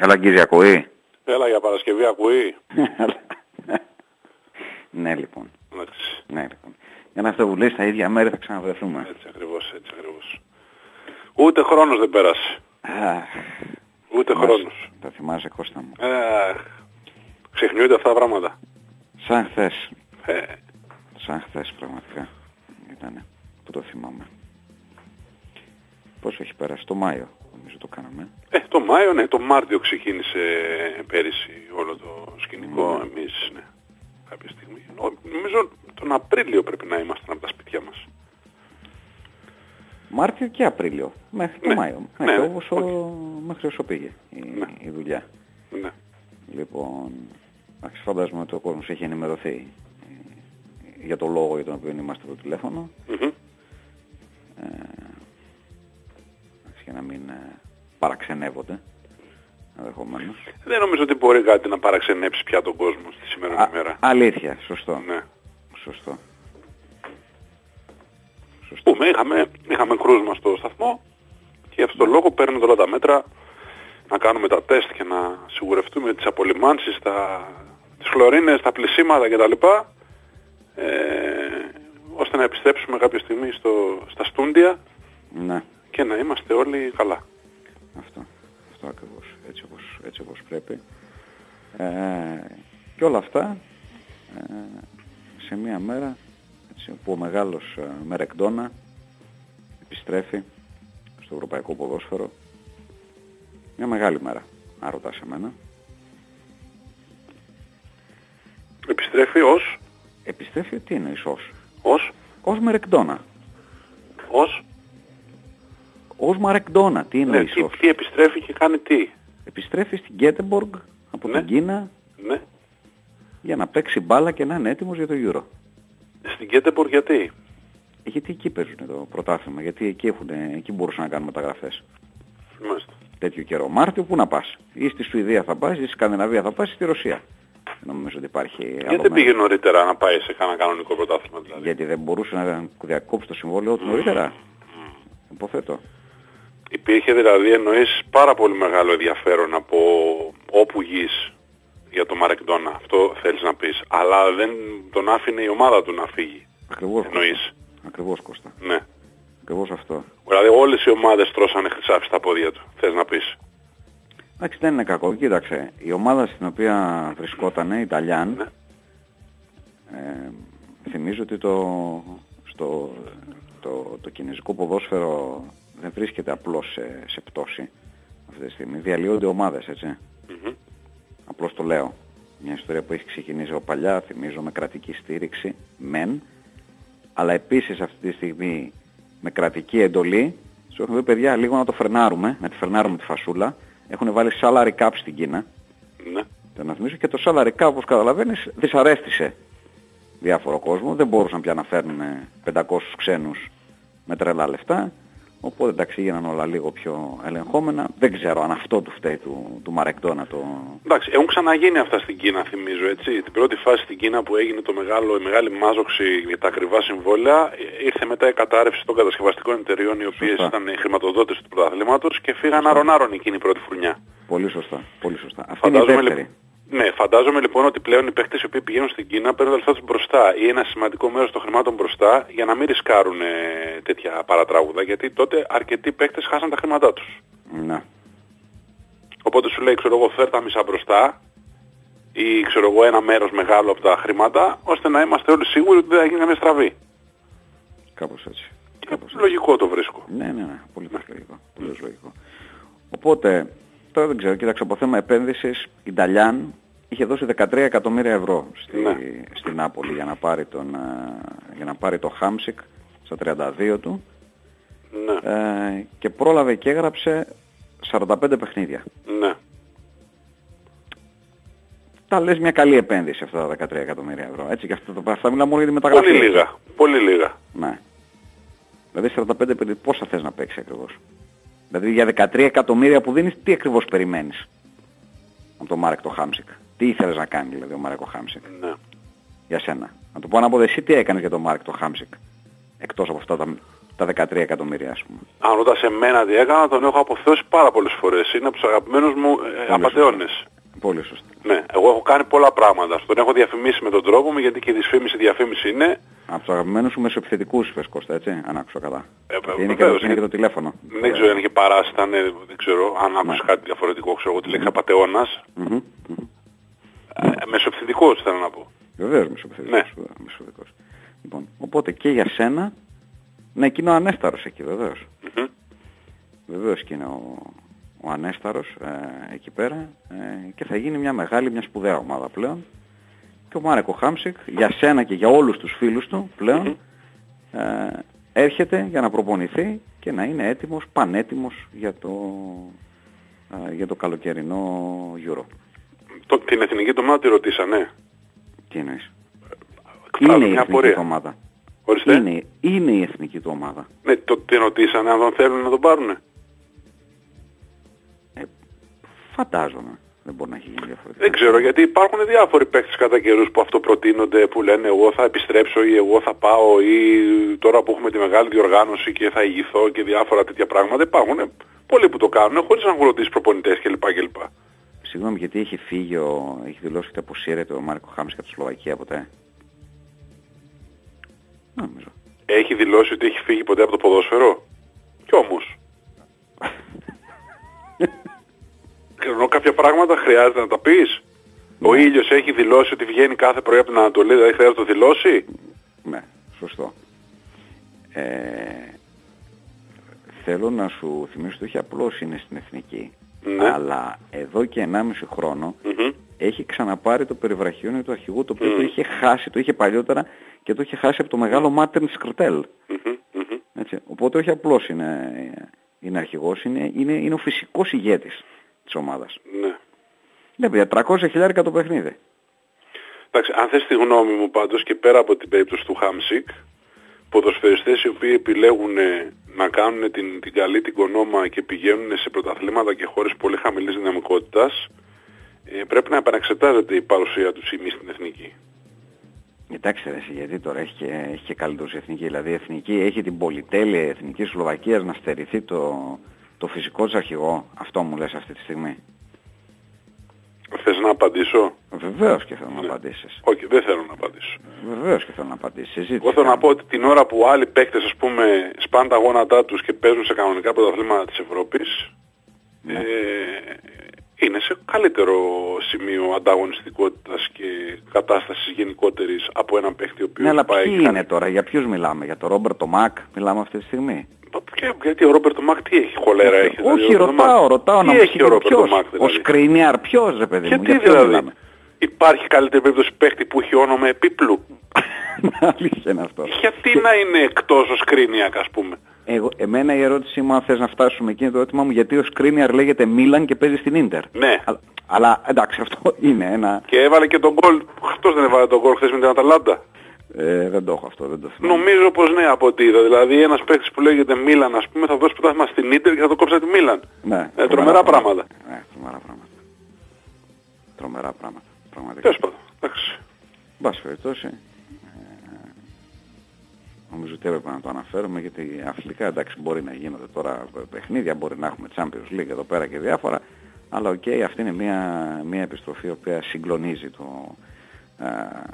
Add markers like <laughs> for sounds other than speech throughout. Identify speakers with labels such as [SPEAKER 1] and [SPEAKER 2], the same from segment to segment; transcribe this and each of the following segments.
[SPEAKER 1] Έλα Γκίζη, ακούει;
[SPEAKER 2] Έλα για Παρασκευή ακούει. <laughs>
[SPEAKER 1] ναι λοιπόν.
[SPEAKER 2] Εντάξει.
[SPEAKER 1] Ναι λοιπόν. Για να αυτό που λες τα ίδια μέρα θα ξαναβρεθούμε.
[SPEAKER 2] Έτσι ακριβώς, έτσι ακριβώς. Ούτε χρόνος δεν πέρασε.
[SPEAKER 1] Αχ,
[SPEAKER 2] Ούτε
[SPEAKER 1] θυμάσαι-
[SPEAKER 2] χρόνος.
[SPEAKER 1] Τα θυμάσαι Κώστα μου.
[SPEAKER 2] Ε, ξεχνιούνται αυτά τα πράγματα.
[SPEAKER 1] Σαν χθες.
[SPEAKER 2] Ε,
[SPEAKER 1] Σαν χθες πραγματικά. Ήτανε που το θυμάμαι. Πόσο έχει περάσει το Μάιο νομίζω το κάναμε.
[SPEAKER 2] ε, το Μάιο, ναι, το Μάρτιο ξεκίνησε πέρυσι όλο το σκηνικό.
[SPEAKER 1] Ναι.
[SPEAKER 2] Εμείς, ναι, κάποια στιγμή. Νο- Νομίζω τον Απρίλιο πρέπει να ήμασταν από τα σπίτια μας.
[SPEAKER 1] Μάρτιο και Απρίλιο. Μέχρι το
[SPEAKER 2] Ναι.
[SPEAKER 1] Μάιο.
[SPEAKER 2] Ναι,
[SPEAKER 1] Μέχρι,
[SPEAKER 2] ναι,
[SPEAKER 1] όσο, μέχρι όσο πήγε η,
[SPEAKER 2] Ναι.
[SPEAKER 1] η δουλειά.
[SPEAKER 2] Ναι.
[SPEAKER 1] Λοιπόν, εντάξει, φαντάζομαι ότι ο κόσμος έχει ενημερωθεί ε, για το λόγο για τον οποίο είμαστε στο τηλέφωνο.
[SPEAKER 2] Μμμ.
[SPEAKER 1] Ε, εντάξει, για να μην ε, παραξενεύονται ενδεχομένως.
[SPEAKER 2] Δεν νομίζω ότι μπορεί κάτι να παραξενέψει πια τον κόσμο στη σημερινή
[SPEAKER 1] Α-
[SPEAKER 2] ημέρα.
[SPEAKER 1] Αλήθεια, σωστό.
[SPEAKER 2] Ναι.
[SPEAKER 1] Σωστό. Σωστό.
[SPEAKER 2] Πούμε, είχαμε, είχαμε κρούσμα στο σταθμό και γι' αυτόν τον λόγο παίρνουμε όλα τα μέτρα να κάνουμε τα τεστ και να σιγουρευτούμε τις απολυμάνσεις, τα, τις χλωρίνες, τα πλησίματα κτλ. Ε, ώστε να επιστρέψουμε κάποια στιγμή στο, στα στούντια
[SPEAKER 1] Ναι,
[SPEAKER 2] και να είμαστε όλοι καλά.
[SPEAKER 1] αυτό. Αυτό ακριβώς. Έτσι όπως, έτσι όπως πρέπει. Ε, και όλα αυτά ε, σε μία μέρα έτσι, που ο μεγάλος ε, Μερεκντόνα επιστρέφει στο ευρωπαϊκό ποδόσφαιρο. Μια μεγάλη μέρα, αν ρωτάς εμένα.
[SPEAKER 2] Επιστρέφει ως,
[SPEAKER 1] Επιστρέφει τι είναι ως;
[SPEAKER 2] ως,
[SPEAKER 1] Ως Μερεκντόνα.
[SPEAKER 2] ως,
[SPEAKER 1] Ως Μαρεκντόνα. Τι
[SPEAKER 2] ναι,
[SPEAKER 1] εννοείς
[SPEAKER 2] τι,
[SPEAKER 1] ως.
[SPEAKER 2] τι επιστρέφει και κάνει τι;
[SPEAKER 1] Επιστρέφει στην Γκέτεμποργκ από
[SPEAKER 2] Ναι.
[SPEAKER 1] την Κίνα
[SPEAKER 2] Ναι.
[SPEAKER 1] για να παίξει μπάλα και να είναι έτοιμος για το Euro.
[SPEAKER 2] Στην Κέντεμπορ γιατί;
[SPEAKER 1] Ε, Γιατί εκεί παίζουν το πρωτάθλημα, γιατί εκεί, έχουν, εκεί μπορούσαν να κάνουν μεταγραφές.
[SPEAKER 2] Μάλιστα.
[SPEAKER 1] Τέτοιο καιρό. Μάρτιο πού να πας; Ή στη Σουηδία θα πας, ή στη Σκανδιναβία θα πας, ή στη Ρωσία; Δεν νομίζω ότι υπάρχει άλλο
[SPEAKER 2] Γιατί δεν
[SPEAKER 1] μέρος.
[SPEAKER 2] πήγε νωρίτερα να πάει σε κανένα κανονικό πρωτάθλημα δηλαδή;
[SPEAKER 1] Γιατί δεν μπορούσε να διακόψει το συμβόλαιο του νωρίτερα; Υποθέτω.
[SPEAKER 2] Υπήρχε δηλαδή εννοείς πάρα πολύ μεγάλο ενδιαφέρον από όπου γης για το Μαρεκντόνα. Αυτό θέλεις να πεις. Αλλά δεν τον άφηνε η ομάδα του να φύγει.
[SPEAKER 1] Ακριβώς.
[SPEAKER 2] Εννοείς.
[SPEAKER 1] Κώστα. Ακριβώς Κώστα.
[SPEAKER 2] Ναι.
[SPEAKER 1] Ακριβώς αυτό.
[SPEAKER 2] Δηλαδή όλες οι ομάδες τρώσανε χρυσάφι στα πόδια του. Θες να πεις.
[SPEAKER 1] Εντάξει δεν είναι κακό. Κοίταξε. Η ομάδα στην οποία βρισκόταν, η Ιταλιάν,
[SPEAKER 2] Ναι.
[SPEAKER 1] Ε, θυμίζω ότι το, στο, το, το κινέζικο ποδόσφαιρο δεν βρίσκεται απλώς σε, σε πτώση αυτή τη στιγμή. Διαλύονται ομάδες, έτσι.
[SPEAKER 2] Μμμ.
[SPEAKER 1] Απλώς το λέω. Μια ιστορία που έχει ξεκινήσει από παλιά, θυμίζω με κρατική στήριξη, μεν, αλλά επίσης αυτή τη στιγμή με κρατική εντολή, σου έχουν πει παιδιά λίγο να το φρενάρουμε, να τη φρενάρουμε τη φασούλα. Έχουν βάλει salary cap στην Κίνα,
[SPEAKER 2] Ναι.
[SPEAKER 1] το να θυμίσω και το salary cap όπως καταλαβαίνεις δυσαρέστησε διάφορο κόσμο. Δεν μπορούσαν πια να φέρνουν 500 ξένους με τρελά λεφτά. Οπότε εντάξει γίνανε όλα λίγο πιο ελεγχόμενα. Δεν ξέρω αν αυτό του φταίει του, του Μαρεκτόνα το...
[SPEAKER 2] Εντάξει, έχουν ξαναγίνει αυτά στην Κίνα, θυμίζω, έτσι. Την πρώτη φάση στην Κίνα που έγινε το μεγάλο, η μεγάλη μάζοξη για τα ακριβά συμβόλαια, ε, ήρθε μετά η κατάρρευση των κατασκευαστικών εταιριών, οι οποίες
[SPEAKER 1] Σωστά.
[SPEAKER 2] ήταν οι χρηματοδότες του πρωταθλήματος και φύγαν αρωνάρων εκείνη η πρώτη φουρνιά.
[SPEAKER 1] Πολύ σωστά. Πολύ σωστά. Αυτή είναι η
[SPEAKER 2] Φαντάζομαι,
[SPEAKER 1] δεύτερη.
[SPEAKER 2] Λοιπόν, ναι, φαντάζομαι λοιπόν ότι πλέον οι παίκτες οι οποίοι πηγαίνουν στην Κίνα παίρνουν τα λεφτά τους μπροστά ή ένα σημαντικό μέρος των χρημάτων μπροστά για να μην ρισκάρουν ε, τέτοια παρατράγουδα γιατί τότε αρκετοί παίκτες χάσαν τα χρήματά τους.
[SPEAKER 1] Ναι.
[SPEAKER 2] Οπότε σου λέει, ξέρω εγώ, φέρ τα μισά μπροστά ή ξέρω εγώ ένα μέρος μεγάλο από τα χρήματα, ώστε να είμαστε όλοι σίγουροι ότι δεν θα γίνει καμία στραβή.
[SPEAKER 1] Κάπως έτσι.
[SPEAKER 2] Και
[SPEAKER 1] Κάπως έτσι.
[SPEAKER 2] λογικό το βρίσκω.
[SPEAKER 1] Ναι, ναι, ναι. Πολύ λογικό. Πολύ λογικό. Οπότε, τώρα δεν ξέρω, κοίταξε από θέμα επένδυσης, η Νταλιάν είχε δώσει 13 εκατομμύρια ευρώ στη,
[SPEAKER 2] Ναι.
[SPEAKER 1] στην Νάπολη για να πάρει, τον, ε, για να πάρει το Χάμσικ στα 32 του
[SPEAKER 2] Ναι,
[SPEAKER 1] ε, και πρόλαβε και έγραψε 45 παιχνίδια.
[SPEAKER 2] ναι.
[SPEAKER 1] Τα λες μια καλή επένδυση αυτά τα 13 εκατομμύρια ευρώ. Έτσι και αυτά, τα- αυτά μιλάμε μόνο για τη μεταγραφή.
[SPEAKER 2] Πολύ λίγα. Πολύ λίγα.
[SPEAKER 1] Ναι. Δηλαδή 45 περι- πόσα θες να παίξει ακριβώς; Δηλαδή για 13 εκατομμύρια που δίνεις τι ακριβώς περιμένεις από τον Μάρεκ το Χάμσικ; Τι ήθελες να κάνει δηλαδή ο Μάρεκ ο Χάμσικ;
[SPEAKER 2] Ναι.
[SPEAKER 1] για σένα. Να το πω ανάποδα εσύ τι έκανες για τον Μάρεκ το Χάμσικ. Εκτός από αυτά τα τα 13 εκατομμύρια ας πούμε;
[SPEAKER 2] Αν ρωτάς σε μένα τι έκανα, τον έχω αποθεώσει πάρα πολλές φορές. Είναι από τους αγαπημένους μου ε, απατεώνες.
[SPEAKER 1] Πολύ σωστά.
[SPEAKER 2] Ναι, εγώ έχω κάνει πολλά πράγματα. Τον έχω διαφημίσει με τον τρόπο μου γιατί και η δυσφήμιση διαφήμιση είναι.
[SPEAKER 1] Από τους αγαπημένους σου μεσοεπιθετικούς είπες Κώστα, έτσι, αν άκουσα καλά.
[SPEAKER 2] Ε,
[SPEAKER 1] είναι, και το,
[SPEAKER 2] βεβαίως,
[SPEAKER 1] είναι και το τηλέφωνο.
[SPEAKER 2] Δεν ξέρω αν είχε παράσει, ήταν, ε, δεν ξέρω αν άκουσες κάτι διαφορετικό, ξέρω εγώ τη λέξη απατεώνας.
[SPEAKER 1] Μμμ, μμμ.
[SPEAKER 2] Ε, μεσοεπιθετικός θέλω να πω.
[SPEAKER 1] Βεβαίως μεσοεπιθετικός.
[SPEAKER 2] Ναι.
[SPEAKER 1] βέβαια, μεσοεπιθετικός. Λοιπόν, οπότε και για σένα, ναι, εκεί είναι ο ανέσταρος εκεί βεβαίως.
[SPEAKER 2] Μμμ.
[SPEAKER 1] Βεβαίως και είναι ο, ο ανέσταρος ε, εκεί πέρα ε, και θα γίνει μια μεγάλη, μια σπουδαία ομάδα πλέον. Και ο Μάρεκο Χάμσικ για σένα και για όλους τους φίλους του πλέον ε, έρχεται για να προπονηθεί και να είναι έτοιμος, πανέτοιμος για το, ε, για το καλοκαιρινό Euro.
[SPEAKER 2] Το, την εθνική του ομάδα τη ρωτήσανε.
[SPEAKER 1] Τι εννοείς;
[SPEAKER 2] Εκφράζω
[SPEAKER 1] Είναι η
[SPEAKER 2] μια
[SPEAKER 1] εθνική
[SPEAKER 2] απορία.
[SPEAKER 1] του ομάδα.
[SPEAKER 2] Ορίστε.
[SPEAKER 1] Είναι, είναι η εθνική του ομάδα.
[SPEAKER 2] Ναι, το, την ρωτήσανε αν τον θέλουν να τον πάρουνε.
[SPEAKER 1] Ε, φαντάζομαι. Δεν μπορεί να έχει γίνει διαφορετικά.
[SPEAKER 2] Δεν ξέρω γιατί υπάρχουν διάφοροι παίκτες κατά καιρούς που αυτό προτείνονται που λένε εγώ θα επιστρέψω ή εγώ θα πάω ή τώρα που έχουμε τη μεγάλη διοργάνωση και θα ηγηθώ και διάφορα τέτοια πράγματα υπάρχουν πολλοί που το κάνουν χωρίς να έχουν ρωτήσει προπονητές κλπ. κλπ.
[SPEAKER 1] Συγγνώμη, γιατί έχει φύγει ο... έχει δηλώσει ότι αποσύρεται ο Μάρκο Χάμις από τη Σλοβακία ποτέ; Νομίζω.
[SPEAKER 2] Έχει δηλώσει ότι έχει φύγει ποτέ από το ποδόσφαιρο; Κι όμως. <laughs> Ενώ κάποια πράγματα χρειάζεται να τα πεις. Ο ήλιος έχει δηλώσει ότι βγαίνει κάθε πρωί από την Ανατολή, δηλαδή χρειάζεται να το δηλώσει;
[SPEAKER 1] Ναι, σωστό. Ε, θέλω να σου θυμίσω ότι όχι απλώς είναι στην Εθνική,
[SPEAKER 2] Ναι.
[SPEAKER 1] αλλά εδώ και 1,5 χρόνο
[SPEAKER 2] Μμμ.
[SPEAKER 1] έχει ξαναπάρει το περιβραχιόνιο του αρχηγού, το οποίο το είχε χάσει, το είχε παλιότερα και το είχε χάσει από το μεγάλο Μάρτιν Σκρτέλ.
[SPEAKER 2] Μμμ. Μμμ.
[SPEAKER 1] Έτσι. Οπότε όχι απλώς είναι, είναι αρχηγός, είναι, είναι, είναι ο φυσικός ηγέτης της ομάδας.
[SPEAKER 2] Ναι.
[SPEAKER 1] Ναι, παιδιά, 300 χιλιάρικα το παιχνίδι.
[SPEAKER 2] Εντάξει, αν θες τη γνώμη μου πάντως και πέρα από την περίπτωση του Χάμσικ, ποδοσφαιριστές οι οποίοι επιλέγουν ε, να κάνουν την, την καλή την κονόμα και πηγαίνουν σε πρωταθλήματα και χώρες πολύ χαμηλής δυναμικότητας, ε, πρέπει να επαναξετάζεται η παρουσία τους ή μη στην εθνική.
[SPEAKER 1] Κοιτάξτε ρε, εσύ, γιατί τώρα έχει και, έχει και καλύτερος η εθνική. Δηλαδή η εθνική έχει την πολυτέλεια η εθνική Σλοβακίας να στερηθεί το, το φυσικό της αρχηγό. Αυτό μου λες αυτή τη στιγμή.
[SPEAKER 2] Θες να απαντήσω;
[SPEAKER 1] Βεβαίως και θέλω να
[SPEAKER 2] Ναι.
[SPEAKER 1] απαντήσεις.
[SPEAKER 2] Όχι, δεν θέλω να απαντήσω.
[SPEAKER 1] Βεβαίως και θέλω να απαντήσεις. Συζήτηση
[SPEAKER 2] Εγώ θέλω να
[SPEAKER 1] κάνουμε.
[SPEAKER 2] πω ότι την ώρα που άλλοι παίκτες ας πούμε σπάνε τα γόνατά τους και παίζουν σε κανονικά πρωταθλήματα της Ευρώπης
[SPEAKER 1] Ναι.
[SPEAKER 2] ε, είναι σε καλύτερο σημείο ανταγωνιστικότητας και κατάστασης γενικότερης από έναν παίκτη ο οποίος
[SPEAKER 1] Ναι, αλλά
[SPEAKER 2] πάει
[SPEAKER 1] ποιοι
[SPEAKER 2] και κάνει-
[SPEAKER 1] είναι τώρα, για ποιους μιλάμε, για τον Ρόμπερτο Μακ μιλάμε αυτή τη στιγμή;
[SPEAKER 2] Και, γιατί ο Ρόμπερτο Μάκ τι έχει, χολέρα έχει. δηλαδή,
[SPEAKER 1] Όχι,
[SPEAKER 2] ο Ρόμπερτο
[SPEAKER 1] ρωτάω,
[SPEAKER 2] Μάκ.
[SPEAKER 1] ρωτάω
[SPEAKER 2] τι
[SPEAKER 1] να μου
[SPEAKER 2] έχει
[SPEAKER 1] πεις
[SPEAKER 2] ο Ρόμπερτο
[SPEAKER 1] ποιος;
[SPEAKER 2] Μάκ
[SPEAKER 1] Ο
[SPEAKER 2] δηλαδή.
[SPEAKER 1] Σκρίνιαρ ποιος ρε παιδί μου,
[SPEAKER 2] Γιατί
[SPEAKER 1] για ποιον
[SPEAKER 2] δηλαδή;
[SPEAKER 1] μιλάμε;
[SPEAKER 2] Υπάρχει καλύτερη περίπτωση παίκτη που έχει όνομα επίπλου; <laughs>
[SPEAKER 1] Αλήθεια είναι αυτό.
[SPEAKER 2] Γιατί να είναι εκτός ο Σκρίνιακ ας πούμε;
[SPEAKER 1] Εγώ, εμένα η ερώτησή μου, αν θες να φτάσουμε εκεί, είναι το ερώτημα μου γιατί ο Σκρίνιαρ λέγεται Μίλαν και παίζει στην Ίντερ.
[SPEAKER 2] Ναι.
[SPEAKER 1] Αλλά, αλλά εντάξει, αυτό είναι ένα...
[SPEAKER 2] Και έβαλε και τον γκολ. Αυτός δεν έβαλε τον γκολ χθες με την Αταλάντα;
[SPEAKER 1] Ε, δεν το έχω αυτό, δεν το θυμάμαι.
[SPEAKER 2] Νομίζω πως ναι από ό,τι είδα. Δηλαδή ένας παίκτης που λέγεται Μίλαν ας πούμε θα δώσει πρωτάθλημα στην Ίντερ και θα το κόψει από τη Μίλαν.
[SPEAKER 1] Ναι,
[SPEAKER 2] Ε, τρομερά πράγματα.
[SPEAKER 1] Ναι, τρομερά πράγματα. Τρομερά πράγματα. Πραγματικά.
[SPEAKER 2] Τέλος πάντων. Εντάξει.
[SPEAKER 1] Εν πάση περιπτώσει, ε, νομίζω ότι έπρεπε να το αναφέρουμε γιατί αθλητικά εντάξει μπορεί να γίνονται τώρα παιχνίδια, μπορεί να έχουμε Champions League εδώ πέρα και διάφορα, αλλά οκ, αυτή είναι μια, μια επιστροφή η οποία συγκλονίζει το, ε,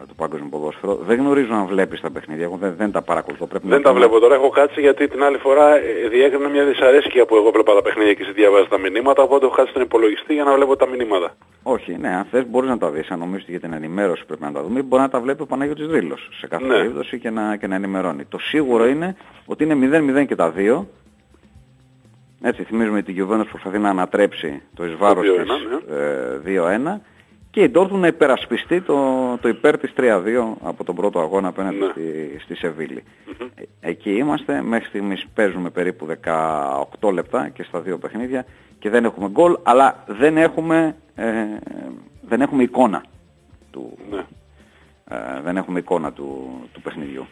[SPEAKER 1] το παγκόσμιο ποδόσφαιρο. Δεν γνωρίζω αν βλέπεις τα παιχνίδια, εγώ δεν, δεν τα παρακολουθώ. Πρέπει
[SPEAKER 2] Δεν
[SPEAKER 1] να
[SPEAKER 2] τα
[SPEAKER 1] πούμε-
[SPEAKER 2] βλέπω τώρα, έχω κάτσει γιατί την άλλη φορά ε, διέκρινα μια δυσαρέσκεια που εγώ βλέπα τα παιχνίδια και σε διαβάζα τα μηνύματα, οπότε έχω κάτσει στον υπολογιστή για να βλέπω τα μηνύματα.
[SPEAKER 1] Όχι, ναι, αν θες μπορείς να τα δεις. Αν νομίζεις ότι για την ενημέρωση πρέπει να τα δούμε, μπορεί να τα βλέπει ο Παναγιώτης Δρύλος σε κάθε
[SPEAKER 2] Ναι.
[SPEAKER 1] περίπτωση και να, και να ενημερώνει. Το σίγουρο είναι ότι είναι 0-0 και τα δύο. Έτσι, θυμίζουμε ότι η Juventus προσπαθεί να ανατρέψει το εις βάρος
[SPEAKER 2] 2-1,
[SPEAKER 1] της ε, 2-1 και η Dortmund να υπερασπιστεί το, το υπέρ της 3-2 από τον πρώτο αγώνα απέναντι
[SPEAKER 2] Ναι.
[SPEAKER 1] στη, στη Σεβίλη. Ε, Εκεί είμαστε, μέχρι στιγμής παίζουμε περίπου 18 λεπτά και στα δύο παιχνίδια και δεν έχουμε γκολ, αλλά δεν έχουμε, ε, δεν έχουμε εικόνα του,
[SPEAKER 2] Ναι.
[SPEAKER 1] ε, δεν έχουμε εικόνα του, του παιχνιδιού.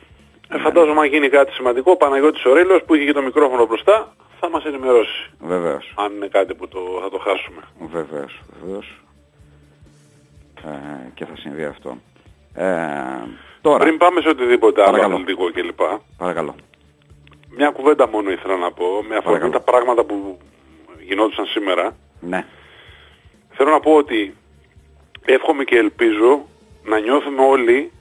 [SPEAKER 2] Ε, φαντάζομαι αν γίνει κάτι σημαντικό, ο Παναγιώτης Ορέλος που είχε και το μικρόφωνο μπροστά θα μας ενημερώσει.
[SPEAKER 1] Βεβαίως,
[SPEAKER 2] Αν είναι κάτι που το, θα το χάσουμε.
[SPEAKER 1] βεβαίως, βεβαίως. Ε, και θα συμβεί αυτό. Ε, τώρα,
[SPEAKER 2] Πριν πάμε σε οτιδήποτε άλλο
[SPEAKER 1] Παρακαλώ.
[SPEAKER 2] αθλητικό κλπ.
[SPEAKER 1] παρακαλώ.
[SPEAKER 2] μια κουβέντα μόνο ήθελα να πω, με αφορμή τα πράγματα που γινόντουσαν σήμερα.
[SPEAKER 1] Ναι.
[SPEAKER 2] Θέλω να πω ότι εύχομαι και ελπίζω να νιώθουμε όλοι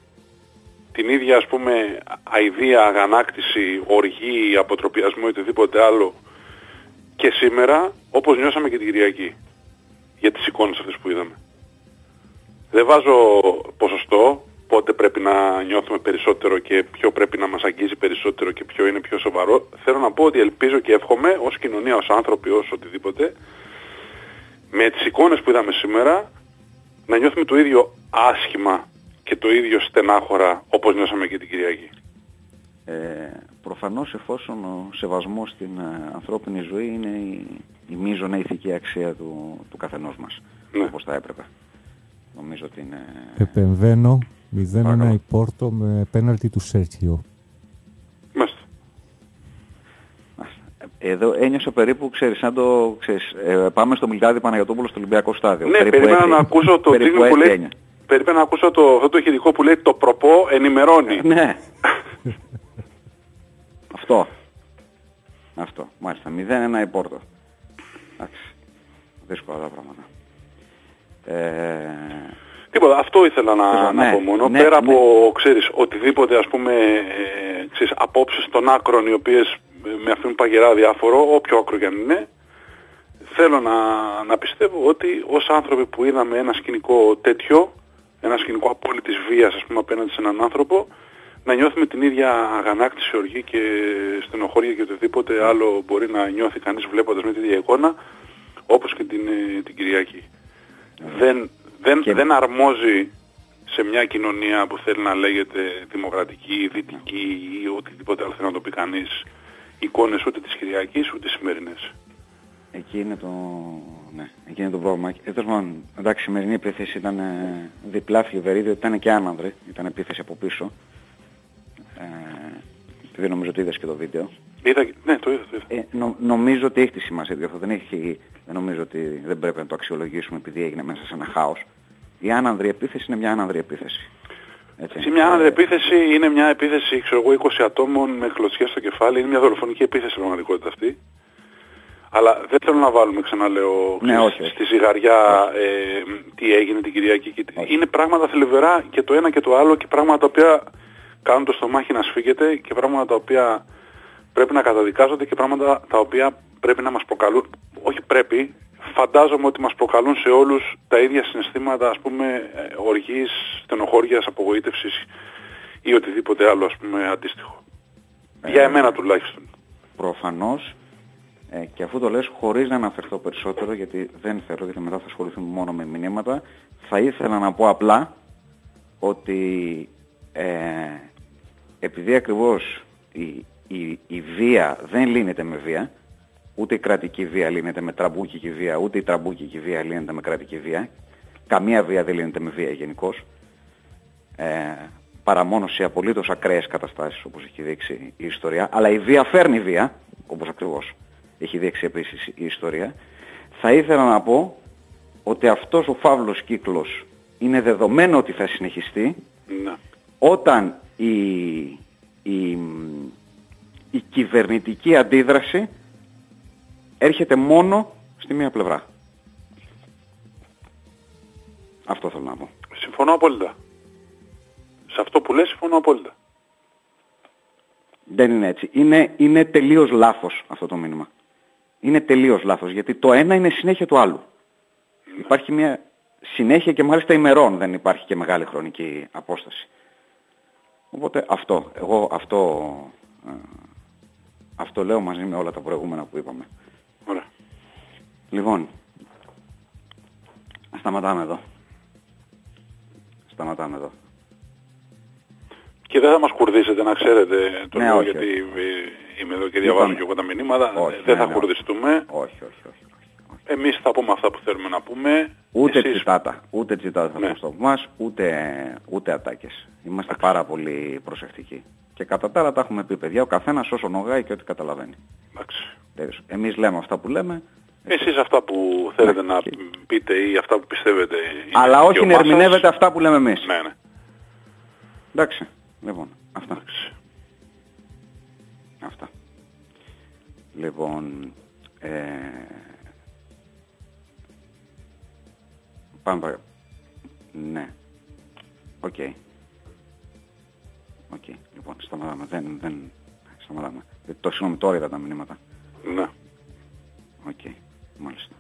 [SPEAKER 2] την ίδια ας πούμε αηδία, αγανάκτηση, οργή, αποτροπιασμό ή οτιδήποτε άλλο και σήμερα όπως νιώσαμε και την Κυριακή για τις εικόνες αυτές που είδαμε. Δεν βάζω ποσοστό, πότε πρέπει να νιώθουμε περισσότερο και ποιο πρέπει να μας αγγίζει περισσότερο και ποιο είναι πιο σοβαρό. Θέλω να πω ότι ελπίζω και εύχομαι ως κοινωνία, ως άνθρωποι, ως οτιδήποτε, με τις εικόνες που είδαμε σήμερα, να νιώθουμε το ίδιο άσχημα και το ίδιο στενάχωρα όπως νιώσαμε και την Κυριακή.
[SPEAKER 1] Ε, προφανώς εφόσον ο σεβασμός στην ε, ανθρώπινη ζωή είναι η, η μείζωνα ηθική αξία του, του καθενός μας, ναι. όπως θα έπρεπε. Νομίζω ότι είναι...
[SPEAKER 3] Επεμβαίνω 0-1 η Πόρτο με πέναλτι του Σέρχιο.
[SPEAKER 2] Μάλιστα.
[SPEAKER 1] Εδώ ένιωσα περίπου, ξέρεις, σαν το, ξέρεις, ε, πάμε στο Μιλτάδι Παναγιωτόπουλο στο Ολυμπιακό Στάδιο.
[SPEAKER 2] Ναι, περίμενα να ακούσω το τίγνο που λέει, περίμενα να ακούσω το, αυτό το ηχητικό που λέει το προπό ενημερώνει.
[SPEAKER 1] Ε, ναι. <laughs> αυτό. Αυτό, μάλιστα. 0-1 η Πόρτο. Εντάξει. Δύσκολα τα πράγματα.
[SPEAKER 2] Ε, Τίποτα, αυτό ήθελα να, να ναι, πω μόνο. Ναι, Πέρα ναι. από, ξέρεις, οτιδήποτε ας πούμε, ε, ξέρεις, απόψεις των άκρων οι οποίες με αφήνουν παγερά διάφορο, όποιο άκρο και αν είναι, θέλω να, να πιστεύω ότι ως άνθρωποι που είδαμε ένα σκηνικό τέτοιο, ένα σκηνικό απόλυτης βίας ας πούμε απέναντι σε έναν άνθρωπο, να νιώθουμε την ίδια αγανάκτηση, οργή και στενοχώρια και οτιδήποτε άλλο μπορεί να νιώθει κανείς βλέποντας με την ίδια εικόνα, όπως και την, ε, την Κυριακή. Δεν, δεν, δεν αρμόζει σε μια κοινωνία που θέλει να λέγεται δημοκρατική, δυτική ή οτιδήποτε άλλο θέλει να το πει κανείς εικόνες ούτε της Κυριακής ούτε σημερινές.
[SPEAKER 1] Εκεί είναι το, ναι, εκεί είναι το πρόβλημα. Ε, εντάξει, η σημερινή επίθεση ήταν ε, διπλά φλιβερή, διότι ήταν και άνανδρη, ήταν επίθεση από πίσω. Ε, επειδή νομίζω ότι είδες και το βίντεο.
[SPEAKER 2] Είδα, ναι, το είδα. Το είδα.
[SPEAKER 1] Ε, νο, νομίζω ότι έχει τη σημασία αυτό. Δεν, έχει, δεν νομίζω ότι δεν πρέπει να το αξιολογήσουμε επειδή έγινε μέσα σε ένα χάος. Η άνανδρη επίθεση είναι μια άνανδρη επίθεση.
[SPEAKER 2] Έτσι. μια άνανδρη επίθεση είναι μια επίθεση, ξέρω εγώ, 20 ατόμων με κλωτσιές στο κεφάλι. Είναι μια δολοφονική επίθεση πραγματικότητα αυτή. Αλλά δεν θέλω να βάλουμε, ξαναλέω,
[SPEAKER 1] ναι, όχι,
[SPEAKER 2] στη ζυγαριά ε, τι έγινε την Κυριακή. Είναι πράγματα θλιβερά και το ένα και το άλλο και πράγματα τα οποία κάνουν το στομάχι να σφίγγεται και πράγματα τα οποία πρέπει να καταδικάζονται και πράγματα τα οποία πρέπει να μας προκαλούν, όχι πρέπει, φαντάζομαι ότι μας προκαλούν σε όλους τα ίδια συναισθήματα, ας πούμε, ε, οργής, στενοχώριας, απογοήτευσης ή οτιδήποτε άλλο, ας πούμε, αντίστοιχο. Ε, Για εμένα τουλάχιστον.
[SPEAKER 1] Προφανώς. Ε, και αφού το λες χωρίς να αναφερθώ περισσότερο, γιατί δεν θέλω, γιατί μετά θα ασχοληθούμε μόνο με μηνύματα, θα ήθελα να πω απλά ότι ε, επειδή ακριβώς η, η, η βία δεν λύνεται με βία, ούτε η κρατική βία λύνεται με τραμπούκικη βία, ούτε η τραμπούκικη βία λύνεται με κρατική βία, καμία βία δεν λύνεται με βία γενικώς, ε, παρά μόνο σε απολύτως ακραίες καταστάσεις όπως έχει δείξει η ιστορία, αλλά η βία φέρνει βία, όπως ακριβώς έχει δείξει επίσης η ιστορία, θα ήθελα να πω ότι αυτός ο φαύλος κύκλος είναι δεδομένο ότι θα συνεχιστεί
[SPEAKER 2] ναι.
[SPEAKER 1] όταν η, η, η κυβερνητική αντίδραση έρχεται μόνο στη μία πλευρά. Αυτό θέλω να πω.
[SPEAKER 2] Συμφωνώ απόλυτα. Σε αυτό που λες συμφωνώ απόλυτα.
[SPEAKER 1] Δεν είναι έτσι. Είναι, είναι τελείως λάθος αυτό το μήνυμα. Είναι τελείως λάθος γιατί το ένα είναι συνέχεια του άλλου. Υπάρχει μια συνέχεια και μάλιστα ημερών δεν υπάρχει και μεγάλη χρονική απόσταση. Οπότε αυτό, εγώ αυτό, ε, αυτό λέω μαζί με όλα τα προηγούμενα που είπαμε.
[SPEAKER 2] Ωραία.
[SPEAKER 1] Λοιπόν, σταματάμε εδώ. Σταματάμε εδώ.
[SPEAKER 2] Και δεν θα μας κουρδίσετε να ξέρετε το ναι, λέω γιατί είμαι εδώ και διαβάζω και εγώ τα μηνύματα.
[SPEAKER 1] Όχι,
[SPEAKER 2] δεν
[SPEAKER 1] ναι,
[SPEAKER 2] θα
[SPEAKER 1] ναι,
[SPEAKER 2] κουρδιστούμε.
[SPEAKER 1] Όχι, όχι, όχι.
[SPEAKER 2] Εμείς θα πούμε αυτά που θέλουμε να πούμε.
[SPEAKER 1] Ούτε Εσείς... τσιτάτα, ούτε τσιτάτα θα ναι. πούμε μας, ούτε, ούτε ατάκες. Είμαστε πάρα πολύ προσεκτικοί. Και κατά τα άλλα τα έχουμε πει παιδιά, ο καθένας όσο νογάει και ό,τι καταλαβαίνει.
[SPEAKER 2] Εντάξει.
[SPEAKER 1] Εμείς λέμε αυτά που λέμε.
[SPEAKER 2] Εσείς αυτά που θέλετε ναι. να πείτε ή αυτά που πιστεύετε.
[SPEAKER 1] Αλλά όχι να ερμηνεύετε αυτά που λέμε εμείς.
[SPEAKER 2] Ναι, ναι.
[SPEAKER 1] Εντάξει. Λοιπόν, αυτά.
[SPEAKER 2] Εντάξει.
[SPEAKER 1] Αυτά. Λοιπόν, ε, πάμε παρα- Ναι. OK. OK. Λοιπόν, σταματάμε. Δεν, δεν... Σταματάμε. Ε, Το συγγνώμη, τώρα είδα τα μηνύματα.
[SPEAKER 2] Ναι.
[SPEAKER 1] Οκ. Μάλιστα.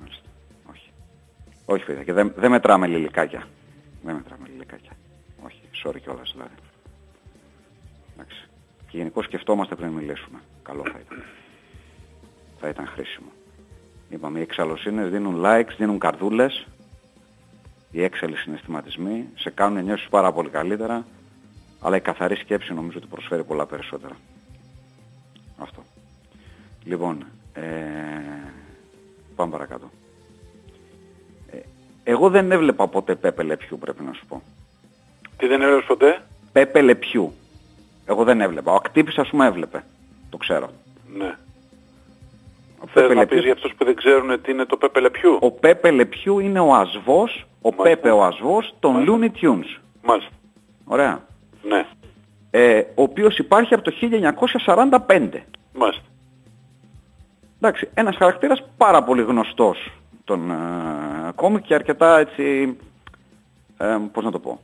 [SPEAKER 1] Μάλιστα. Όχι. Όχι, φίλε. Και δεν, δεν μετράμε λιλικάκια. Δεν μετράμε λιλικάκια. Όχι. Sorry κιόλας δηλαδή. Εντάξει. Και γενικώς σκεφτόμαστε πριν μιλήσουμε. Καλό θα ήταν. Θα ήταν χρήσιμο. Είπαμε, οι εξαλλοσύνες δίνουν likes, δίνουν καρδούλες. Οι έξαλλοι συναισθηματισμοί σε κάνουν να νιώσεις πάρα πολύ καλύτερα. Αλλά η καθαρή σκέψη νομίζω ότι προσφέρει πολλά περισσότερα. Αυτό. Λοιπόν, ε, πάμε παρακάτω. Ε, εγώ δεν έβλεπα ποτέ Πέπε Λεπιού πρέπει να σου πω.
[SPEAKER 2] Τι δεν έβλεπες ποτέ;
[SPEAKER 1] Πέπε Λεπιού. Εγώ δεν έβλεπα. Ο Ακτύπης ας πούμε έβλεπε. Το ξέρω.
[SPEAKER 2] Ναι.
[SPEAKER 1] Ο
[SPEAKER 2] Θες
[SPEAKER 1] Πέπε,
[SPEAKER 2] να πεις
[SPEAKER 1] Λεπιού,
[SPEAKER 2] για αυτούς που δεν ξέρουν τι είναι το Πέπε Λεπιού;
[SPEAKER 1] ο Πέπε Λεπιού είναι ο ασβός, ο
[SPEAKER 2] Μάλιστα.
[SPEAKER 1] Πέπε ο ασβός των
[SPEAKER 2] Μάλιστα.
[SPEAKER 1] Looney Tunes.
[SPEAKER 2] Μάλιστα.
[SPEAKER 1] Ωραία.
[SPEAKER 2] Ναι.
[SPEAKER 1] Ε, ο οποίος υπάρχει από το 1945.
[SPEAKER 2] Μάλιστα.
[SPEAKER 1] Εντάξει, ένας χαρακτήρας πάρα πολύ γνωστός των ε, κόμικ και αρκετά έτσι, ε, πώς να το πω,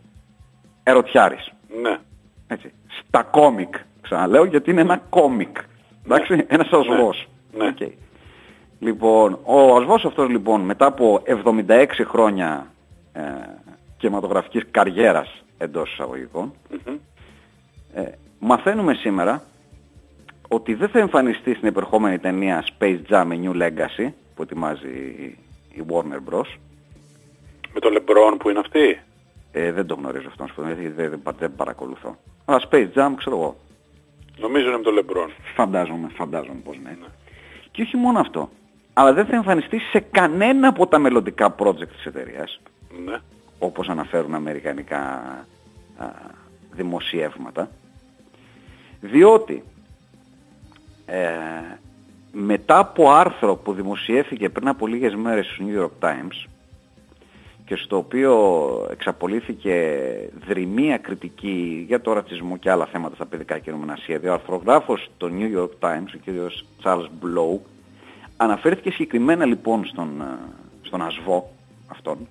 [SPEAKER 1] ερωτιάρης.
[SPEAKER 2] Ναι.
[SPEAKER 1] Έτσι. Στα κόμικ, ξαναλέω, γιατί είναι ένα κόμικ. Εντάξει, ένας ασβός.
[SPEAKER 2] Ναι.
[SPEAKER 1] Οκ. Λοιπόν, ο ασβός αυτός λοιπόν μετά από 76 χρόνια ε, κινηματογραφικής καριέρας εντός εισαγωγικών,
[SPEAKER 2] Μμμ.
[SPEAKER 1] ε, μαθαίνουμε σήμερα ότι δεν θα εμφανιστεί στην επερχόμενη ταινία Space Jam A New Legacy που ετοιμάζει η Warner Bros.
[SPEAKER 2] Με το Λεμπρόν που είναι αυτή;
[SPEAKER 1] Ε, δεν το γνωρίζω αυτό, να σου πω, γιατί δεν, δεν, δεν παρακολουθώ. Αλλά Space Jam, ξέρω εγώ.
[SPEAKER 2] Νομίζω είναι με το Λεμπρόν.
[SPEAKER 1] Φαντάζομαι, φαντάζομαι πως ναι. Και όχι μόνο αυτό. Αλλά δεν θα εμφανιστεί σε κανένα από τα μελλοντικά project της εταιρείας,
[SPEAKER 2] Ναι.
[SPEAKER 1] όπως αναφέρουν αμερικανικά α, δημοσιεύματα, διότι ε, μετά από άρθρο που δημοσιεύθηκε πριν από λίγες μέρες στο New York Times και στο οποίο εξαπολύθηκε δρυμία κριτική για το ρατσισμό και άλλα θέματα στα παιδικά κινούμενα σχέδια, ο αρθρογράφος του New York Times, ο κ. Charles Blow, αναφέρθηκε συγκεκριμένα λοιπόν στον, ε, στον ασβό αυτόν,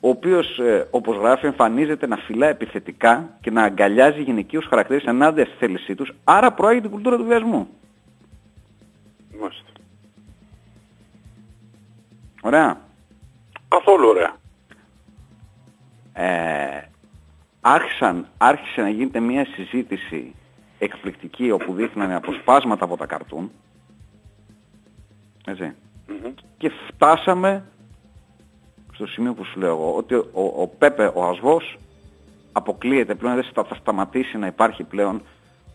[SPEAKER 1] ο οποίος, ε, όπως γράφει, εμφανίζεται να φυλά επιθετικά και να αγκαλιάζει γυναικείους χαρακτήρες ενάντια στη θέλησή τους, άρα προάγει την κουλτούρα του βιασμού.
[SPEAKER 2] Μάλιστα.
[SPEAKER 1] Ωραία.
[SPEAKER 2] Καθόλου ωραία.
[SPEAKER 1] Ε, άρχισαν, άρχισε να γίνεται μια συζήτηση εκπληκτική όπου δείχνανε αποσπάσματα από τα καρτούν. Έτσι.
[SPEAKER 2] Μμμ.
[SPEAKER 1] Και φτάσαμε στο σημείο που σου λέω εγώ, ότι ο, ο Πέπε, ο Ασβός, αποκλείεται πλέον, δεν θα, θα σταματήσει να υπάρχει πλέον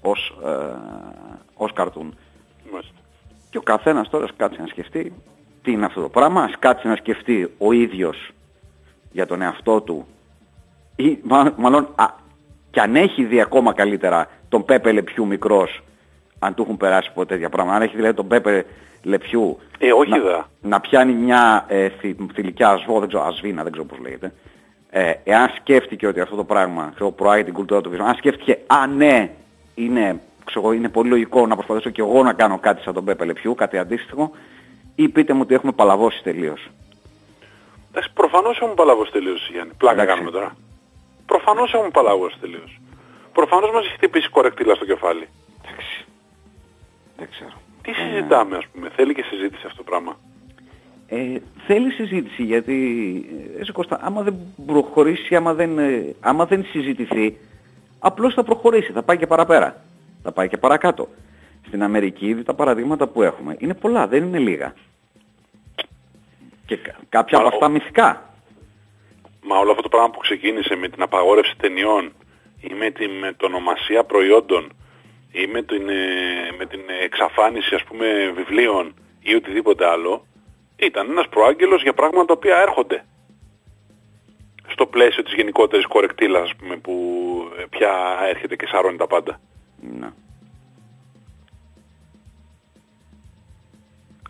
[SPEAKER 1] ως, ε, ως καρτούν.
[SPEAKER 2] Μάλιστα.
[SPEAKER 1] Και ο καθένας τώρα ας κάτσει να σκεφτεί τι είναι αυτό το πράγμα, ας κάτσει να σκεφτεί ο ίδιος για τον εαυτό του ή μάλλον, μάλλον α, και αν έχει δει ακόμα καλύτερα τον Πέπε Λεπιού μικρός, αν του έχουν περάσει ποτέ τέτοια πράγματα, αν έχει δηλαδή τον Πέπε Λεπιού
[SPEAKER 2] Ε, όχι
[SPEAKER 1] να,
[SPEAKER 2] δα.
[SPEAKER 1] να πιάνει μια ε, θη, θηλυκιά ασβό, δεν ξέρω, ασβίνα, δεν ξέρω πώς λέγεται, ε, εάν σκέφτηκε ότι αυτό το πράγμα ξέρω, προάγει την κουλτούρα του βιασμού, αν σκέφτηκε, α ναι, είναι, ξέρω, είναι πολύ λογικό να προσπαθήσω και εγώ να κάνω κάτι σαν τον Πέπε Λεπιού, κάτι αντίστοιχο, ή πείτε μου ότι έχουμε παλαβώσει τελείως.
[SPEAKER 2] Εντάξει, προφανώς έχουμε παλαβώσει τελείως, Γιάννη. Πλάκα
[SPEAKER 1] Εντάξει.
[SPEAKER 2] κάνουμε τώρα. Προφανώς έχουμε παλαβώσει τελείως. Προφανώς μας έχει χτυπήσει κορεκτήλα στο κεφάλι.
[SPEAKER 1] Εντάξει. Δεν ξέρω.
[SPEAKER 2] Τι συζητάμε, ας πούμε. Θέλει και συζήτηση αυτό το πράγμα;
[SPEAKER 1] Ε, θέλει συζήτηση γιατί, ε, εσύ Κώστα, άμα δεν προχωρήσει, άμα δεν, ε, άμα δεν συζητηθεί, απλώς θα προχωρήσει, θα πάει και παραπέρα. Θα πάει και παρακάτω. Στην Αμερική τα παραδείγματα που έχουμε είναι πολλά, δεν είναι λίγα. Και κα- κάποια
[SPEAKER 2] Μα,
[SPEAKER 1] από αυτά
[SPEAKER 2] ο-
[SPEAKER 1] μυθικά.
[SPEAKER 2] Μα όλο αυτό το πράγμα που ξεκίνησε με την απαγόρευση ταινιών ή με την μετονομασία προϊόντων ή με την, ε, με την εξαφάνιση ας πούμε βιβλίων ή οτιδήποτε άλλο ήταν ένας προάγγελος για πράγματα τα οποία έρχονται στο πλαίσιο της γενικότερης κορεκτήλας ας πούμε που ε, πια έρχεται και σαρώνει τα πάντα.
[SPEAKER 1] Να.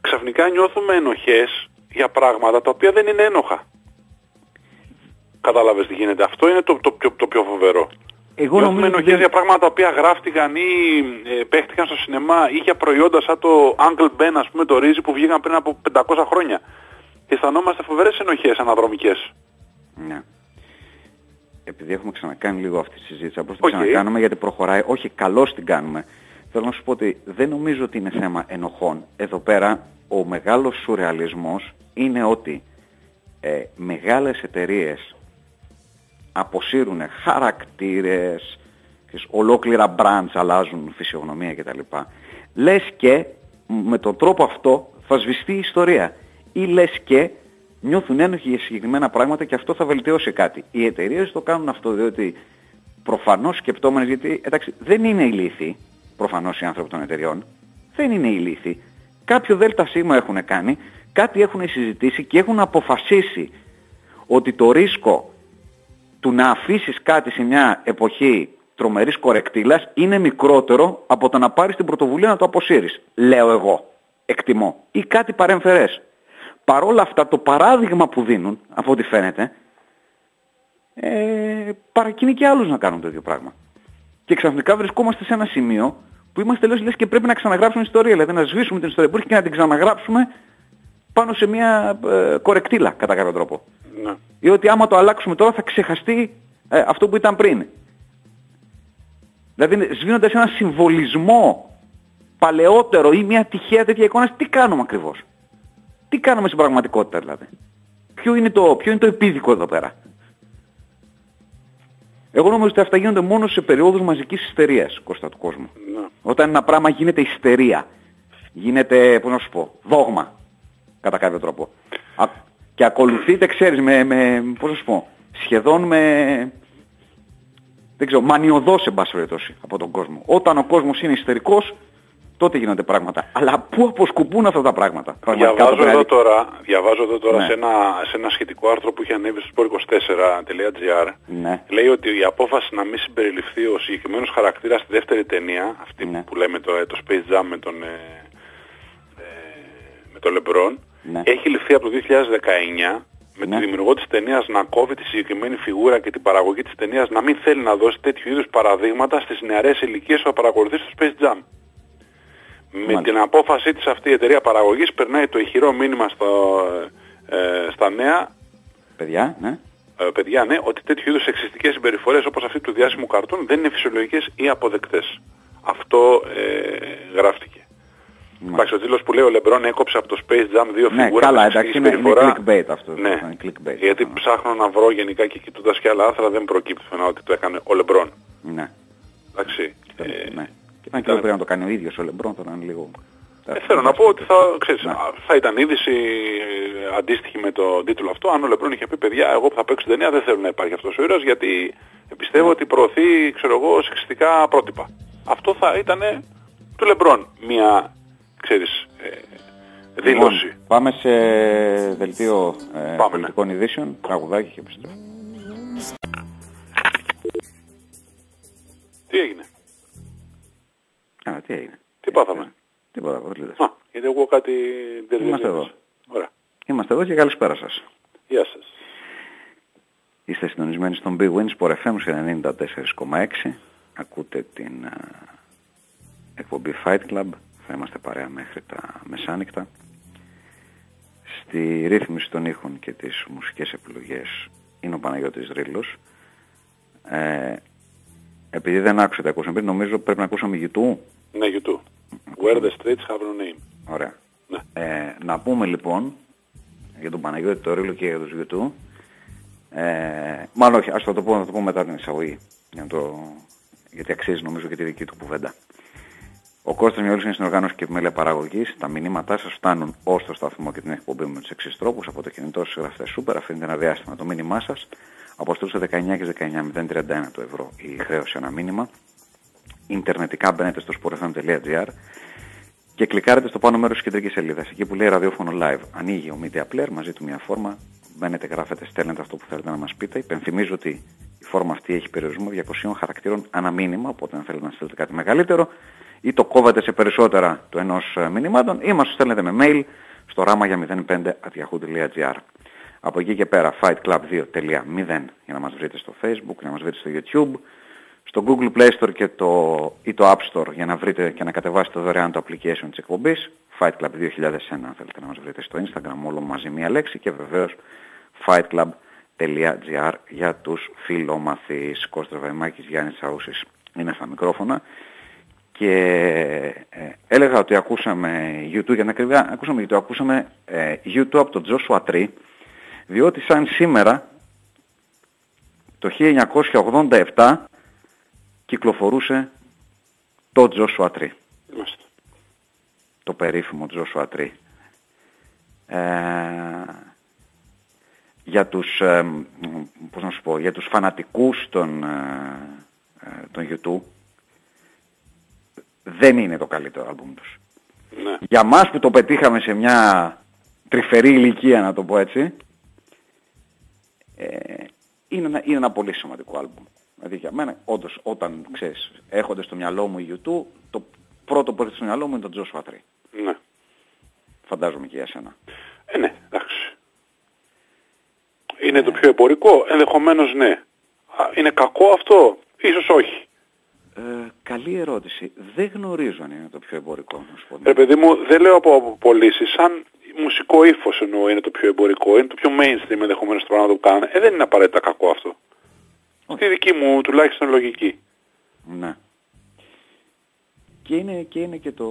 [SPEAKER 2] Ξαφνικά νιώθουμε ενοχές για πράγματα τα οποία δεν είναι ένοχα. Κατάλαβες τι γίνεται. Αυτό είναι το, το, πιο, το πιο φοβερό. Εγώ νομίζω ενοχές για πράγματα τα οποία γράφτηκαν ή ε, παίχτηκαν στο σινεμά ή για προϊόντα σαν το Uncle Ben, ας πούμε, το ρύζι που βγήκαν πριν από 500 χρόνια. Και αισθανόμαστε φοβερές ενοχές αναδρομικές.
[SPEAKER 1] Ναι. Επειδή έχουμε ξανακάνει λίγο αυτή τη συζήτηση, απλώς την ξανακάνουμε γιατί προχωράει. Όχι, καλώς την κάνουμε. Θέλω να σου πω ότι δεν νομίζω ότι είναι θέμα ενοχών. Εδώ πέρα ο μεγάλος σουρεαλισμός είναι ότι ε, μεγάλες εταιρείες αποσύρουν χαρακτήρες, ολόκληρα brands αλλάζουν φυσιογνωμία κτλ. Λες και με τον τρόπο αυτό θα σβηστεί η ιστορία. Ή λες και νιώθουν ένοχοι για συγκεκριμένα πράγματα και αυτό θα βελτιώσει κάτι. Οι εταιρείες το κάνουν αυτό διότι προφανώς σκεπτόμενες, γιατί εντάξει δεν είναι ηλίθιοι, προφανώς οι άνθρωποι των εταιριών, δεν είναι ηλίθιοι. Κάποιο ΔΣ έχουν κάνει, κάτι έχουν συζητήσει και έχουν αποφασίσει ότι το ρίσκο του να αφήσεις κάτι σε μια εποχή τρομερής κορεκτήλας είναι μικρότερο από το να πάρεις την πρωτοβουλία να το αποσύρεις. Λέω εγώ. Εκτιμώ. Ή κάτι παρεμφερές. Παρόλα αυτά το παράδειγμα που δίνουν, από ό,τι φαίνεται, ε, παρακινεί και άλλους να κάνουν το ίδιο πράγμα. Και ξαφνικά βρισκόμαστε σε ένα σημείο που είμαστε λες, λες και πρέπει να ξαναγράψουμε ιστορία. Δηλαδή να σβήσουμε την ιστορία που έχει και να την ξαναγράψουμε πάνω σε μια ε, κορεκτήλα κατά κάποιο τρόπο. Ναι. Ή ότι άμα το αλλάξουμε τώρα θα ξεχαστεί ε, αυτό που ήταν πριν. Δηλαδή σβήνοντας ένα συμβολισμό παλαιότερο ή μια τυχαία τέτοια εικόνα, τι κάνουμε ακριβώς; Τι κάνουμε στην πραγματικότητα δηλαδή; Ποιο είναι το, ποιο είναι το επίδικο εδώ πέρα; Εγώ νομίζω ότι αυτά γίνονται μόνο σε περίοδους μαζικής ιστερίας, Κώστα του κόσμου. Ναι. Όταν ένα πράγμα γίνεται ιστερία. Γίνεται, πώς να σου πω, δόγμα. Κατά κάποιο τρόπο. Και ακολουθείται, ξέρεις, με, με, πώς να σου πω, σχεδόν με, δεν ξέρω, μανιωδώς σε πάση από τον κόσμο. Όταν ο κόσμος είναι ιστερικός, τότε γίνονται πράγματα. Αλλά πού αποσκοπούν αυτά τα πράγματα.
[SPEAKER 2] Διαβάζω εδώ τώρα, διαβάζω εδώ τώρα ναι. σε, ένα, σε ένα σχετικό άρθρο που είχε ανέβει στο sport24.gr ναι. λέει ότι η απόφαση να μην συμπεριληφθεί ο συγκεκριμένος χαρακτήρας στη δεύτερη ταινία, αυτή ναι. που λέμε το, το Space Jam με τον, ε, ε, με τον LeBron, ναι. έχει ληφθεί από το 2019 με ναι. τη δημιουργό της ταινίας να κόβει τη συγκεκριμένη φιγούρα και την παραγωγή της ταινίας να μην θέλει να δώσει τέτοιου είδους παραδείγματα στις νεαρές ηλικίες που θα παρακολουθεί στο Space Jam. Με την απόφασή της αυτή η εταιρεία παραγωγής περνάει το ηχηρό μήνυμα στο, ε, στα νέα
[SPEAKER 1] παιδιά, ναι.
[SPEAKER 2] Ε, παιδιά, ναι, ότι τέτοιου είδους εξιστικές συμπεριφορές όπως αυτή του διάσημου καρτούν δεν είναι φυσιολογικές ή αποδεκτές. Αυτό ε, γράφτηκε. Εντάξει, ο τίτλος που λέει ο Λεμπρόν έκοψε από το Space Jam δύο ναι, φιγούρες.
[SPEAKER 1] Καλά, εντάξει, είναι, είναι clickbait αυτό.
[SPEAKER 2] Ναι, είναι clickbait, γιατί ναι. ψάχνω να βρω γενικά και κοιτώντας και άλλα άθρα δεν προκύπτει ότι το έκανε ο Λεμπρόν.
[SPEAKER 1] Ναι.
[SPEAKER 2] Εντάξει.
[SPEAKER 1] Ε, ναι. Και ήταν και πρέπει να το κάνει ο ίδιος ο Λεμπρόν, θα ήταν λίγο...
[SPEAKER 2] Ε, θέλω να πω ότι θα, ξέρεις, ναι. θα ήταν είδηση ε, αντίστοιχη με το τίτλο αυτό αν ο Λεμπρόν είχε πει παιδιά εγώ που θα παίξω την ταινία δεν θέλω να υπάρχει αυτός ο ήρωας γιατί πιστεύω ναι. ότι προωθεί ξέρω εγώ σεξιστικά πρότυπα. Αυτό θα ήταν του Λεμπρόν μια ξέρεις ε, δήλωση. Λοιπόν,
[SPEAKER 1] πάμε σε δελτίο ε, πάμε, πολιτικών ναι. ειδήσεων, τραγουδάκι και επιστρέφω.
[SPEAKER 2] Τι έγινε;
[SPEAKER 1] Α, τι έγινε.
[SPEAKER 2] Τι πάθαμε;
[SPEAKER 1] Τίποτα,
[SPEAKER 2] Α, γιατί εγώ κάτι δεν
[SPEAKER 1] Είμαστε εδώ.
[SPEAKER 2] Ωραία.
[SPEAKER 1] Είμαστε εδώ και καλησπέρα σας.
[SPEAKER 2] Γεια σας.
[SPEAKER 1] Είστε συντονισμένοι στον Big Wins Sport FM σε 94,6. Ακούτε την α, εκπομπή Fight Club. Θα είμαστε παρέα μέχρι τα μεσάνυχτα. Στη ρύθμιση των ήχων και τις μουσικές επιλογές είναι ο Παναγιώτης Ρήλος. Ε, επειδή δεν άκουσα τα ακούσαμε πριν, νομίζω πρέπει να ακούσαμε YouTube.
[SPEAKER 2] Ναι, YouTube. Where the streets have no name.
[SPEAKER 1] Ωραία. Ναι. Ε, να πούμε λοιπόν για τον Παναγιώτη το Ρήλο και για τους YouTube. Ε, μάλλον όχι, ας το, το πω, να το πω μετά την εισαγωγή. Για το, γιατί αξίζει νομίζω και τη δική του κουβέντα. Ο Κώστας Μιόλης είναι στην οργάνωση και επιμέλεια παραγωγής. Τα μηνύματά σας φτάνουν ως το σταθμό και την εκπομπή με τους εξής τρόπους. Από το κινητό σας γραφτέ Super, αφήνετε ένα διάστημα το μήνυμά σας. Αποστολή 19 και 19 το ευρώ η χρέωση ένα μήνυμα. Ιντερνετικά μπαίνετε στο sportfm.gr και κλικάρετε στο πάνω μέρος της κεντρικής σελίδας, εκεί που λέει ραδιόφωνο live. Ανοίγει ο Media Player, μαζί του μια φόρμα, μπαίνετε, γράφετε, στέλνετε αυτό που θέλετε να μας πείτε. Υπενθυμίζω ότι η φόρμα αυτή έχει περιορισμό 200 χαρακτήρων ανά μήνυμα, οπότε αν θέλετε να στείλετε κάτι μεγαλύτερο, ή το κόβετε σε περισσότερα του ενός ε, μηνυμάτων, ή μας στέλνετε με mail στο ράμα για 05.yahoo.gr. Από εκεί και πέρα fightclub2.0 για να μας βρείτε στο facebook, να μας βρείτε στο youtube, στο Google Play Store και το, ή το App Store για να βρείτε και να κατεβάσετε δωρεάν το application της εκπομπής. Fight Club 2001 αν θέλετε να μας βρείτε στο Instagram όλο μαζί μία λέξη και βεβαίως fightclub.gr για τους φιλόμαθείς. Κώστας Βαϊμάκης, Γιάννης Σαούσης είναι στα μικρόφωνα και ε, έλεγα ότι ακούσαμε YouTube, για να ακριβά ακούσαμε YouTube, ακούσαμε ε, YouTube από τον Joshua Tree, διότι σαν σήμερα το 1987 κυκλοφορούσε το Joshua Tree. Το περίφημο Joshua Tree. Ε, για τους, ε, πώς να σου πω, για τους φανατικούς των, ε, ε των YouTube δεν είναι το καλύτερο άλμπουμ τους.
[SPEAKER 2] Ναι.
[SPEAKER 1] Για μας που το πετύχαμε σε μια τρυφερή ηλικία να το πω έτσι, ε, είναι, ένα, είναι ένα πολύ σημαντικό άλμπουμ. Δηλαδή για μένα, όντως, όταν, ξέρεις, έχονται στο μυαλό μου η YouTube, το πρώτο που έρχεται στο μυαλό μου είναι το Joshua 3.
[SPEAKER 2] Ναι.
[SPEAKER 1] Φαντάζομαι και για σένα.
[SPEAKER 2] Ε, ναι, εντάξει. Είναι το πιο εμπορικό, ενδεχομένως ναι. Είναι κακό αυτό, ίσως όχι.
[SPEAKER 1] Ε, καλή ερώτηση. Δεν γνωρίζω αν είναι το πιο εμπορικό. Να σου πω.
[SPEAKER 2] Ρε παιδί μου, δεν λέω από απολύσει. Σαν μουσικό ύφος εννοώ είναι το πιο εμπορικό. Είναι το πιο mainstream ενδεχομένως το πράγμα που κάνουν. Ε, δεν είναι απαραίτητα κακό αυτό. Στη δική μου τουλάχιστον λογική.
[SPEAKER 1] Ναι. Και είναι και, είναι και το...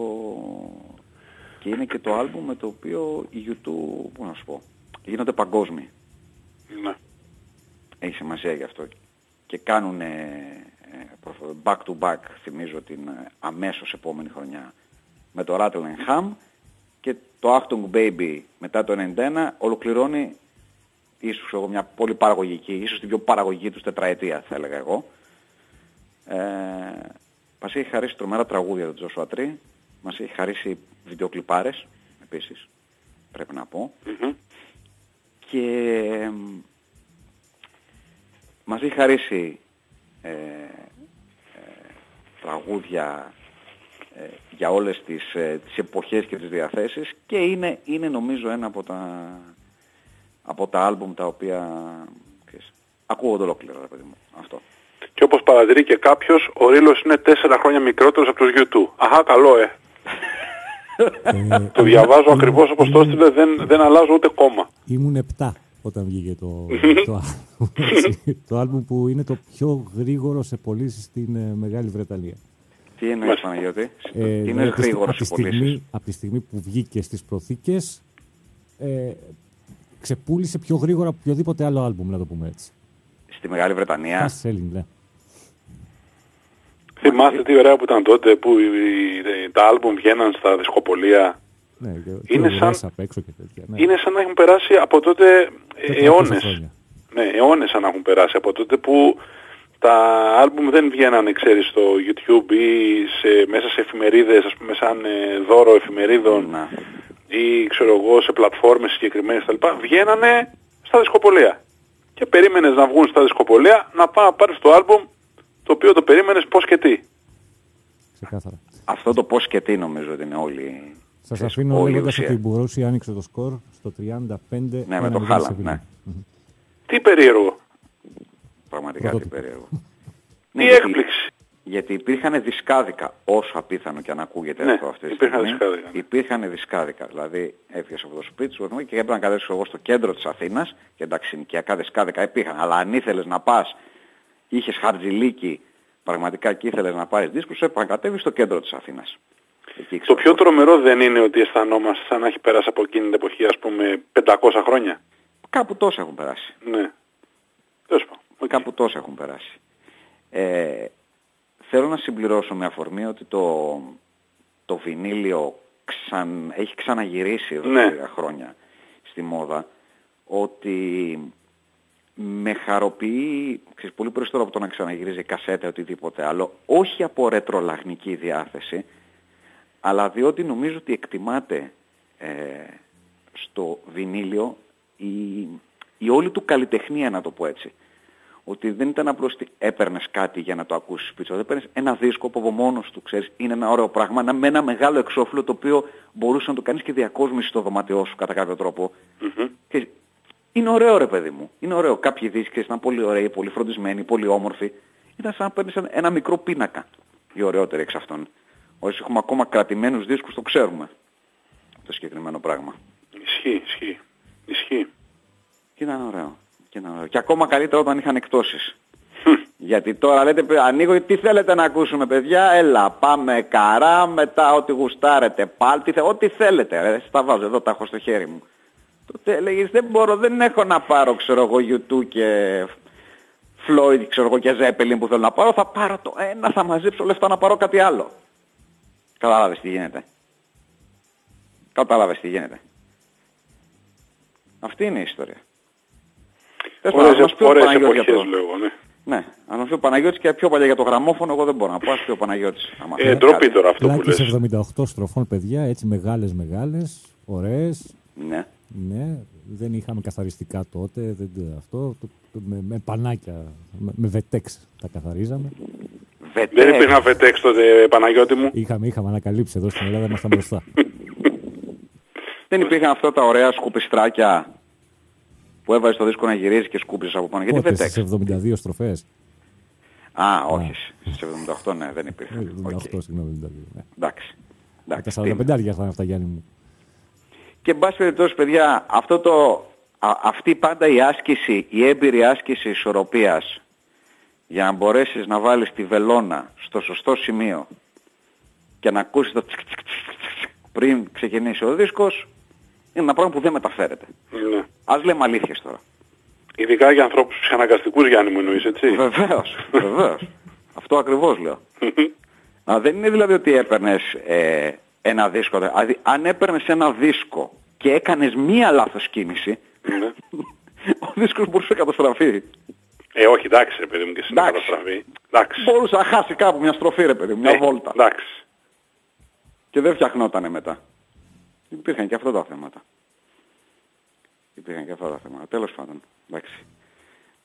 [SPEAKER 1] Και είναι και το άλμπουμ με το οποίο οι YouTube, πού να σου πω, γίνονται παγκόσμιοι.
[SPEAKER 2] Ναι.
[SPEAKER 1] Έχει σημασία γι' αυτό. Και κάνουν back to back θυμίζω την ε, αμέσως επόμενη χρονιά με το Rattle and Ham και το Achtung Baby μετά το 91 ολοκληρώνει ίσως εγώ μια πολύ παραγωγική, ίσως την πιο παραγωγική τους τετραετία θα έλεγα εγώ. Ε, μας έχει χαρίσει τρομερά τραγούδια το Joshua Tree, μας έχει χαρίσει βιντεοκλιπάρες επίσης, πρέπει να πω. Και μας έχει χαρίσει ε, τραγούδια ε, για όλες τις, ε, τις εποχές και τις διαθέσεις και είναι, είναι νομίζω ένα από τα, από τα άλμπουμ τα οποία ξέρεις, ακούγονται ολόκληρα, παιδί μου, αυτό.
[SPEAKER 2] Και όπως παρατηρεί και κάποιος, ο Ρήλος είναι τέσσερα χρόνια μικρότερος από τους YouTube. Αχα, καλό, ε. ε το διαβάζω ακριβώς όπως το έστειλε, δεν, δεν αλλάζω ούτε κόμμα.
[SPEAKER 3] Ήμουν επτά όταν βγήκε το, το, <laughs> το άλμπουμ που είναι το πιο γρήγορο σε πωλήσεις στην ε, Μεγάλη Βρετανία.
[SPEAKER 1] Τι εννοείς Παναγιώτη, ε, είναι ναι, γρήγορο σε πωλήσεις;
[SPEAKER 3] Από τη στιγμή που βγήκε στις προθήκες, ε, ξεπούλησε πιο γρήγορα από οποιοδήποτε άλλο άλμπουμ, να το πούμε έτσι.
[SPEAKER 1] Στη Μεγάλη Βρετανία;
[SPEAKER 3] Fast selling, ναι.
[SPEAKER 2] Θυμάστε τι ωραία που ήταν τότε που τα άλμπουμ βγαίναν στα δισκοπολία
[SPEAKER 3] ναι, και είναι, σαν, έξω και τέτοια, ναι.
[SPEAKER 2] είναι σαν να έχουν περάσει από τότε αιώνες. Ναι, αιώνες σαν να έχουν περάσει από τότε που τα άλμπουμ δεν βγαίνανε, ξέρεις, στο YouTube ή σε, μέσα σε εφημερίδες, ας πούμε, σαν ε, δώρο εφημερίδων
[SPEAKER 1] να.
[SPEAKER 2] ή, ξέρω εγώ, σε πλατφόρμες συγκεκριμένες κτλ. Βγαίνανε στα δισκοπολία. Και περίμενες να βγουν στα δισκοπολία να πάει να πάρεις το άλμπουμ το οποίο το περίμενες πώς και τι.
[SPEAKER 3] Ξεκάθαρα.
[SPEAKER 1] Αυτό το πώς και τι νομίζω ότι είναι όλοι
[SPEAKER 3] Σας αφήνω λέγοντας ότι η Μπουρούση άνοιξε το σκορ στο 35.
[SPEAKER 1] Ναι, με το χάλα. Ναι.
[SPEAKER 2] Τι περίεργο.
[SPEAKER 1] Πραγματικά τι περίεργο.
[SPEAKER 2] Τι ναι, έκπληξη.
[SPEAKER 1] Γιατί υπήρχαν δισκάδικα, όσο απίθανο και αν ακούγεται
[SPEAKER 2] ναι,
[SPEAKER 1] αυτό αυτή τη
[SPEAKER 2] υπήρχαν Δισκάδικα.
[SPEAKER 1] Υπήρχαν δισκάδικα. Δηλαδή έφυγες από το σπίτι σου και έπρεπε να κατέβεις εγώ στο κέντρο της Αθήνας και εντάξει νοικιακά δισκάδικα υπήρχαν. Αλλά αν ήθελες να πας, είχες χαρτζιλίκι πραγματικά και ήθελες να πάρεις δίσκους, έπρεπε να κατέβεις στο κέντρο της Αθήνας.
[SPEAKER 2] Το πιο τρομερό δεν είναι ότι αισθανόμαστε σαν να έχει περάσει από εκείνη την εποχή, ας πούμε, 500 χρόνια.
[SPEAKER 1] Κάπου τόσα έχουν περάσει.
[SPEAKER 2] Ναι. Τέλος
[SPEAKER 1] πάντων. Κάπου τόσα έχουν περάσει. Ε, θέλω να συμπληρώσω με αφορμή ότι το, το βινίλιο ξαν, έχει ξαναγυρίσει εδώ ναι. χρόνια στη μόδα ότι με χαροποιεί ξέρεις, πολύ περισσότερο από το να ξαναγυρίζει κασέτα οτιδήποτε άλλο όχι από ρετρολαχνική διάθεση αλλά διότι νομίζω ότι εκτιμάται ε, στο βινίλιο η, η όλη του καλλιτεχνία, να το πω έτσι. Ότι δεν ήταν απλώς ότι έπαιρνες κάτι για να το ακούσεις πίσω. Δεν παίρνεις ένα δίσκο που από μόνος του, ξέρεις, είναι ένα ωραίο πράγμα, με ένα μεγάλο εξώφυλλο το οποίο μπορούσες να το κάνεις και διακόσμηση στο δωμάτιό σου κατά κάποιο τρόπο. Και είναι ωραίο ρε παιδί μου. Είναι ωραίο. Κάποιοι δίσκες ήταν πολύ ωραίοι, πολύ φροντισμένοι, πολύ όμορφοι. ήταν σαν να παίρνεις ένα μικρό πίνακα. Οι ωραιότεροι εξ αυτών. Όσοι έχουμε ακόμα κρατημένους δίσκους το ξέρουμε. Το συγκεκριμένο πράγμα.
[SPEAKER 2] Ισχύει, ισχύει. Ισχύει.
[SPEAKER 1] Και ήταν ωραίο. Και, ήταν ωραίο. και ακόμα καλύτερα όταν είχαν εκτόσεις. Γιατί τώρα λέτε, ανοίγω, τι θέλετε να ακούσουμε παιδιά, έλα πάμε καρά, μετά ό,τι γουστάρετε πάλι, ό,τι θέλετε, ρε, τα βάζω εδώ, τα έχω στο χέρι μου. Τότε έλεγες δεν μπορώ, δεν έχω να πάρω ξέρω εγώ YouTube και Floyd ξέρω εγώ και Zeppelin που θέλω να πάρω, θα πάρω το ένα, θα μαζέψω λεφτά να πάρω κάτι άλλο. Κατάλαβες τι γίνεται. Κατάλαβες τι γίνεται. Αυτή είναι η ιστορία.
[SPEAKER 2] Ωραίες, ωραίες εποχές λέω ναι.
[SPEAKER 1] Ναι, αν πει ο Παναγιώτης και πιο παλιά για το γραμμόφωνο, εγώ δεν μπορώ να πω. Ας πει ο Παναγιώτης.
[SPEAKER 2] Ε, ντροπή τώρα αυτό που λες.
[SPEAKER 3] 78 στροφών, παιδιά, έτσι μεγάλες μεγάλες, ωραίες.
[SPEAKER 1] Ναι.
[SPEAKER 3] Ναι, δεν είχαμε καθαριστικά τότε, δεν, αυτό, το, το, με, με, πανάκια, με, με βετέξ τα καθαρίζαμε.
[SPEAKER 1] Βετέξ.
[SPEAKER 2] Δεν υπήρχαν βετέξ τότε, Παναγιώτη μου.
[SPEAKER 3] Είχαμε, είχαμε ανακαλύψει εδώ στην Ελλάδα, ήμασταν μπροστά. <laughs>
[SPEAKER 1] δεν υπήρχαν αυτά τα ωραία σκουπιστράκια που έβαζες το δίσκο να γυρίζεις και σκούπιζες από πάνω. Γιατί
[SPEAKER 3] Πότε, στις 72 στροφές.
[SPEAKER 1] Α, όχι. Στις 78 ναι, δεν υπήρχε.
[SPEAKER 3] 78, okay. συγγνώμη, 72. Ναι.
[SPEAKER 1] Εντάξει.
[SPEAKER 3] Τα 45 ήταν αυτά, Γιάννη μου.
[SPEAKER 1] Και εν πάση περιπτώσει, παιδιά, αυτό το, α, αυτή πάντα η άσκηση, η έμπειρη άσκηση ισορροπίας για να μπορέσεις να βάλεις τη βελόνα στο σωστό σημείο και να ακούσεις το τσικ, τσικ, τσικ, πριν ξεκινήσει ο δίσκος είναι ένα πράγμα που δεν μεταφέρεται.
[SPEAKER 2] Ναι.
[SPEAKER 1] Ας λέμε αλήθειες τώρα.
[SPEAKER 2] Ειδικά για ανθρώπους ψυχαναγκαστικούς Γιάννη μου εννοείς έτσι;
[SPEAKER 1] Βεβαίως, βεβαίως. Αυτό ακριβώς λέω. <laughs> Α, δεν είναι δηλαδή ότι έπαιρνες ε, ένα δίσκο. Δηλαδή αν έπαιρνες ένα δίσκο και έκανες μία λάθος κίνηση,
[SPEAKER 2] Ναι.
[SPEAKER 1] Ο δίσκος μπορούσε να καταστραφεί.
[SPEAKER 2] Ε, όχι, εντάξει ρε παιδί μου και στην καταστραφή. Εντάξει.
[SPEAKER 1] Μπορούσε να χάσει κάπου μια στροφή ρε παιδί μου, μια
[SPEAKER 2] Ε,
[SPEAKER 1] βόλτα.
[SPEAKER 2] Εντάξει.
[SPEAKER 1] Και δεν φτιαχνότανε μετά. Υπήρχαν και αυτά τα θέματα. Υπήρχαν και αυτά τα θέματα. Τέλος πάντων. Εντάξει.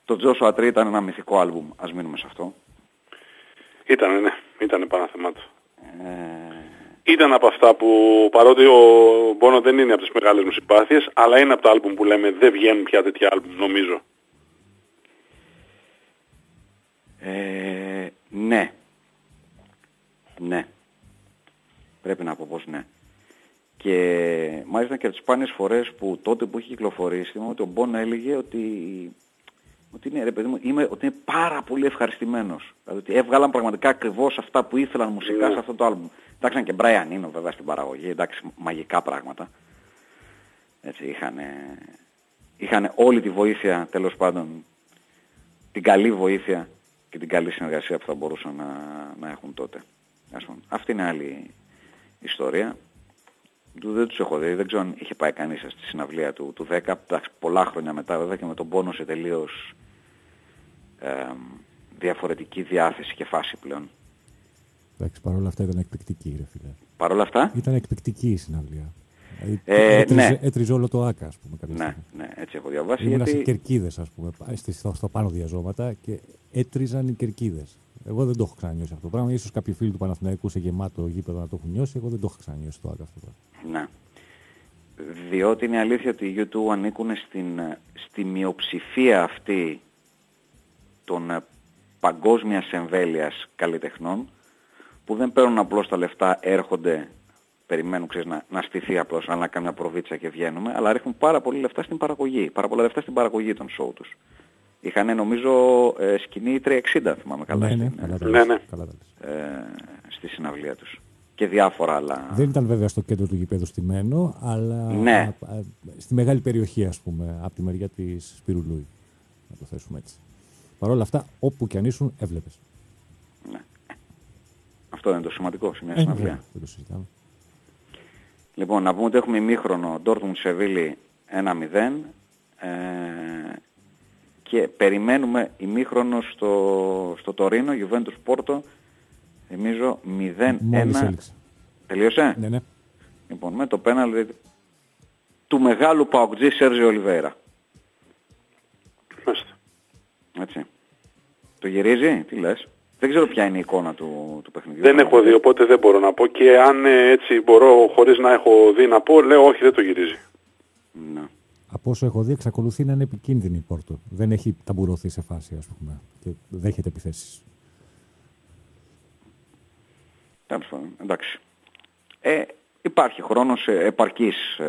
[SPEAKER 1] Το Joshua Tree ήταν ένα μυθικό άλμπουμ. Ας μείνουμε σε αυτό.
[SPEAKER 2] Ήτανε, ναι. Ήτανε πάνω θέμα του.
[SPEAKER 1] Ε,
[SPEAKER 2] Ήταν από αυτά που παρότι ο Μπόνο δεν είναι από τις μεγάλες μου συμπάθειες, αλλά είναι από τα άλμπουμ που λέμε δεν βγαίνουν πια τέτοια άλμπουμ, νομίζω.
[SPEAKER 1] ε, ναι. Ναι. Πρέπει να πω πως ναι. Και μάλιστα και από τις σπάνιες φορές που τότε που είχε κυκλοφορήσει, θυμάμαι ότι ο Μπόνο έλεγε ότι, ότι, είναι, ρε παιδί μου, είμαι, ότι είναι πάρα πολύ ευχαριστημένος. Δηλαδή ότι έβγαλαν πραγματικά ακριβώς αυτά που ήθελαν μουσικά
[SPEAKER 2] Ναι.
[SPEAKER 1] σε αυτό το άλμπουμ. Εντάξει, ήταν και Brian Eno βέβαια στην παραγωγή, εντάξει, μαγικά πράγματα. Έτσι, είχαν, είχαν όλη τη βοήθεια, τέλος πάντων, την καλή βοήθεια και την καλή συνεργασία που θα μπορούσαν να, να έχουν τότε. Ας πούμε. Αυτή είναι άλλη ιστορία. Του δεν τους έχω δει, δεν ξέρω αν είχε πάει κανείς στη συναυλία του, του 10, εντάξει, πολλά χρόνια μετά βέβαια και με τον πόνος σε τελείως ε, διαφορετική διάθεση και φάση πλέον.
[SPEAKER 3] Εντάξει, παρόλα αυτά ήταν εκπληκτική, ρε φίλε.
[SPEAKER 1] Παρ' όλα αυτά,
[SPEAKER 3] Ήταν εκπληκτική η συναυλία. Δηλαδή,
[SPEAKER 1] Ε,
[SPEAKER 3] έτριζε,
[SPEAKER 1] ναι.
[SPEAKER 3] έτριζε όλο το άκα, ας πούμε. κάποια
[SPEAKER 1] ναι,
[SPEAKER 3] στιγμή.
[SPEAKER 1] ναι, έτσι έχω διαβάσει,
[SPEAKER 3] Ήμουνα σε
[SPEAKER 1] γιατί
[SPEAKER 3] κερκίδες, ας πούμε, πά- στη- στο, στο πάνω διαζώματα και έτριζαν οι κερκίδες. Εγώ δεν το έχω ξανανιώσει αυτό το πράγμα. Ίσως κάποιοι φίλοι του Παναθηναϊκού σε γεμάτο γήπεδο να το έχουν νιώσει. Εγώ δεν το έχω ξανανιώσει το άκα αυτό το πράγμα.
[SPEAKER 1] Ναι. Διότι είναι αλήθεια ότι οι U2 ανήκουν στην, ε, στη μειοψηφία αυτή των ε, παγκόσμιας εμβέλειας καλλιτεχνών που δεν παίρνουν απλώς τα λεφτά, έρχονται, περιμένουν ξέρεις, να, να στηθεί απλώς, να κάνει μια προβίτσα και βγαίνουμε, αλλά ρίχνουν πάρα πολύ λεφτά στην παραγωγή, πάρα πολλά λεφτά στην παραγωγή των show τους. Είχαν νομίζω ε, σκηνή 360, θυμάμαι καλά,
[SPEAKER 3] ναι, ναι,
[SPEAKER 1] στην, ε,
[SPEAKER 3] καλά τα
[SPEAKER 2] Ναι,
[SPEAKER 3] λες,
[SPEAKER 2] ναι.
[SPEAKER 3] καλά τα λες.
[SPEAKER 1] ε, στη συναυλία τους. Και διάφορα άλλα.
[SPEAKER 3] Δεν ήταν βέβαια στο κέντρο του γηπέδου στημένο, αλλά
[SPEAKER 1] Ναι.
[SPEAKER 3] α, α, στη μεγάλη περιοχή, ας πούμε, από τη μεριά της Σπυρουλούη. Να το θέσουμε έτσι. Παρ' όλα αυτά, όπου και αν ήσουν, έβλεπες.
[SPEAKER 1] Αυτό είναι το σημαντικό σε μια
[SPEAKER 3] Ε,
[SPEAKER 1] συναυλία.
[SPEAKER 3] βέβαια, δεν το συζητάμε.
[SPEAKER 1] Λοιπόν, να πούμε ότι έχουμε ημίχρονο Dortmund Σεβίλη 1-0 ε, και περιμένουμε ημίχρονο στο, στο Τωρίνο, Juventus Πόρτο, θυμίζω
[SPEAKER 3] Μόλις
[SPEAKER 1] 0-1.
[SPEAKER 3] έληξε.
[SPEAKER 1] Τελείωσε;
[SPEAKER 3] Ναι, ναι.
[SPEAKER 1] Λοιπόν, με το πέναλτι του μεγάλου Παοκτζή Σέρζι Ολιβέρα.
[SPEAKER 2] Μάλιστα.
[SPEAKER 1] Έτσι. Το γυρίζει, τι λες. Δεν ξέρω ποια είναι η εικόνα του, του παιχνιδιού.
[SPEAKER 2] Δεν έχω δει, οπότε δεν μπορώ να πω και αν ε, έτσι μπορώ χωρίς να έχω δει να πω, λέω όχι δεν το γυρίζει.
[SPEAKER 1] Να.
[SPEAKER 3] Από όσο έχω δει, εξακολουθεί να είναι επικίνδυνη η Πόρτο. Δεν έχει ταμπουρωθεί σε φάση, ας πούμε, και δέχεται επιθέσεις.
[SPEAKER 1] Εντάξει. Ε, υπάρχει χρόνος ε, επαρκής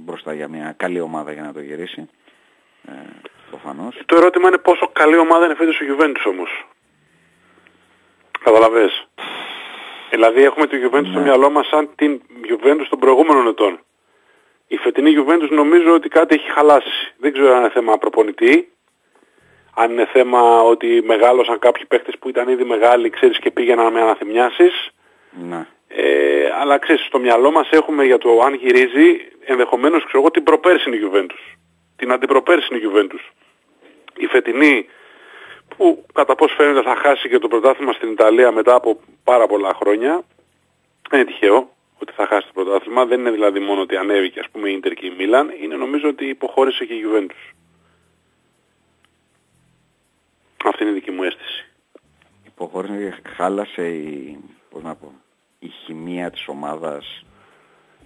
[SPEAKER 1] μπροστά για μια καλή ομάδα για να το γυρίσει προφανώς.
[SPEAKER 2] Το ερώτημα είναι πόσο καλή ομάδα είναι φέτος ο Juventus όμως. Καταλαβες. Δηλαδή έχουμε τη Juventus στο
[SPEAKER 1] Ναι.
[SPEAKER 2] μυαλό μας σαν την Juventus των προηγούμενων ετών. Η φετινή Juventus νομίζω ότι κάτι έχει χαλάσει. Δεν ξέρω αν είναι θέμα προπονητή, αν είναι θέμα ότι μεγάλωσαν κάποιοι παίχτες που ήταν ήδη μεγάλοι, ξέρεις, και πήγαιναν με αναθυμιάσεις.
[SPEAKER 1] Ναι.
[SPEAKER 2] Ε, αλλά ξέρεις, στο μυαλό μας έχουμε για το αν γυρίζει ενδεχομένως ξέρω εγώ την προπέρσινη Juventus. Την αντιπροπέρσινη Juventus. Η φετινή που κατά πώς φαίνεται θα χάσει και το πρωτάθλημα στην Ιταλία μετά από πάρα πολλά χρόνια. Δεν είναι τυχαίο ότι θα χάσει το πρωτάθλημα. Δεν είναι δηλαδή μόνο ότι ανέβηκε ας πούμε η Ίντερ και η Μίλαν. Είναι νομίζω ότι υποχώρησε και η Juventus. Αυτή είναι η δική μου αίσθηση.
[SPEAKER 1] Υποχώρησε, χάλασε η, πώς να πω, η χημεία της ομάδας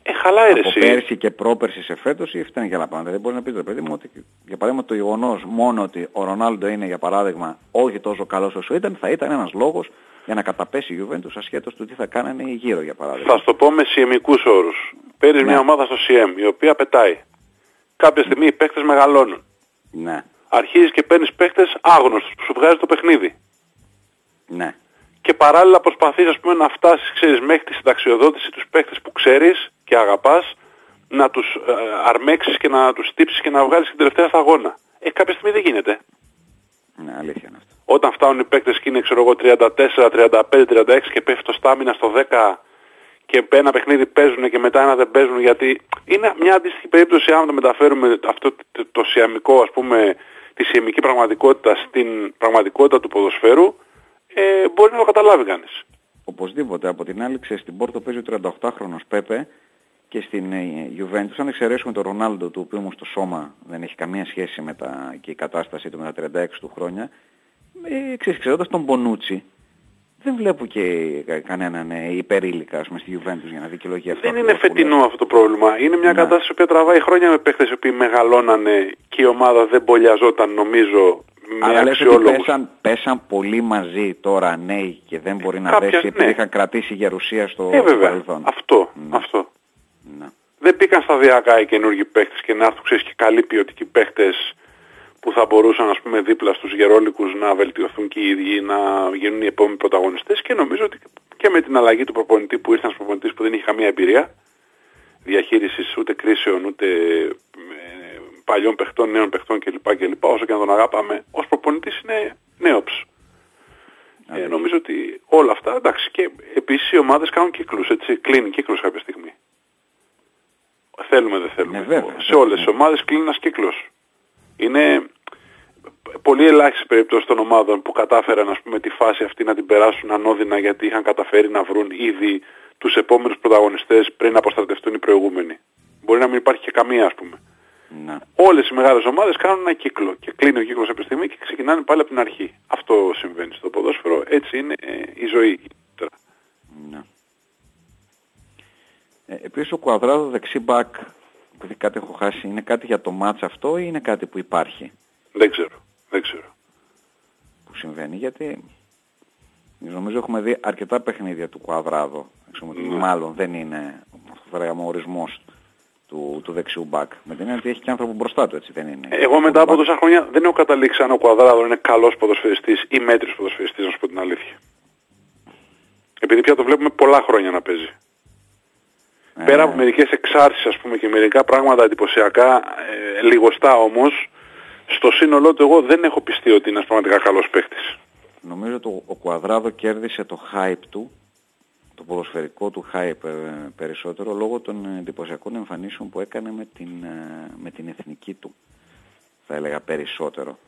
[SPEAKER 2] Ε, χαλάει ρε
[SPEAKER 1] από
[SPEAKER 2] εσύ.
[SPEAKER 1] πέρσι και πρόπερσι σε φέτος ή φτάνει και άλλα πράγματα. Δεν μπορείς να πείτε, παιδί μου, ότι για παράδειγμα το γεγονός μόνο ότι ο Ρονάλντο είναι για παράδειγμα όχι τόσο καλός όσο ήταν, θα ήταν ένας λόγος για να καταπέσει η Juventus ασχέτως του τι θα κάνανε οι γύρω για παράδειγμα.
[SPEAKER 2] Θα σου το πω με σιεμικούς όρους. Παίρνεις
[SPEAKER 1] Ναι.
[SPEAKER 2] μια ομάδα στο CM η οποία πετάει. Κάποια στιγμή οι παίκτες μεγαλώνουν.
[SPEAKER 1] Ναι,
[SPEAKER 2] Αρχίζεις και παίρνεις παίκτες άγνωστους που σου βγάζει το παιχνίδι.
[SPEAKER 1] ναι,
[SPEAKER 2] Και παράλληλα προσπαθείς ας πούμε να φτάσεις ξέρεις, μέχρι τη συνταξιοδότηση τους παίκτες που ξέρεις και αγαπάς να τους ε, αρμέξεις και να τους τύψεις και να βγάλεις την τελευταία σταγόνα. Ε, κάποια στιγμή δεν γίνεται.
[SPEAKER 1] ναι, αλήθεια είναι αυτό.
[SPEAKER 2] Όταν φτάνουν οι παίκτες και είναι ξέρω εγώ 34, 35, 36 και πέφτει το στάμινα στο 10 και ένα παιχνίδι παίζουν και μετά ένα δεν παίζουν γιατί είναι μια αντίστοιχη περίπτωση άμα το μεταφέρουμε αυτό το, το σιαμικό ας πούμε τη σιαμική πραγματικότητα στην πραγματικότητα του ποδοσφαίρου ε, μπορεί να το καταλάβει κανείς.
[SPEAKER 1] Οπωσδήποτε. Από την άλλη, ξέρεις, στην Πόρτο παίζει ο 38χρονος Πέπε και στην ε, Juventus, αν εξαιρέσουμε τον Ρονάλντο, του οποίου όμως το σώμα δεν έχει καμία σχέση με τα, και η κατάστασή του με τα 36 του χρόνια, ε, ξέρεις, ξέροντας τον Μπονούτσι, δεν βλέπω και κα- κανέναν ε, υπερήλικα ας πούμε, στη Juventus για να δικαιολογεί αυτό.
[SPEAKER 2] Δεν είναι
[SPEAKER 1] ακριβώς που
[SPEAKER 2] φετινό
[SPEAKER 1] λες.
[SPEAKER 2] αυτό το πρόβλημα. Είναι μια
[SPEAKER 1] Ναι.
[SPEAKER 2] κατάσταση που τραβάει χρόνια με παίκτες οι οποίοι μεγαλώνανε και η ομάδα δεν μπολιαζόταν νομίζω με
[SPEAKER 1] Αλλά λες ότι
[SPEAKER 2] αξιόλογους.
[SPEAKER 1] πέσαν, πέσαν πολύ μαζί τώρα νέοι και δεν μπορεί να
[SPEAKER 2] Κάποια,
[SPEAKER 1] δέσει επειδή
[SPEAKER 2] ναι.
[SPEAKER 1] είχαν κρατήσει γερουσία στο,
[SPEAKER 2] Ε,
[SPEAKER 1] στο
[SPEAKER 2] βέβαια.
[SPEAKER 1] παρελθόν.
[SPEAKER 2] Αυτό,
[SPEAKER 1] Ναι.
[SPEAKER 2] αυτό.
[SPEAKER 1] Ναι.
[SPEAKER 2] δεν μπήκαν σταδιακά οι καινούργιοι παίχτες και να έρθουν ξέρεις και καλοί ποιοτικοί παίχτες που θα μπορούσαν ας πούμε δίπλα στους γερόλικους να βελτιωθούν και οι ίδιοι να γίνουν οι επόμενοι πρωταγωνιστές και νομίζω ότι και με την αλλαγή του προπονητή που ήρθε ένας προπονητής που δεν είχε καμία εμπειρία διαχείρισης ούτε κρίσεων ούτε ε, παλιών παιχτών, νέων παιχτών κλπ. κλπ. Όσο και να τον αγάπαμε, ως προπονητής είναι νέοψ. Ε,
[SPEAKER 1] Αλήθεια.
[SPEAKER 2] νομίζω ότι όλα αυτά, εντάξει, και επίσης οι ομάδες κάνουν κύκλους, έτσι, κλείνει κύκλος κάποια στιγμή. Θέλουμε, δεν θέλουμε.
[SPEAKER 1] Ναι, βέβαια,
[SPEAKER 2] Σε
[SPEAKER 1] βέβαια,
[SPEAKER 2] όλες
[SPEAKER 1] ναι.
[SPEAKER 2] τις ομάδες κλείνει ένας κύκλος. Είναι πολύ ελάχιστες περιπτώσεις των ομάδων που κατάφεραν ας πούμε, τη φάση αυτή να την περάσουν ανώδυνα γιατί είχαν καταφέρει να βρουν ήδη τους επόμενους πρωταγωνιστές πριν αποστρατευτούν οι προηγούμενοι. Μπορεί να μην υπάρχει και καμία ας πούμε.
[SPEAKER 1] Ναι.
[SPEAKER 2] Όλες οι μεγάλες ομάδες κάνουν ένα κύκλο και κλείνει ο κύκλος κάποια στιγμή και ξεκινάνε πάλι από την αρχή. Αυτό συμβαίνει στο ποδόσφαιρο, έτσι είναι ε, η ζωή.
[SPEAKER 1] Ναι. Ε, επίσης ο Κουαδράδο δεξί μπακ, επειδή κάτι έχω χάσει, είναι κάτι για το μάτς αυτό ή είναι κάτι που υπάρχει,
[SPEAKER 2] Δεν ξέρω, δεν ξέρω.
[SPEAKER 1] που συμβαίνει, γιατί νομίζω έχουμε δει αρκετά παιχνίδια του Κουαδράδο, Ξέρουμε ότι
[SPEAKER 2] Ναι.
[SPEAKER 1] μάλλον δεν είναι, αυτό θα λέγαμε, ο ορισμός του, του δεξιού μπακ, με την έννοια ότι έχει και άνθρωπο μπροστά του, έτσι δεν είναι.
[SPEAKER 2] Εγώ μετά από
[SPEAKER 1] μπακ.
[SPEAKER 2] τόσα χρόνια δεν έχω καταλήξει αν ο Κουαδράδο είναι καλός ποδοσφαιριστής ή μέτριος ποδοσφαιριστής, να σου πω την αλήθεια. Επειδή πια το βλέπουμε πολλά χρόνια να παίζει.
[SPEAKER 1] Ε,
[SPEAKER 2] Πέρα από μερικές εξάρσεις ας πούμε και μερικά πράγματα εντυπωσιακά, ε, λιγοστά όμως, στο σύνολό του εγώ δεν έχω πιστεί ότι είναι ένας πραγματικά καλός παίχτης.
[SPEAKER 1] Νομίζω ότι ο Κουαδράδο κέρδισε το hype του, το ποδοσφαιρικό του hype ε, περισσότερο λόγω των εντυπωσιακών εμφανίσεων που έκανε με την, ε, με την εθνική του. Θα έλεγα περισσότερο.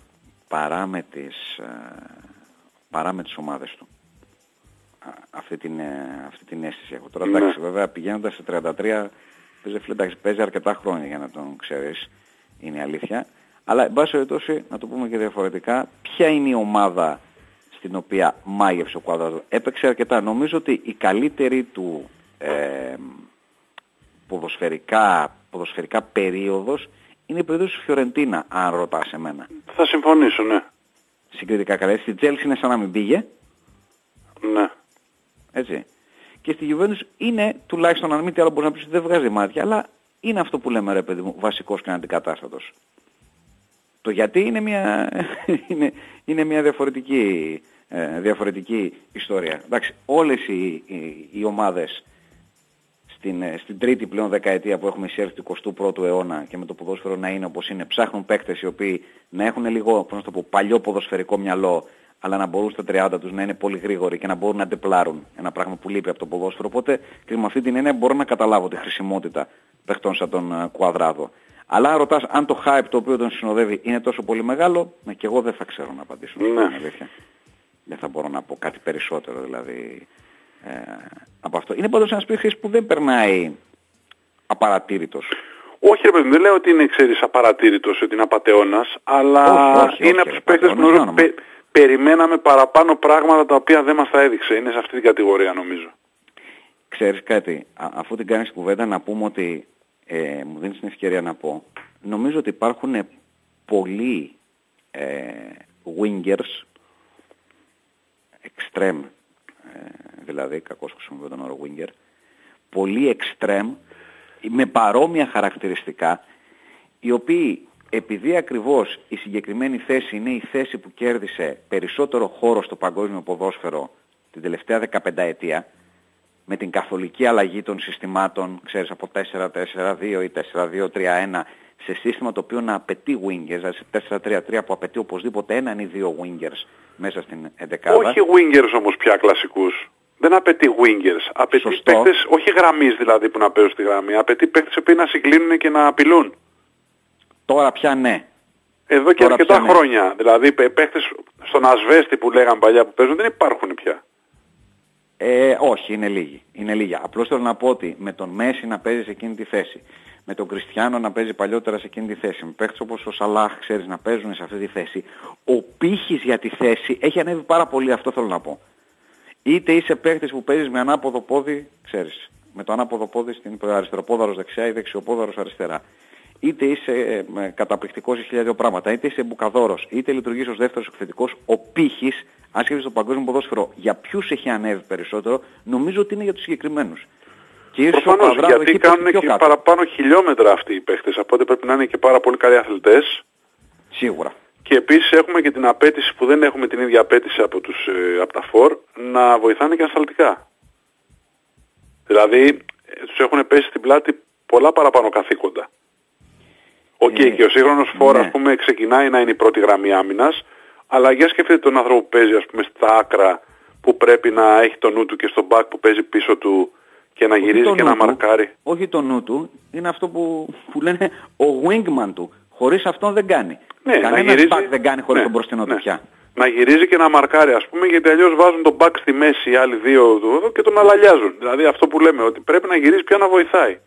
[SPEAKER 1] Παρά με τις, ε, παρά με τις ομάδες του. Α, Αυτή την, ε, αυτή την αίσθηση έχω. Τώρα
[SPEAKER 2] Ναι.
[SPEAKER 1] εντάξει βέβαια πηγαίνοντας σε 33 παίζει, φίλε, εντάξει, παίζει αρκετά χρόνια για να τον ξέρεις. Είναι η αλήθεια. Αλλά εν πάση περιπτώσει να το πούμε και διαφορετικά ποια είναι η ομάδα στην οποία μάγεψε ο Κουαδράδο. Έπαιξε αρκετά. Νομίζω ότι η καλύτερη του ε, ποδοσφαιρικά, ποδοσφαιρικά περίοδος είναι η περίοδος της Φιωρεντίνα, αν ρωτάς εμένα.
[SPEAKER 2] Θα συμφωνήσω, ναι.
[SPEAKER 1] Συγκριτικά καλά. Στη Τζέλση είναι σαν να μην πήγε,
[SPEAKER 2] Ναι.
[SPEAKER 1] έτσι. και στη Juventus είναι τουλάχιστον αν μη τι άλλο μπορείς να πεις δεν βγάζει μάτια, αλλά είναι αυτό που λέμε ρε παιδί μου, βασικός και αντικατάστατος. Το γιατί είναι μια, <laughs> είναι, είναι μια διαφορετική, ε, διαφορετική ιστορία. Εντάξει, όλες οι, οι, οι ομάδες στην, ε, στην τρίτη πλέον δεκαετία που έχουμε εισέλθει του 21ου αιώνα και με το ποδόσφαιρο να είναι όπως είναι, ψάχνουν παίκτες οι οποίοι να έχουν λίγο πώς να το πω, παλιό ποδοσφαιρικό μυαλό αλλά να μπορούν στα 30 τους να είναι πολύ γρήγοροι και να μπορούν να αντεπλάρουν ένα πράγμα που λείπει από το ποδόσφαιρο. Οπότε και με αυτή την έννοια μπορώ να καταλάβω τη χρησιμότητα παιχτών σαν τον Κουαδράδο. Αλλά αν ρωτάς αν το hype το οποίο τον συνοδεύει είναι τόσο πολύ μεγάλο, ναι, και εγώ δεν θα ξέρω να απαντήσω. Ναι. Αλήθεια. Δεν θα μπορώ να πω κάτι περισσότερο δηλαδή ε, από αυτό. Είναι πάντως ένας παίχτης που δεν περνάει απαρατήρητος.
[SPEAKER 2] Όχι ρε παιδί, δεν λέω ότι είναι ξέρεις απαρατήρητος, ότι είναι απατεώνας, αλλά όχι, όχι, είναι από τους παίχτες που νομίζω πε, περιμέναμε παραπάνω πράγματα τα οποία δεν μας τα έδειξε. Είναι σε αυτή την κατηγορία νομίζω.
[SPEAKER 1] Ξέρεις κάτι, α, αφού την κάνεις κουβέντα να πούμε ότι ε, μου δίνεις την ευκαιρία να πω, νομίζω ότι υπάρχουν πολλοί ε, wingers, extreme, ε, δηλαδή κακώς χρησιμοποιώ τον όρο winger, πολλοί extreme, με παρόμοια χαρακτηριστικά, οι οποίοι επειδή ακριβώς η συγκεκριμένη θέση είναι η θέση που κέρδισε περισσότερο χώρο στο παγκόσμιο ποδόσφαιρο την τελευταία 15 ετία, με την καθολική αλλαγή των συστημάτων, ξέρεις, από 4-4-2 ή 4-2-3-1 σε σύστημα το οποίο να απαιτεί wingers, δηλαδή σε 4-3-3 που απαιτεί οπωσδήποτε έναν ή δύο wingers μέσα στην 11.
[SPEAKER 2] Όχι wingers όμως πια κλασικούς. Δεν απαιτεί wingers. Απαιτεί παίκτες, όχι γραμμής δηλαδή που να παίζουν στη γραμμή, απαιτεί παίκτες που να συγκλίνουν και να απειλούν.
[SPEAKER 1] Τώρα πια ναι.
[SPEAKER 2] Εδώ και αρκετά ναι. χρόνια. Δηλαδή παίκτες στον ασβέστη που λέγαν παλιά που παίζουν δεν υπάρχουν πια.
[SPEAKER 1] Ε, όχι, είναι λίγοι. Είναι λίγοι. Απλώς θέλω να πω ότι με τον Μέση να παίζεις σε εκείνη τη θέση, με τον Κριστιανό να παίζει παλιότερα σε εκείνη τη θέση, με παίχτες όπως ο Σαλάχ ξέρεις να παίζουν σε αυτή τη θέση, ο πύχης για τη θέση έχει ανέβει πάρα πολύ, αυτό θέλω να πω. Είτε είσαι παίχτης που παίζεις με ανάποδο πόδι, ξέρεις, με το ανάποδο πόδι στην αριστεροπόδαρος δεξιά ή δεξιοπόδαρος αριστερά είτε είσαι ε, καταπληκτικός σε χίλια δύο πράγματα, είτε είσαι μπουκαδόρος, είτε λειτουργείς ως δεύτερος εκθετικός, ο πύχης, αν σκέφτεσαι το παγκόσμιο ποδόσφαιρο, για ποιους έχει ανέβει περισσότερο, νομίζω ότι είναι για τους συγκεκριμένους.
[SPEAKER 2] Και Προφανώς, γιατί κάνουν και κάτω. παραπάνω χιλιόμετρα αυτοί οι παίχτες, οπότε πρέπει να είναι και πάρα πολύ καλοί αθλητές.
[SPEAKER 1] Σίγουρα.
[SPEAKER 2] Και επίσης έχουμε και την απέτηση που δεν έχουμε την ίδια απέτηση από, τους, ε, από τα φόρ να βοηθάνε και ασφαλτικά. Δηλαδή ε, τους έχουν πέσει στην πλάτη πολλά παραπάνω καθήκοντα. OK, okay, ε, και ο σύγχρονος φορ, ναι. πούμε, ξεκινάει να είναι η πρώτη γραμμή άμυνας, αλλά για σκεφτείτε τον άνθρωπο που παίζει, ας πούμε, στα άκρα, που πρέπει να έχει το νου του και στον back που παίζει πίσω του και να γυρίζει και να μαρκάρει.
[SPEAKER 1] Όχι το νου του, είναι αυτό που, που λένε ο wingman του. Χωρίς αυτόν δεν κάνει.
[SPEAKER 2] Ναι,
[SPEAKER 1] Κανένας γυρίζει... back δεν κάνει χωρίς ναι, τον μπροστινό ναι. του πια.
[SPEAKER 2] Να γυρίζει και να μαρκάρει ας πούμε γιατί αλλιώς βάζουν τον back στη μέση οι άλλοι δύο του και τον αλαλιάζουν. Δηλαδή αυτό που λέμε ότι πρέπει να γυρίζει πια να βοηθάει.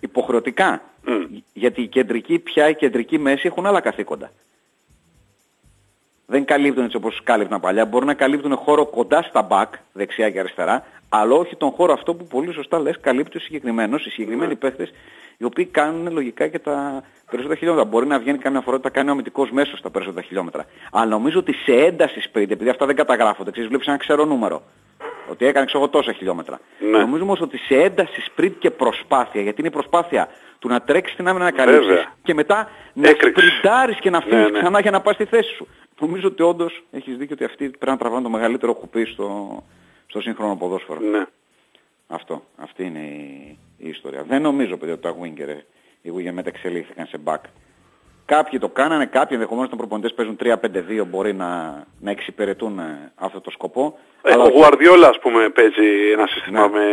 [SPEAKER 1] Υποχρεωτικά. Γιατί η κεντρική πια, η κεντρική μέση έχουν άλλα καθήκοντα. Δεν καλύπτουν έτσι όπως κάλυπταν παλιά. Μπορούν να καλύπτουν χώρο κοντά στα back, δεξιά και αριστερά, αλλά όχι τον χώρο αυτό που πολύ σωστά λες καλύπτει ο συγκεκριμένος, οι συγκεκριμένοι ναι. παίχτες, οι οποίοι κάνουν λογικά και τα περισσότερα χιλιόμετρα. Μπορεί να βγαίνει καμιά φορά ότι τα κάνει ο αμυντικός μέσος στα περισσότερα χιλιόμετρα. Αλλά νομίζω ότι σε ένταση sprint, επειδή αυτά δεν καταγράφονται, ξέρεις, βλέπεις ένα ξερό νούμερο, ότι έκανες ξέρω τόσα χιλιόμετρα. Ναι. Νομίζω όμως ότι σε ένταση sprint και προσπάθεια, γιατί είναι η προσπάθεια του να τρέξεις την άμυνα να καλύψεις και μετά να σπριντάρεις και να ναι, φύγεις ναι, ξανά για να πας στη θέση σου. Νομίζω ότι όντως έχεις δίκιο ότι αυτοί πρέπει να τραβάνε το μεγαλύτερο κουπί στο, στο σύγχρονο ποδόσφαιρο.
[SPEAKER 2] Ναι.
[SPEAKER 1] Αυτό. Αυτή είναι η, η ιστορία. Δεν νομίζω παιδί ότι τα Winger, οι Winger μεταξελίχθηκαν σε back. Κάποιοι το κάνανε, κάποιοι ενδεχομένως όταν προπονητές παίζουν 3-5-2 μπορεί να, να εξυπηρετούν ε, αυτό το σκοπό.
[SPEAKER 2] Ε, αλλά ο Γουαρδιόλα ας πούμε παίζει ένα σύστημα ναι. με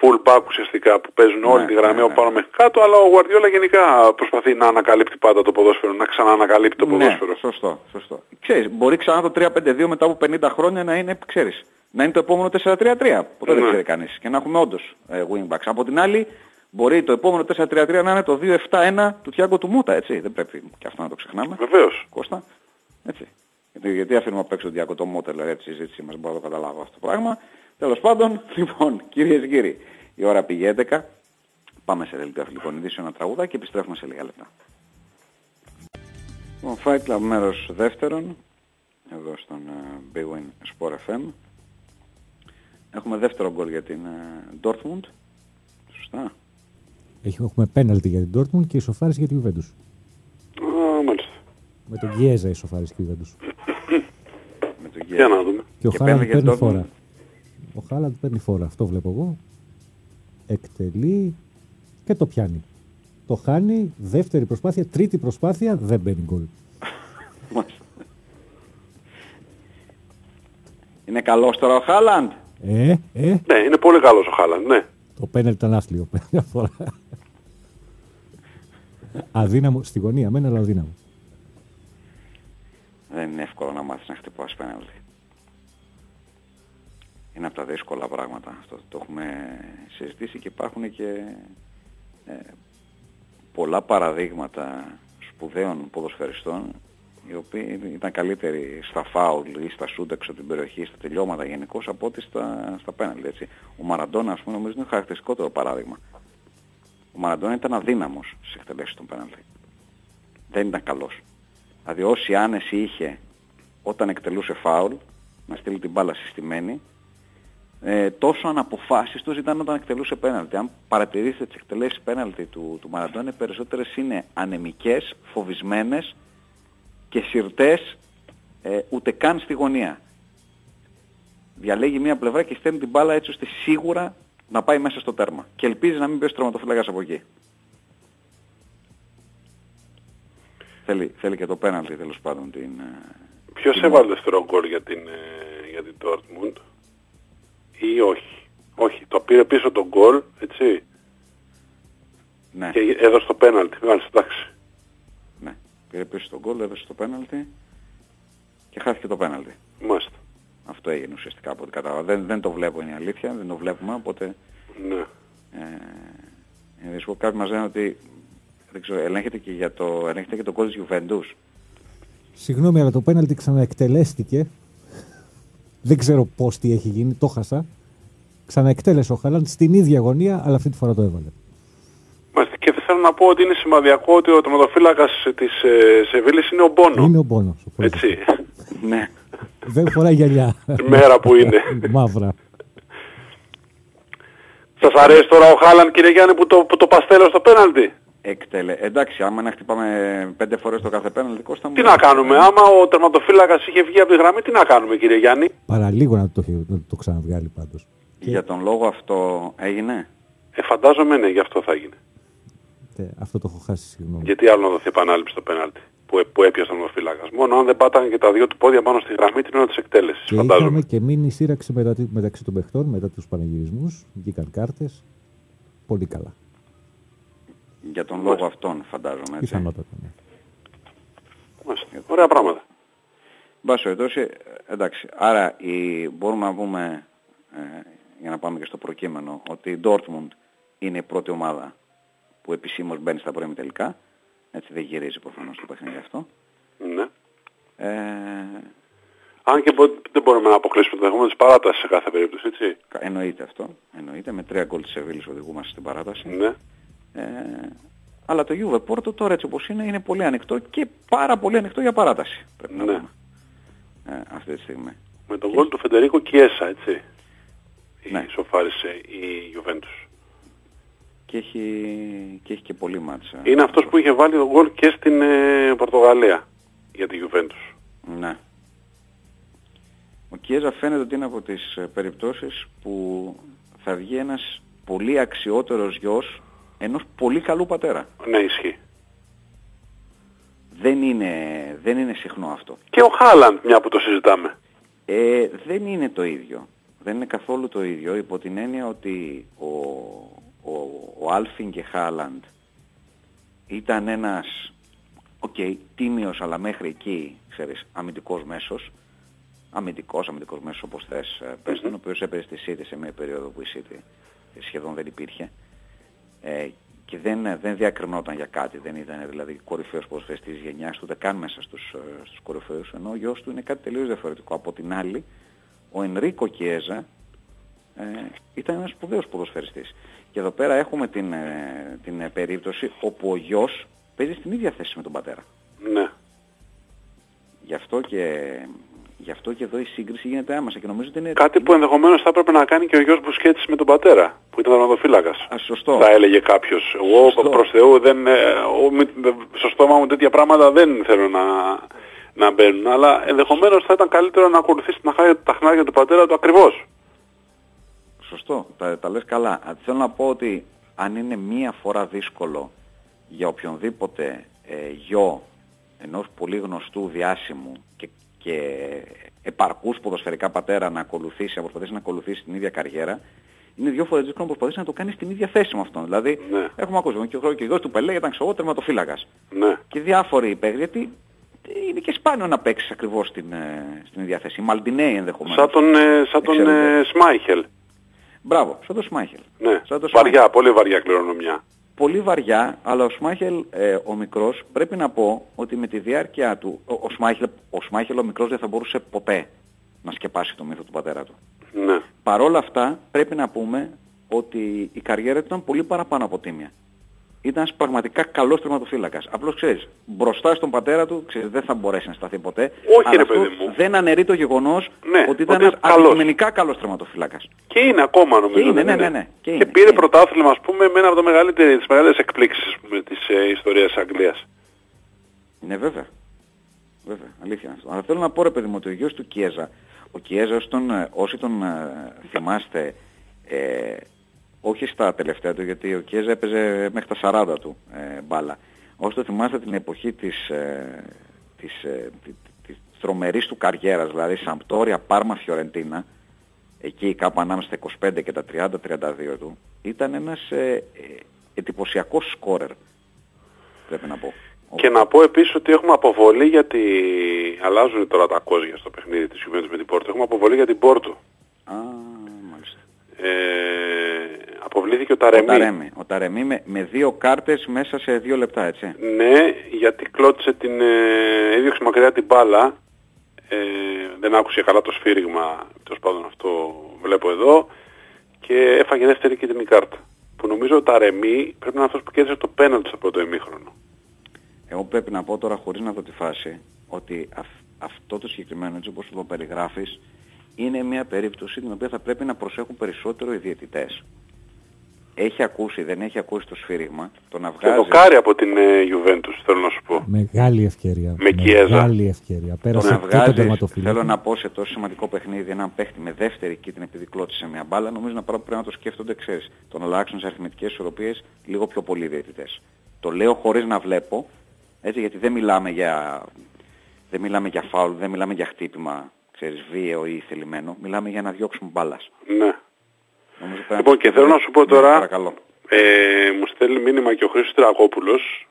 [SPEAKER 2] full back ουσιαστικά που παίζουν ναι, όλη τη γραμμή ναι, από πάνω μέχρι κάτω αλλά ο Γουαρδιόλα γενικά προσπαθεί να ανακαλύπτει πάντα το ποδόσφαιρο, να ξαναανακαλύπτει το ναι, ποδόσφαιρο.
[SPEAKER 1] Ναι, σωστό, σωστό. Ξέρεις, μπορεί ξανά το 3-5-2 μετά από 50 χρόνια να είναι, ξέρεις, να είναι το επόμενο 4-3-3. Ποτέ δεν ξέρει κανείς. Και να έχουμε όντως ε, wingbacks. Από την άλλη Μπορεί το επόμενο 4-3-3 να είναι το 2-7-1 του Τιάγκο του Μούτα, έτσι. Δεν πρέπει και αυτό να το ξεχνάμε.
[SPEAKER 2] Βεβαίως.
[SPEAKER 1] Κώστα. Έτσι. Γιατί, γιατί αφήνουμε απ' έξω τον Τιάγκο του Μούτα, δηλαδή, τη συζήτησή μας, μπορώ να το καταλάβω αυτό το πράγμα. Τέλος πάντων, <laughs> λοιπόν, κυρίες και κύριοι, η ώρα πήγε 11. Πάμε σε δελτίο αθλητικών ειδήσεων ένα τραγούδα και επιστρέφουμε σε λίγα λεπτά. Ο Fight Club μέρος δεύτερον, εδώ στον uh, Big Win Sport FM. Έχουμε δεύτερο γκολ για την ε, Dortmund. Σωστά.
[SPEAKER 3] Έχουμε πέναλτι για την Dortmund και ισοφάριση για την Juventus.
[SPEAKER 2] Α, μάλιστα.
[SPEAKER 3] Με τον Γκιέζα ισοφάριση και η Juventus.
[SPEAKER 1] Με τον
[SPEAKER 2] Για να δούμε.
[SPEAKER 3] Και ο
[SPEAKER 1] Και
[SPEAKER 3] Χάλαντ
[SPEAKER 1] πέναλτι για την
[SPEAKER 3] παίρνει
[SPEAKER 1] Dortmund.
[SPEAKER 3] φόρα. Ο Χάλαντ παίρνει φόρα. Αυτό βλέπω εγώ. Εκτελεί και το πιάνει. Το χάνει. Δεύτερη προσπάθεια. Τρίτη προσπάθεια. Δεν μπαίνει γκολ.
[SPEAKER 1] Μάλιστα. Είναι καλός τώρα ο Χάλαντ.
[SPEAKER 3] Ε, ε.
[SPEAKER 2] Ναι, είναι πολύ καλός ο Χάλαντ, ναι.
[SPEAKER 3] Το πέναλτι ήταν άθλιο. <laughs> Μια φορά. αδύναμο. Στη γωνία. Μένα αλλά αδύναμο.
[SPEAKER 1] Δεν είναι εύκολο να μάθεις να χτυπάς πέναλτι. Είναι από τα δύσκολα πράγματα. Αυτό το έχουμε συζητήσει και υπάρχουν και ε, πολλά παραδείγματα σπουδαίων ποδοσφαιριστών οι οποίοι ήταν καλύτεροι στα φάουλ ή στα σούτ έξω από την περιοχή, στα τελειώματα γενικώ από ότι στα, στα πέναλτι. Έτσι. Ο Μαραντόνα, ας πούμε, νομίζω είναι χαρακτηριστικότερο παράδειγμα. Ο Μαραντόνα ήταν αδύναμος στις εκτελέσεις των πέναλτι. Δεν ήταν καλός. Δηλαδή όση άνεση είχε όταν εκτελούσε φάουλ, να στείλει την μπάλα συστημένη, ε, τόσο αναποφάσιστος ήταν όταν εκτελούσε πέναλτι. Αν παρατηρήσετε τις εκτελέσεις πέναλτι του, του Μαραντόνα, οι περισσότερες είναι ανεμικές, φοβισμένες και σιρτές ε, ούτε καν στη γωνία. Διαλέγει μία πλευρά και στέλνει την μπάλα έτσι ώστε σίγουρα να πάει μέσα στο τέρμα. Και ελπίζει να μην πέσει τροματοφύλακας από εκεί. Θέλει, θέλει και το πέναλτι τέλος πάντων την... ε,
[SPEAKER 2] Ποιος
[SPEAKER 1] την-
[SPEAKER 2] έβαλε δεύτερο γκολ για την, ε, για την Dortmund; Ή όχι; Όχι, το πήρε πίσω τον γκολ, έτσι,
[SPEAKER 1] Ναι,
[SPEAKER 2] και έδωσε το πέναλτι. Μάλιστα, εντάξει.
[SPEAKER 1] Ναι. Πήρε πίσω τον γκολ, έδωσε το πέναλτι και χάθηκε το πέναλτι.
[SPEAKER 2] Μάλιστα.
[SPEAKER 1] Αυτό έγινε ουσιαστικά από ό,τι κατάλαβα. Δεν, δεν το βλέπω είναι η αλήθεια, δεν το βλέπουμε, οπότε
[SPEAKER 2] Ναι.
[SPEAKER 1] ε, είναι δύσκολο. Κάποιοι μας λένε ότι δεν ξέρω, ελέγχεται και για το, ελέγχεται και το γκολ της Juventus.
[SPEAKER 3] Συγγνώμη, αλλά το πέναλτι ξαναεκτελέστηκε. Δεν ξέρω πώς τι έχει γίνει. Το χάσα. Ξαναεκτέλεσε ο Χάλαντ στην ίδια γωνία, αλλά αυτή τη φορά το έβαλε.
[SPEAKER 2] Μάλιστα. Και θέλω να πω ότι είναι σημαδιακό ότι ο τερματοφύλακας της ε, Σεβίλης είναι ο Μπόνος.
[SPEAKER 3] Είναι ο πόνο.
[SPEAKER 2] Έτσι.
[SPEAKER 1] ναι.
[SPEAKER 3] Δεν φοράει γυαλιά.
[SPEAKER 2] Μέρα που είναι. <laughs>
[SPEAKER 3] Μαύρα.
[SPEAKER 2] Σας αρέσει τώρα ο Χάλαν κύριε Γιάννη που το, που το παστέλω στο πέναλτι;
[SPEAKER 1] Εκτελε... Εντάξει, άμα να χτυπάμε πέντε φορές το κάθε πέναλτι, Κώστα μου...
[SPEAKER 2] Τι να κάνουμε, άμα ο τερματοφύλακας είχε βγει από τη γραμμή, τι να κάνουμε κύριε Γιάννη;
[SPEAKER 3] Παραλίγο να το, να το ξαναβγάλει πάντως.
[SPEAKER 1] Για τον λόγο αυτό έγινε;
[SPEAKER 2] Ε, φαντάζομαι ναι, γι' αυτό θα γίνει.
[SPEAKER 3] Αυτό το έχω χάσει, συγγνώμη.
[SPEAKER 2] Γιατί άλλο να δοθεί επανάληψη στο πέναλτι που, που έπιασε ο τερματοφύλακας. Μόνο αν δεν πάτανε και τα δύο του πόδια πάνω στη γραμμή την ώρα της εκτέλεσης.
[SPEAKER 3] Και
[SPEAKER 2] φαντάζομαι.
[SPEAKER 3] είχαμε και μείνει σύραξη μετα- μεταξύ των παιχτών μετά τους πανηγυρισμούς. Βγήκαν κάρτες. Πολύ καλά.
[SPEAKER 1] Για τον λόγο αυτόν φαντάζομαι, έτσι.
[SPEAKER 3] Πιθανότατα. Ναι.
[SPEAKER 2] Μάλιστα. Ωραία πράγματα.
[SPEAKER 1] Εν πάση περιπτώσει, εντάξει, άρα η, μπορούμε να πούμε, ε, για να πάμε και στο προκείμενο, ότι η Dortmund είναι η πρώτη ομάδα που επισήμως μπαίνει στα πρώιμη τελικά. Έτσι δεν γυρίζει προφανώς το παιχνίδι αυτό.
[SPEAKER 2] Ναι.
[SPEAKER 1] Ε,
[SPEAKER 2] Αν και μπο- δεν μπορούμε να αποκλείσουμε το δεχόμενο της παράτασης σε κάθε περίπτωση, έτσι.
[SPEAKER 1] κα- εννοείται αυτό. Εννοείται. Με τρία γκολ της Σεβίλης οδηγούμαστε στην παράταση.
[SPEAKER 2] Ναι.
[SPEAKER 1] Ε, αλλά το Juve Porto τώρα έτσι όπως είναι, είναι πολύ ανοιχτό και πάρα πολύ ανοιχτό για παράταση. Πρέπει να
[SPEAKER 2] Ναι.
[SPEAKER 1] πούμε. Ε, αυτή τη στιγμή.
[SPEAKER 2] Με τον γκολ του Φεντερίκο Κιέσα, έτσι.
[SPEAKER 1] Ναι.
[SPEAKER 2] Ισοφάρισε η Juventus.
[SPEAKER 1] Και έχει και, έχει και πολύ μάτσα.
[SPEAKER 2] Είναι αυτός που είχε βάλει τον γκολ και στην ε, Πορτογαλία για τη Juventus.
[SPEAKER 1] Ναι. Ο Κιέζα φαίνεται ότι είναι από τις ε, περιπτώσεις που θα βγει ένας πολύ αξιότερος γιος ενός πολύ καλού πατέρα.
[SPEAKER 2] Ναι, ισχύει.
[SPEAKER 1] Δεν είναι, δεν είναι συχνό αυτό.
[SPEAKER 2] Και ο Χάλαντ, μια που το συζητάμε.
[SPEAKER 1] Ε, δεν είναι το ίδιο. Δεν είναι καθόλου το ίδιο υπό την έννοια ότι ο, ο, ο Άλφ Ίνγκε Χάλαντ ήταν ένας, οκ, τίμιος αλλά μέχρι εκεί, ξέρεις, αμυντικός μέσος, αμυντικός, αμυντικός μέσος όπως θες, ε, πες τον, ο οποίος έπαιζε στη City σε μια περίοδο που η City σχεδόν δεν υπήρχε. Ε, και δεν, δεν διακρινόταν για κάτι, δεν ήταν δηλαδή κορυφαίος ποδοσφαιριστής γενιάς του, ούτε καν μέσα στους, ε, στους κορυφαίους, ενώ ο γιος του είναι κάτι τελείως διαφορετικό. Από την άλλη, ο Ενρίκο Κιέζα ε, ήταν ένας σπουδαίος ποδοσφαιριστής. Και εδώ πέρα έχουμε την, ε, την ε, περίπτωση όπου ο γιος παίζει στην ίδια θέση με τον πατέρα.
[SPEAKER 2] Ναι.
[SPEAKER 1] Γι' αυτό και Γι' αυτό και εδώ η σύγκριση γίνεται άμεσα και νομίζω ότι είναι...
[SPEAKER 2] Κάτι που ενδεχομένως θα έπρεπε να κάνει και ο γιος Μπουσκέτης με τον πατέρα, που ήταν τερματοφύλακας.
[SPEAKER 1] Α, σωστό.
[SPEAKER 2] Θα έλεγε κάποιος. Εγώ
[SPEAKER 1] Σωστό.
[SPEAKER 2] προς Θεού δεν, ε, ο, μη- δε- στο στόμα μου τέτοια πράγματα δεν θέλω να, να μπαίνουν. Αλλά ενδεχομένως θα ήταν καλύτερο να ακολουθήσει τα χνάρια, τα χνάρια του πατέρα του ακριβώς.
[SPEAKER 1] Σωστό, τα, τα λες καλά. Α, Θέλω να πω ότι αν είναι μία φορά δύσκολο για οποιονδήποτε ε, γιο ενός πολύ γνωστού διάσημου και, και επαρκούς ποδοσφαιρικά πατέρα να ακολουθήσει, να προσπαθήσει να ακολουθήσει την ίδια καριέρα, είναι δύο φορές δύσκολο να προσπαθήσει να το κάνει στην ίδια θέση με αυτόν. Δηλαδή,
[SPEAKER 2] Ναι.
[SPEAKER 1] έχουμε ακούσει και ο, και ο γιος του Πελέ ήταν ξέρω εγώ τερματοφύλακας.
[SPEAKER 2] Ναι.
[SPEAKER 1] Και διάφοροι υπέγροι, γιατί είναι και σπάνιο να παίξεις ακριβώς στην, ε, στην ίδια θέση. Οι Μαλτινέοι ενδεχομένως.
[SPEAKER 2] Σαν τον, ε, σαν τον
[SPEAKER 1] Εξαιρετικό.
[SPEAKER 2] ε, Σμάιχελ.
[SPEAKER 1] Μπράβο, σαν το Σμάχελ.
[SPEAKER 2] Ναι.
[SPEAKER 1] Σαν το Σμάχελ.
[SPEAKER 2] Βαριά, πολύ βαριά κληρονομιά.
[SPEAKER 1] Πολύ βαριά, αλλά ο Σμάχελ ε, ο μικρός πρέπει να πω ότι με τη διάρκεια του, ο, ο, Σμάχελ, ο Σμάχελ ο μικρός δεν θα μπορούσε ποτέ να σκεπάσει το μύθο του πατέρα του.
[SPEAKER 2] Ναι.
[SPEAKER 1] Παρόλα αυτά πρέπει να πούμε ότι η καριέρα του ήταν πολύ παραπάνω από τίμια. Ήταν ένας πραγματικά καλός τερματοφύλακας. Απλώς ξέρεις, μπροστά στον πατέρα του ξέρεις, δεν θα μπορέσει να σταθεί ποτέ.
[SPEAKER 2] Όχι,
[SPEAKER 1] αλλά
[SPEAKER 2] ρε
[SPEAKER 1] αυτό
[SPEAKER 2] παιδί μου.
[SPEAKER 1] δεν αναιρεί το γεγονός
[SPEAKER 2] Ναι,
[SPEAKER 1] ότι ήταν
[SPEAKER 2] ότι
[SPEAKER 1] ένας
[SPEAKER 2] καλός.
[SPEAKER 1] αντικειμενικά καλός τερματοφύλακας.
[SPEAKER 2] Και είναι ακόμα νομίζω.
[SPEAKER 1] Και είναι,
[SPEAKER 2] δεν
[SPEAKER 1] ναι,
[SPEAKER 2] είναι;
[SPEAKER 1] ναι, ναι. Και
[SPEAKER 2] Και,
[SPEAKER 1] είναι,
[SPEAKER 2] πήρε
[SPEAKER 1] και είναι.
[SPEAKER 2] πρωτάθλημα ας πούμε με ένα από τα μεγαλύτερες, τις μεγαλύτερες εκπλήξεις ας πούμε, της ε, ιστορίας της Αγγλίας.
[SPEAKER 1] Ναι, βέβαια. Βέβαια, αλήθεια είναι αυτό. Αλλά θέλω να πω ρε παιδί μου ότι ο γιος του Κιέζα, ο Κιέζα όσοι τον, ε, όσοι τον ε, θυμάστε, ε, όχι στα τελευταία του, γιατί ο Κιέζα έπαιζε μέχρι τα 40 του ε, μπάλα. Όσοι το θυμάστε την εποχή της, ε, της, ε, τη- της τρομερής του καριέρας, δηλαδή Σαμπτόρια, Πάρμα, Φιωρεντίνα, εκεί κάπου ανάμεσα στα 25 και τα 30-32 του, ήταν ένας ε, ε, εντυπωσιακός σκόρερ, πρέπει να πω.
[SPEAKER 2] Και να πω επίσης ότι έχουμε αποβολή γιατί αλλάζουν τώρα τα κόζια στο παιχνίδι της Juventus με την Πόρτο. Έχουμε αποβολή για την Πόρτο.
[SPEAKER 1] Α, μάλιστα.
[SPEAKER 2] Ε, αποβλήθηκε ο
[SPEAKER 1] Ο
[SPEAKER 2] Ταρεμί.
[SPEAKER 1] Ταρέμι. Ο Ταρέμι με, με δύο κάρτες μέσα σε δύο λεπτά, έτσι.
[SPEAKER 2] Ναι, γιατί κλώτησε την... Ε, έδιωξε μακριά την μπάλα. Ε, δεν άκουσε καλά το σφύριγμα, τέλος πάντων αυτό βλέπω εδώ. Και έφαγε δεύτερη κίτρινη κάρτα. Που νομίζω ο Ταρεμί πρέπει να είναι αυτός που κέρδισε το πέναλτι στο πρώτο ημίχρονο.
[SPEAKER 1] Εγώ πρέπει να πω τώρα χωρίς να δω τη φάση ότι αυ- αυτό το συγκεκριμένο έτσι όπως το περιγράφεις είναι μια περίπτωση την οποία θα πρέπει να προσέχουν περισσότερο οι διαιτητές. Έχει ακούσει, δεν έχει ακούσει το σφύριγμα, το να
[SPEAKER 2] Και
[SPEAKER 1] βγάζει...
[SPEAKER 2] δοκάρει από την ε, Juventus, θέλω να σου πω.
[SPEAKER 3] Μεγάλη ευκαιρία.
[SPEAKER 2] Με Κιέζα.
[SPEAKER 3] Μεγάλη ευκαιρία.
[SPEAKER 1] Το
[SPEAKER 3] Πέρασε
[SPEAKER 1] να
[SPEAKER 3] και τον
[SPEAKER 1] βγάζεις,
[SPEAKER 3] τερματοφύλακα.
[SPEAKER 1] θέλω να πω σε τόσο σημαντικό παιχνίδι έναν παίχτη με δεύτερη κίτρινη επειδή κλώτησε μια μπάλα, νομίζω να πρέπει να το σκέφτονται, ξέρεις, το να αλλάξουν σε αριθμητικές ισορροπίες λίγο πιο πολλοί διαιτητές. Το λέω χωρίς να βλέπω, έτσι, γιατί δεν μιλάμε για, δεν μιλάμε για φάουλ, δεν μιλάμε για χτύπημα, ξέρεις, βίαιο ή θελημένο, μιλάμε για να διώξουμε μπάλας.
[SPEAKER 2] Ναι.
[SPEAKER 1] Νομίζω πρέπει να
[SPEAKER 2] Λοιπόν
[SPEAKER 1] το
[SPEAKER 2] και θέλω να σου πω
[SPEAKER 1] Ναι,
[SPEAKER 2] τώρα,
[SPEAKER 1] παρακαλώ.
[SPEAKER 2] ε, μου στέλνει μήνυμα και ο Χρήστος Τρακόπουλος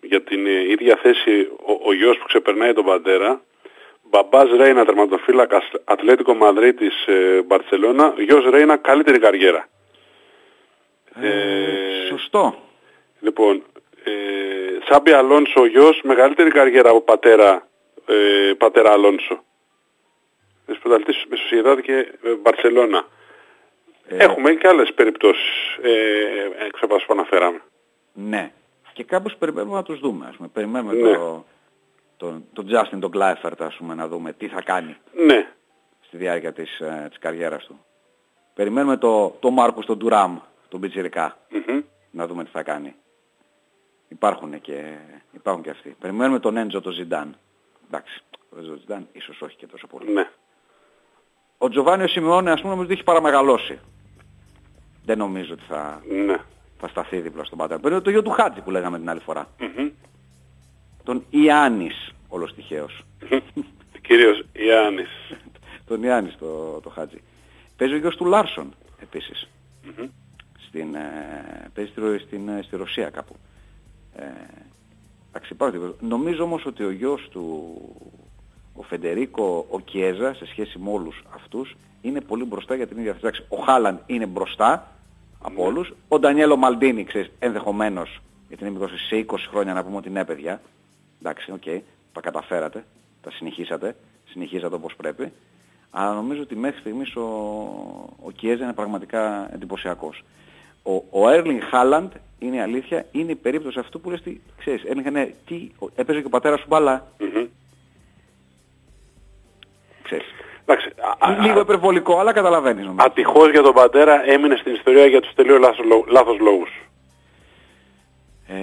[SPEAKER 2] για την ε, ίδια θέση ο, ο γιος που ξεπερνάει τον πατέρα. Μπαμπάς Ρέινα, τερματοφύλακας Ατλέτικο Μαδρίτης ε, Μπαρτσελώνα, γιος Ρέινα καλύτερη καριέρα.
[SPEAKER 1] Ε, σωστό.
[SPEAKER 2] Λοιπόν, ε, Σάμπι Αλόνσο ο γιος, μεγαλύτερη καριέρα από πατέρα, ε, πατέρα Αλόνσο. Δεσποταλτής με Σοσιαδάδ και ε, Μπαρτσελώνα.
[SPEAKER 1] Ε,
[SPEAKER 2] Έχουμε και άλλες περιπτώσεις ε, έξω από αυτές που αναφέραμε.
[SPEAKER 1] Ναι. Και κάπως περιμένουμε να τους δούμε. Ας πούμε. Περιμένουμε
[SPEAKER 2] Ναι.
[SPEAKER 1] το, τον το Justin τον Κλάιφερτ ας πούμε, να δούμε τι θα κάνει
[SPEAKER 2] Ναι,
[SPEAKER 1] στη διάρκεια της, ε, της καριέρας του. Περιμένουμε το, το Μάρκος τον Ντουράμ, τον Πιτσιρικά,
[SPEAKER 2] Μμμ.
[SPEAKER 1] να δούμε τι θα κάνει. Υπάρχουν και, υπάρχουν και αυτοί. Περιμένουμε τον Έντζο τον Ζιντάν. Εντάξει, ο Έντζο Ζιντάν ίσως όχι και τόσο πολύ.
[SPEAKER 2] ναι.
[SPEAKER 1] Ο Τζοβάνιο Σιμεώνε ας πούμε νομίζω ότι έχει παραμεγαλώσει. Δεν νομίζω ότι θα,
[SPEAKER 2] ναι.
[SPEAKER 1] θα σταθεί δίπλα στον πατέρα. Περιμένουμε το γιο του Χάτζη που λέγαμε την άλλη φορά.
[SPEAKER 2] Μμμ.
[SPEAKER 1] Τον Ιάννης όλος τυχαίος.
[SPEAKER 2] Κυρίως Ιάννης. <laughs>
[SPEAKER 1] τον Ιάννης το, το Χάτζη. Παίζει ο γιος του Λάρσον επίσης.
[SPEAKER 2] Μμμ.
[SPEAKER 1] Στην, ε, παίζει στη, Ρο- στην, ε, στη Ρωσία κάπου. Ε, εντάξει, υπάρχουν. Νομίζω όμως ότι ο γιος του, ο Φεντερίκο ο Κιέζα, σε σχέση με όλους αυτούς, είναι πολύ μπροστά για την ίδια θέση. Εντάξει, Ο Χάλαντ είναι μπροστά από όλους. Ο Ντανιέλο Μαλντίνη, ξέρεις, ενδεχομένως, γιατί είναι μικρός σε 20 χρόνια να πούμε ότι είναι παιδιά. Εντάξει, οκ, τα καταφέρατε, τα συνεχίσατε, συνεχίσατε όπως πρέπει. Αλλά νομίζω ότι μέχρι στιγμής ο, ο Κιέζα είναι πραγματικά εντυπωσιακός. Ο, ο Έρλινγκ Χάλαντ είναι η αλήθεια, είναι η περίπτωση αυτού που λες τι, ξέρεις, Έρλινγκ, ναι, τι, ο- έπαιζε και ο πατέρας σου μπάλα,
[SPEAKER 2] Μμμ. Εντάξει, α- α-
[SPEAKER 1] Λίγο υπερβολικό, αλλά καταλαβαίνεις νομίζω.
[SPEAKER 2] Ατυχώς για τον πατέρα έμεινε στην ιστορία για τους τελείως λάθος, λό- λάθος λόγους.
[SPEAKER 1] Ε,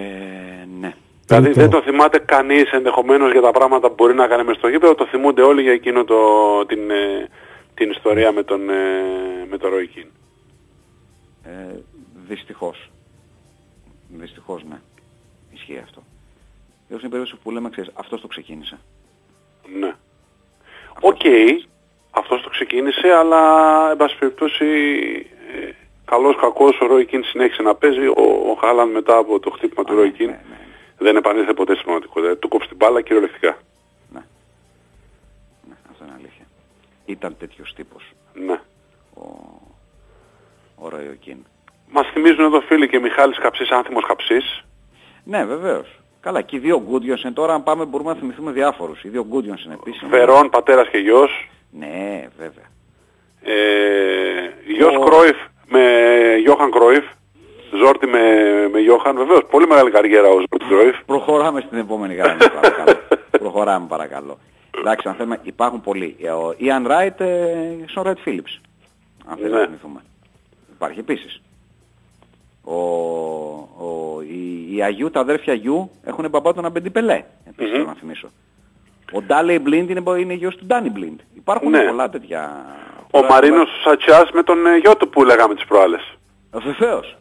[SPEAKER 1] ναι.
[SPEAKER 2] Δηλαδή
[SPEAKER 3] Τελικό.
[SPEAKER 2] δεν το θυμάται κανείς ενδεχομένως για τα πράγματα που μπορεί να κάνει μες στο γήπεδο, το θυμούνται όλοι για εκείνο το, την, ε, την ιστορία με τον, ε, με τον Roy Keane.
[SPEAKER 1] Ε, δυστυχώς. Δυστυχώς, ναι. Ισχύει αυτό. Ίσως είναι η περίπτωση που λέμε, ξέρεις, αυτός το ξεκίνησε.
[SPEAKER 2] Ναι. Οκ, αυτός το ξεκίνησε, αλλά εν πάση περιπτώσει ε, καλός κακός ο Roy Keane συνέχισε να παίζει. Ο, ο Χάλαντ μετά από το χτύπημα του
[SPEAKER 1] Α,
[SPEAKER 2] Roy
[SPEAKER 1] ναι,
[SPEAKER 2] Keane
[SPEAKER 1] ναι, ναι,
[SPEAKER 2] δεν επανήλθε ποτέ στην πραγματικότητα. Του 'κοψε την μπάλα κυριολεκτικά.
[SPEAKER 1] ναι. Ναι, αυτό είναι αλήθεια. Ήταν τέτοιος τύπος
[SPEAKER 2] Ναι.
[SPEAKER 1] ο, ο Ρόι ο Κιν.
[SPEAKER 2] Μας θυμίζουν εδώ φίλοι και Μιχάλης Καψής, άνθιμος Καψής.
[SPEAKER 1] Ναι, βεβαίως. Καλά, και οι δύο Γκούντγιονσεν είναι τώρα, αν πάμε μπορούμε να θυμηθούμε διάφορους. Οι δύο Γκούντγιονσεν είναι επίσημοι.
[SPEAKER 2] Βερόν, πατέρας και γιος.
[SPEAKER 1] Ναι, βέβαια.
[SPEAKER 2] Ε, γιος
[SPEAKER 1] Ο-
[SPEAKER 2] Κρόιφ με Γιόχαν Κρόιφ. Ζόρντι με, με Γιόχαν. Βεβαίως, πολύ μεγάλη καριέρα ο Ζόρντι Κρόιφ.
[SPEAKER 1] Προχωράμε στην επόμενη γραμμή, <laughs> παρακαλώ. Προχωράμε, παρακαλώ. Εντάξει, αν θέλουμε, υπάρχουν πολλοί. Ε, Ο Ian Wright, ε, Sean Wright Phillips. Αν θέλουμε
[SPEAKER 2] Ναι.
[SPEAKER 1] να θυμηθούμε. Υπάρχει επίσης. Ο, ο, οι, οι Αγιού, τα αδέρφια Αγιού, έχουν μπαμπά τον Αμπέντι Πελέ. Επίσης
[SPEAKER 2] Μμμ.
[SPEAKER 1] θέλω να θυμίσω. Ο Ντάλεϊ Μπλίντ είναι, είναι γιος του Ντάνι Μπλίντ. Υπάρχουν
[SPEAKER 2] Ναι.
[SPEAKER 1] πολλά τέτοια...
[SPEAKER 2] Ο
[SPEAKER 1] πολλά-
[SPEAKER 2] Μαρίνος Σατσιάς με τον ε, γιο του που λέγαμε τις προάλλες.
[SPEAKER 1] Ε, Βεβαίως.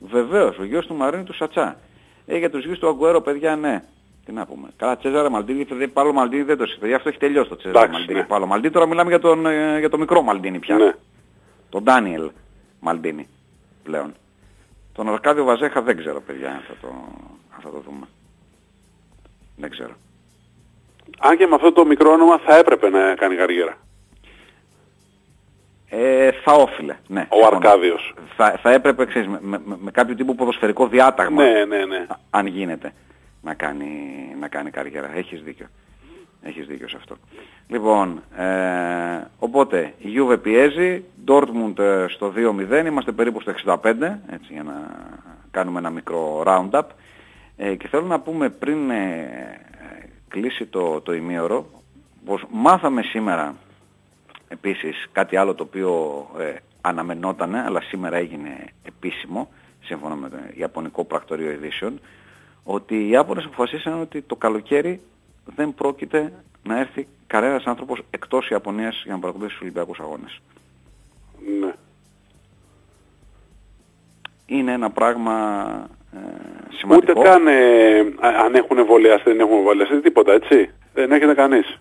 [SPEAKER 1] Βεβαίως, ο γιος του Μαρίνου του Σατσά. Ε, για τους γιους του Αγκουέρο, παιδιά, ναι. Τι να πούμε. Καλά, Τσέζαρε Μαλτίνη, παιδί, Πάλο Μαλτίνη δεν το συζητάει. Αυτό έχει τελειώσει το Τσέζαρε
[SPEAKER 2] Εντάξει,
[SPEAKER 1] Μαλτίνη.
[SPEAKER 2] ναι.
[SPEAKER 1] Πάλο Μαλτίνη. Τώρα μιλάμε για, τον, ε, για το μικρό Μαλτίνη πια.
[SPEAKER 2] Ναι.
[SPEAKER 1] Τον Ντάνιελ Μαλτίνη πλέον. Τον Αρκάδιο Βαζέχα δεν ξέρω, παιδιά, αν θα το, αν θα το δούμε. Δεν ξέρω.
[SPEAKER 2] Αν και με αυτό το μικρό όνομα θα έπρεπε να κάνει καριέρα.
[SPEAKER 1] Ε, θα όφιλε, ναι.
[SPEAKER 2] Ο
[SPEAKER 1] συμφωνώ.
[SPEAKER 2] Αρκάδιος.
[SPEAKER 1] Θα, θα έπρεπε, ξέρεις, με, με, με κάποιο τύπο ποδοσφαιρικό διάταγμα.
[SPEAKER 2] Ναι, ναι, ναι.
[SPEAKER 1] Α- αν γίνεται να κάνει, να κάνει καριέρα. Έχεις δίκιο. Έχεις δίκιο σε αυτό. Λοιπόν, ε, οπότε η Juve πιέζει, Dortmund ε, στο 2-0, είμαστε περίπου στο 65, έτσι για να κάνουμε ένα μικρό round-up. Ε, και θέλω να πούμε πριν ε, ε, κλείσει το, το ημίωρο, πως μάθαμε σήμερα επίσης κάτι άλλο το οποίο ε, αναμενότανε, αλλά σήμερα έγινε επίσημο, σύμφωνα με το Ιαπωνικό Πρακτορείο Ειδήσεων, ότι οι Ιάπωνες αποφασίσαν ότι το καλοκαίρι δεν πρόκειται να έρθει κανένας άνθρωπος εκτός Ιαπωνίας για να παρακολουθήσει τους Ολυμπιακούς Αγώνες.
[SPEAKER 2] ναι.
[SPEAKER 1] Είναι ένα πράγμα ε, σημαντικό.
[SPEAKER 2] Ούτε καν ε, α- αν έχουν εμβολιαστεί, δεν έχουν εμβολιαστεί, τίποτα, έτσι. Δεν έχετε κανείς.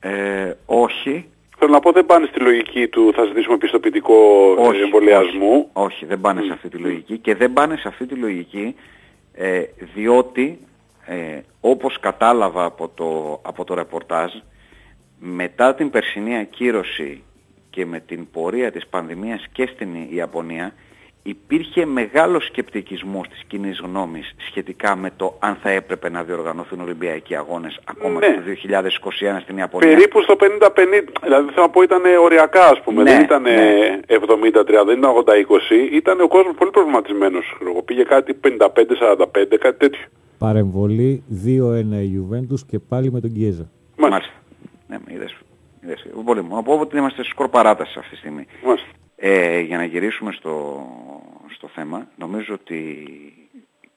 [SPEAKER 1] Ε, όχι,
[SPEAKER 2] Θέλω να πω δεν πάνε στη λογική του θα ζητήσουμε πιστοποιητικό
[SPEAKER 1] όχι,
[SPEAKER 2] εμβολιασμού.
[SPEAKER 1] όχι, όχι, δεν πάνε σε αυτή τη λογική και δεν πάνε σε αυτή τη λογική ε, διότι ε, όπως κατάλαβα από το, από το ρεπορτάζ μετά την περσινή ακύρωση και με την πορεία της πανδημίας και στην Ιαπωνία υπήρχε μεγάλος σκεπτικισμός της κοινή γνώμης σχετικά με το αν θα έπρεπε να διοργανωθούν Ολυμπιακοί αγώνες ακόμα
[SPEAKER 2] Ναι.
[SPEAKER 1] και το 2021 στην Ιαπωνία.
[SPEAKER 2] Περίπου στο 50-50, δηλαδή θέλω να πω ήταν οριακά ας πούμε,
[SPEAKER 1] Ναι,
[SPEAKER 2] δεν ήταν
[SPEAKER 1] ναι.
[SPEAKER 2] 70-30, δεν ήταν 80-20, ήταν ο κόσμος πολύ προβληματισμένος. ξέρω εγώ. Πήγε κάτι 55-45, κάτι τέτοιο.
[SPEAKER 3] Παρεμβολή 2-1 η Juventus και πάλι με τον Κιέζα.
[SPEAKER 2] Μάλιστα.
[SPEAKER 1] Μάλιστα. Ναι, με είδες. είδες. Πολύ μου. Να πω ότι είμαστε σε σκορ παράταση αυτή τη στιγμή.
[SPEAKER 2] Μάλιστα.
[SPEAKER 1] Ε, για να γυρίσουμε στο, στο θέμα, νομίζω ότι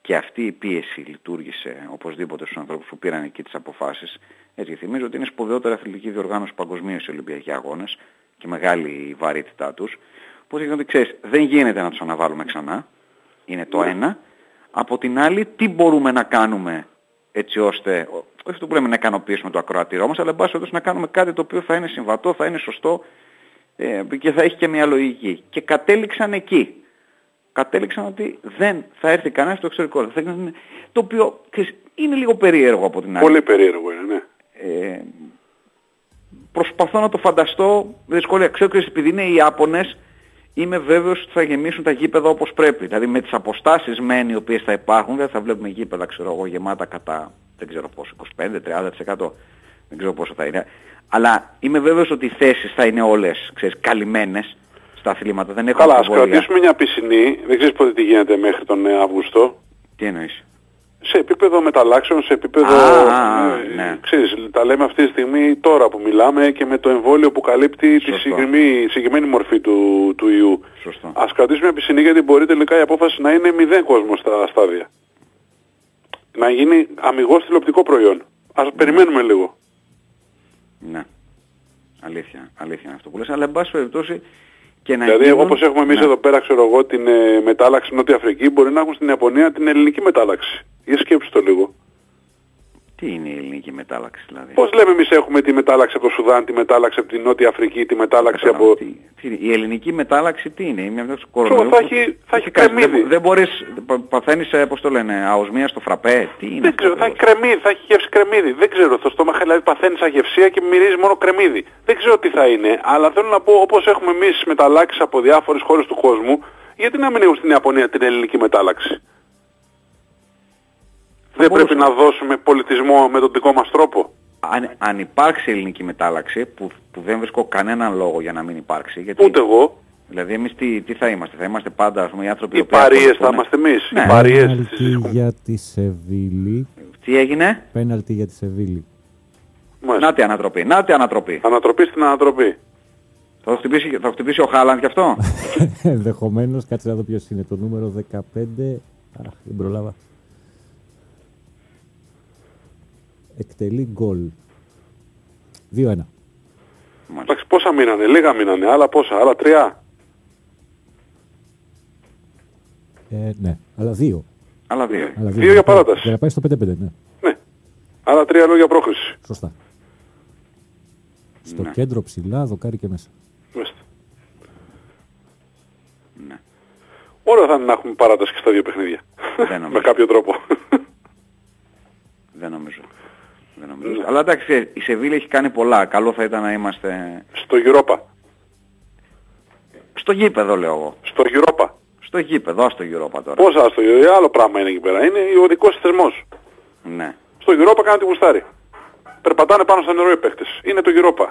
[SPEAKER 1] και αυτή η πίεση λειτουργήσε οπωσδήποτε στους ανθρώπους που πήραν εκεί τις αποφάσεις. Έτσι, θυμίζω ότι είναι σπουδαιότερη αθλητική διοργάνωση παγκοσμίως οι Ολυμπιακοί Αγώνες και μεγάλη η βαρύτητά τους. Οπότε γιατί ξέρεις, δεν γίνεται να τους αναβάλουμε ξανά. Είναι το ένα. Από την άλλη, τι μπορούμε να κάνουμε έτσι ώστε, ο- όχι αυτό που λέμε να ικανοποιήσουμε το ακροατήριό μας, αλλά εν πάση περιπτώσει να κάνουμε κάτι το οποίο θα είναι συμβατό, θα είναι σωστό ε, και θα έχει και μια λογική. Και κατέληξαν εκεί. Κατέληξαν ότι δεν θα έρθει κανένας στο εξωτερικό. Θα είναι- Το οποίο ξέρεις, είναι λίγο περίεργο από την άλλη.
[SPEAKER 2] Πολύ περίεργο είναι, ναι.
[SPEAKER 1] Ε, προσπαθώ να το φανταστώ με δυσκολία. Ξέρω και επειδή είναι οι Ιάπωνες, είμαι βέβαιος ότι θα γεμίσουν τα γήπεδα όπως πρέπει. Δηλαδή με τις αποστάσεις μεν οι οποίες θα υπάρχουν, δεν θα βλέπουμε γήπεδα ξέρω εγώ γεμάτα κατά δεν ξέρω πόσο, 25-30%. Δεν ξέρω πόσο θα είναι. Αλλά είμαι βέβαιος ότι οι θέσεις θα είναι όλες ξέρεις, καλυμμένες στα αθλήματα. Δεν έχω
[SPEAKER 2] Καλά, ας
[SPEAKER 1] αμφιβολία.
[SPEAKER 2] κρατήσουμε μια πισινή, δεν ξέρεις πότε τι γίνεται μέχρι τον ε, Αύγουστο.
[SPEAKER 1] Τι εννοείς;
[SPEAKER 2] Σε επίπεδο μεταλλάξεων, σε επίπεδο...
[SPEAKER 1] Α,
[SPEAKER 2] ε,
[SPEAKER 1] ναι.
[SPEAKER 2] ξέρεις, τα λέμε αυτή τη στιγμή τώρα που μιλάμε και με το εμβόλιο που καλύπτει τη
[SPEAKER 1] Σωστό.
[SPEAKER 2] συγκεκριμένη, συγκεκριμένη μορφή του, του ιού.
[SPEAKER 1] Σωστό.
[SPEAKER 2] Ας κρατήσουμε πισινή γιατί μπορεί τελικά η απόφαση να είναι μηδέν κόσμος στα στάδια. Να γίνει αμυγός τηλεοπτικό προϊόν. Ας περιμένουμε λίγο.
[SPEAKER 1] Ναι. Αλήθεια. Αλήθεια είναι αυτό που λες. Αλλά εν πάση περιπτώσει και να
[SPEAKER 2] Δηλαδή,
[SPEAKER 1] γίνουν-
[SPEAKER 2] όπως έχουμε εμείς
[SPEAKER 1] Ναι.
[SPEAKER 2] εδώ πέρα, ξέρω εγώ, την ε, μετάλλαξη Νότια Αφρική, μπορεί να έχουν στην Ιαπωνία την ελληνική μετάλλαξη. Για σκέψου το λίγο.
[SPEAKER 1] Τι είναι η ελληνική μετάλλαξη δηλαδή;
[SPEAKER 2] Πώς λέμε εμείς έχουμε τη μετάλλαξη από το Σουδάν, τη μετάλλαξη από τη Νότια Αφρική, τη μετάλλαξη
[SPEAKER 1] Κατάλαβα.
[SPEAKER 2] από...
[SPEAKER 1] Τι, τι είναι. η ελληνική μετάλλαξη τι είναι, είναι μια τέτοια
[SPEAKER 2] Ξέρω,
[SPEAKER 1] κορονοϊού.
[SPEAKER 2] θα
[SPEAKER 1] που-
[SPEAKER 2] έχει- θα
[SPEAKER 1] που
[SPEAKER 2] έχει
[SPEAKER 1] κάνει.
[SPEAKER 2] κρεμμύδι.
[SPEAKER 1] Δεν, δεν μπορείς, πα- παθαίνεις, ε, πώς το λένε, αοσμία στο φραπέ; Τι είναι
[SPEAKER 2] Δεν
[SPEAKER 1] αυτό
[SPEAKER 2] ξέρω, θα έχει
[SPEAKER 1] ακριβώς;
[SPEAKER 2] κρεμμύδι, θα έχει γεύση κρεμμύδι. Δεν ξέρω, το στόμα δηλαδή παθαίνεις αγευσία και μυρίζεις μόνο κρεμμύδι. Δεν ξέρω τι θα είναι, αλλά θέλω να πω όπως έχουμε εμείς μεταλλάξεις από διάφορες χώρες του κόσμου, γιατί να μην έχουν στην Ιαπωνία την ελληνική μετάλλαξη; Δεν πρέπει
[SPEAKER 1] μπορούσαμε.
[SPEAKER 2] να δώσουμε πολιτισμό με τον δικό μας τρόπο.
[SPEAKER 1] Αν, αν υπάρξει ελληνική μετάλλαξη, που, που δεν βρίσκω κανέναν λόγο για να μην υπάρξει, γιατί
[SPEAKER 2] Ούτε εγώ.
[SPEAKER 1] δηλαδή εμείς τι, τι θα είμαστε, θα είμαστε πάντα ας πούμε, οι άνθρωποι
[SPEAKER 2] Οι
[SPEAKER 1] οποίοι
[SPEAKER 2] παρείες θα
[SPEAKER 1] ακολουθούν-
[SPEAKER 2] είμαστε εμείς.
[SPEAKER 1] Ναι.
[SPEAKER 2] Οι παρείες
[SPEAKER 3] Πέναλτι
[SPEAKER 2] τις έχουμε.
[SPEAKER 3] για τη Σεβίλη.
[SPEAKER 1] Τι έγινε,
[SPEAKER 3] Πέναλτι για τη Σεβίλη.
[SPEAKER 2] Μάλιστα.
[SPEAKER 1] να τι ανατροπή, να τι ανατροπή.
[SPEAKER 2] Ανατροπή στην ανατροπή.
[SPEAKER 1] Θα το χτυπήσει, θα το χτυπήσει ο Χάλαντ κι αυτό; <laughs>
[SPEAKER 3] Ενδεχομένως, κάτσε να δω ποιος είναι το νούμερο 15. Αχ, δεν προλάβα. Εκτελεί γκολ. 2-1.
[SPEAKER 2] Εντάξει, πόσα μείνανε, λίγα μείνανε, άλλα πόσα, άλλα τρία.
[SPEAKER 3] Ε, ναι, αλλά δύο.
[SPEAKER 1] Άλλα δύο.
[SPEAKER 3] Αλλά
[SPEAKER 2] Δύο για παράταση.
[SPEAKER 3] Για να πάει στο 5-5, ναι.
[SPEAKER 2] Ναι. Άλλα τρία λόγια πρόκληση.
[SPEAKER 3] Σωστά. Στο
[SPEAKER 1] Ναι.
[SPEAKER 3] κέντρο ψηλά, δοκάρι και μέσα.
[SPEAKER 2] Μάλιστα.
[SPEAKER 1] Ναι.
[SPEAKER 2] Ωραία θα είναι να έχουμε παράταση και στα δύο παιχνίδια.
[SPEAKER 1] Δεν νομίζω. <laughs>
[SPEAKER 2] Με κάποιο τρόπο.
[SPEAKER 1] Δεν νομίζω. Δεν νομίζω. Αλλά εντάξει, η Σεβίλη έχει κάνει πολλά. Καλό θα ήταν να είμαστε
[SPEAKER 2] Στο Europa.
[SPEAKER 1] στο γήπεδο, λέω εγώ.
[SPEAKER 2] Στο Europa.
[SPEAKER 1] Στο γήπεδο, ας το Europa τώρα.
[SPEAKER 2] Πόσα στο Europa. Άλλο πράγμα είναι εκεί πέρα. Είναι ο δικός θεσμός.
[SPEAKER 1] Ναι.
[SPEAKER 2] Στο Europa κάνει τη γουστάρι. Περπατάνε πάνω στα νερό οι παίχτες. Είναι το Europa.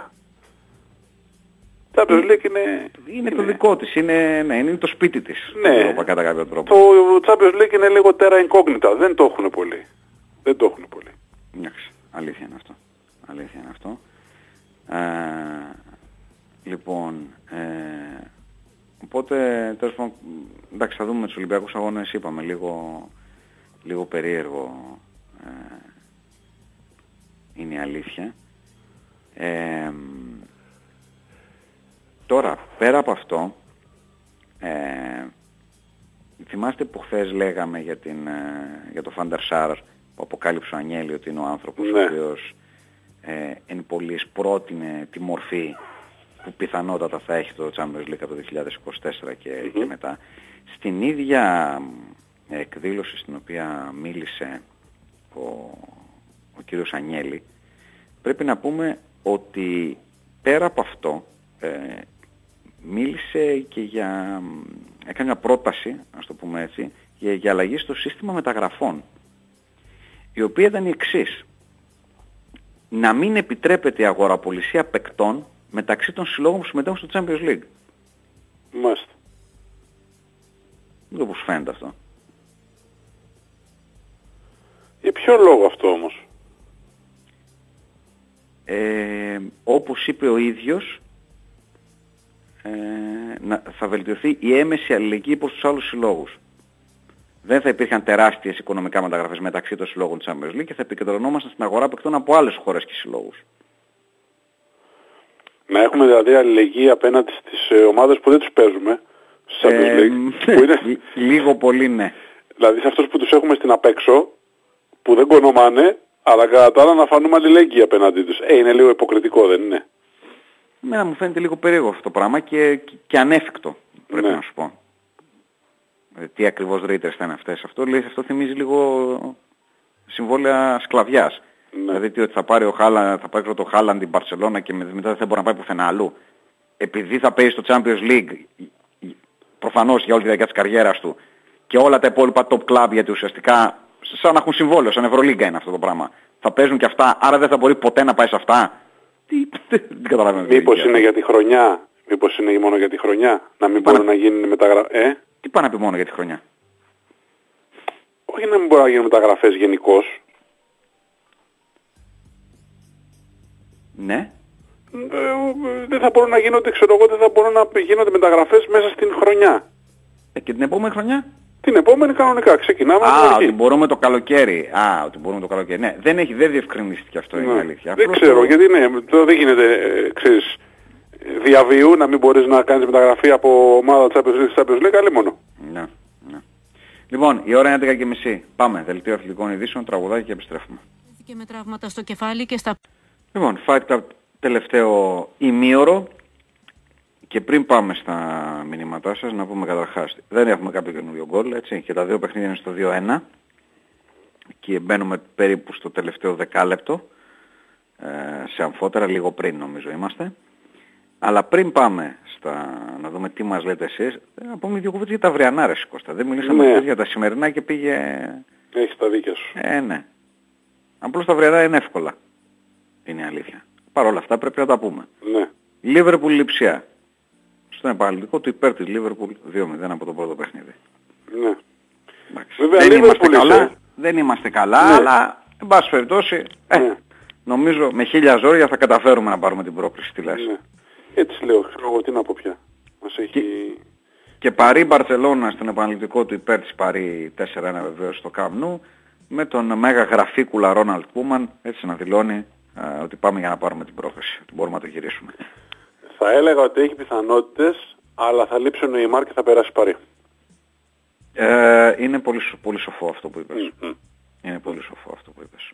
[SPEAKER 2] Champions League είναι...
[SPEAKER 1] Είναι το δικό της, είναι, ναι, είναι το σπίτι της.
[SPEAKER 2] Ναι.
[SPEAKER 1] Το Europa, κατά κάποιο τρόπο.
[SPEAKER 2] Το Champions League είναι λίγο terra incognita. Δεν το έχουν πολύ. Δεν το έχουν πολύ.
[SPEAKER 1] Εντάξει, αλήθεια είναι αυτό. Αλήθεια είναι αυτό. Ε, λοιπόν, ε, οπότε, τέλος πάντων, εντάξει, θα δούμε με τους Ολυμπιακούς Αγώνες, είπαμε, λίγο, λίγο περίεργο ε, είναι η αλήθεια. Ε, τώρα, πέρα από αυτό, ε, θυμάστε που χθες λέγαμε για, την, ε, για το Φάντερ Σάρ που αποκάλυψε ο Ανιέλη ότι είναι ο άνθρωπος
[SPEAKER 2] Ναι.
[SPEAKER 1] ο οποίος ε, εν πολλής πρότεινε τη μορφή που πιθανότατα θα έχει το Champions League από το 2024 και, και μετά. Στην ίδια μ, εκδήλωση στην οποία μίλησε ο, ο κύριος Ανιέλη πρέπει να πούμε ότι πέρα από αυτό ε, μίλησε και για... μ, έκανε μια πρόταση, ας το πούμε έτσι, για, για αλλαγή στο σύστημα μεταγραφών η οποία ήταν η εξής. Να μην επιτρέπεται η αγοραπολισία παικτών μεταξύ των συλλόγων που συμμετέχουν στο Champions League.
[SPEAKER 2] Μάλιστα.
[SPEAKER 1] Δεν το πώς φαίνεται αυτό.
[SPEAKER 2] Για ποιο λόγο αυτό όμως;
[SPEAKER 1] Ε, όπως είπε ο ίδιος, ε, να, θα βελτιωθεί η έμεση αλληλεγγύη προς τους άλλους συλλόγους. Δεν θα υπήρχαν τεράστιες οικονομικά μεταγραφές μεταξύ των συλλόγων της Champions League και θα επικεντρωνόμασταν στην αγορά παικτών από άλλες χώρες και συλλόγους.
[SPEAKER 2] Να έχουμε δηλαδή αλληλεγγύη απέναντι στις ε, ομάδες που δεν τους παίζουμε. Στις Champions
[SPEAKER 1] Ε,
[SPEAKER 2] League. που είναι, <laughs>
[SPEAKER 1] λι- λίγο πολύ ναι.
[SPEAKER 2] δηλαδή σε αυτούς που τους έχουμε στην απέξω, που δεν κονομάνε, αλλά κατά τα άλλα να φανούμε αλληλέγγυοι απέναντί τους. Ε, είναι λίγο υποκριτικό, δεν είναι;
[SPEAKER 1] Εμένα μου φαίνεται λίγο περίεργο αυτό το πράγμα και, και, και ανέφικτο, πρέπει
[SPEAKER 2] Ναι.
[SPEAKER 1] να σου πω. Ε, τι ακριβώς ρήτρες θα είναι αυτές. Αυτό, λέει, αυτό θυμίζει λίγο συμβόλαια σκλαβιάς.
[SPEAKER 2] Ναι.
[SPEAKER 1] Δηλαδή τι, ότι θα πάρει ο Χάλα, θα πάρει το Χάλαντ την Μπαρσελόνα και με- μετά δεν θα μπορεί να πάει πουθενά αλλού. Επειδή θα παίζει στο Champions League, προφανώς για όλη τη διάρκεια της καριέρας του, και όλα τα υπόλοιπα top club γιατί ουσιαστικά σαν να έχουν συμβόλαιο, σαν Ευρωλίγκα είναι αυτό το πράγμα. Θα παίζουν και αυτά, άρα δεν θα μπορεί ποτέ να πάει σε αυτά. Τι, <laughs> δεν καταλαβαίνω. τι
[SPEAKER 2] Μήπως
[SPEAKER 1] λογική
[SPEAKER 2] είναι
[SPEAKER 1] αυτό.
[SPEAKER 2] για τη χρονιά. Μήπως είναι μόνο για τη χρονιά. Να μην
[SPEAKER 1] Πάρα-
[SPEAKER 2] μπορούν να γίνουν μεταγραφές. Ε,
[SPEAKER 1] Τι πάει να πει μόνο για τη χρονιά;
[SPEAKER 2] όχι να μην μπορεί να γίνουν μεταγραφές γενικώς.
[SPEAKER 1] Ναι.
[SPEAKER 2] Ε, ε, δεν θα μπορούν να γίνονται, ξέρω εγώ, δεν θα μπορούν να γίνονται μεταγραφές μέσα στην χρονιά.
[SPEAKER 1] Ε, και την επόμενη χρονιά;
[SPEAKER 2] Την επόμενη κανονικά ξεκινάμε από την
[SPEAKER 1] Α,
[SPEAKER 2] αρχή.
[SPEAKER 1] ότι μπορούμε το καλοκαίρι. Α, ότι μπορούμε το καλοκαίρι. Ναι, δεν έχει, δεν διευκρινίστηκε αυτό είναι η
[SPEAKER 2] Ναι.
[SPEAKER 1] αλήθεια.
[SPEAKER 2] Δεν
[SPEAKER 1] Απλώς
[SPEAKER 2] ξέρω,
[SPEAKER 1] το-
[SPEAKER 2] γιατί ναι, τώρα δεν γίνεται, ε, ξέρεις, ε, διαβίου να μην μπορείς να κάνεις μεταγραφή από ομάδα Champions League Champions League, άλλη μόνο.
[SPEAKER 1] Ναι, ναι. Λοιπόν, η ώρα είναι 11 και μισή. Πάμε, δελτίο αθλητικών ειδήσεων, τραγουδάκι και επιστρέφουμε.
[SPEAKER 4] και με τραύματα στο κεφάλι και στα
[SPEAKER 1] Λοιπόν, Fight Club τελευταίο ημίωρο και πριν πάμε στα μηνύματά σας να πούμε καταρχάς δεν έχουμε κάποιο καινούριο γκολ έτσι και τα δύο παιχνίδια είναι στο 2-1 και μπαίνουμε περίπου στο τελευταίο δεκάλεπτο ε, σε αμφότερα λίγο πριν νομίζω είμαστε αλλά πριν πάμε στα, να δούμε τι μας λέτε εσείς ε, να πούμε δύο κουβέντες για τα αυριανά ρε Κώστα δεν μιλήσαμε
[SPEAKER 2] Ναι.
[SPEAKER 1] χθες για τα σημερινά και πήγε
[SPEAKER 2] Έχεις τα δίκια σου.
[SPEAKER 1] ε, ναι. Απλώς τα αυριανά είναι εύκολα. Είναι η αλήθεια. Παρ' όλα αυτά πρέπει να τα πούμε.
[SPEAKER 2] Ναι.
[SPEAKER 1] Λίβερπουλ Λιψία. Στον επαγγελματικό του υπέρ της Λίβερπουλ 2-0 από το πρώτο παιχνίδι.
[SPEAKER 2] Ναι.
[SPEAKER 1] Εντάξει.
[SPEAKER 2] Βέβαια,
[SPEAKER 1] δεν
[SPEAKER 2] Liverpool
[SPEAKER 1] είμαστε
[SPEAKER 2] είσαι.
[SPEAKER 1] καλά, δεν είμαστε καλά,
[SPEAKER 2] Ναι.
[SPEAKER 1] αλλά εν πάση περιπτώσει, ε,
[SPEAKER 2] Ναι.
[SPEAKER 1] νομίζω με χίλια ζόρια θα καταφέρουμε να πάρουμε την πρόκληση στη λάση.
[SPEAKER 2] ναι. Έτσι λέω, ξέρω εγώ τι να πω πια. Μας έχει...
[SPEAKER 1] Και Παρί Μπαρτσελώνα στον επαναληπτικό του υπέρ της Παρί 4-1 βεβαίως στο Καμνού με τον μέγα γραφίκουλα Ρόναλτ Κούμαν έτσι να δηλώνει ε, ότι πάμε για να πάρουμε την πρόκληση, ότι μπορούμε να το γυρίσουμε.
[SPEAKER 2] Θα έλεγα ότι έχει πιθανότητες, αλλά θα λείψει ο Νεϊμάρ και θα περάσει παρή.
[SPEAKER 1] Ε, είναι πολύ, σο- πολύ σοφό αυτό που είπες.
[SPEAKER 2] Μμμ.
[SPEAKER 1] Είναι πολύ σοφό αυτό που είπες.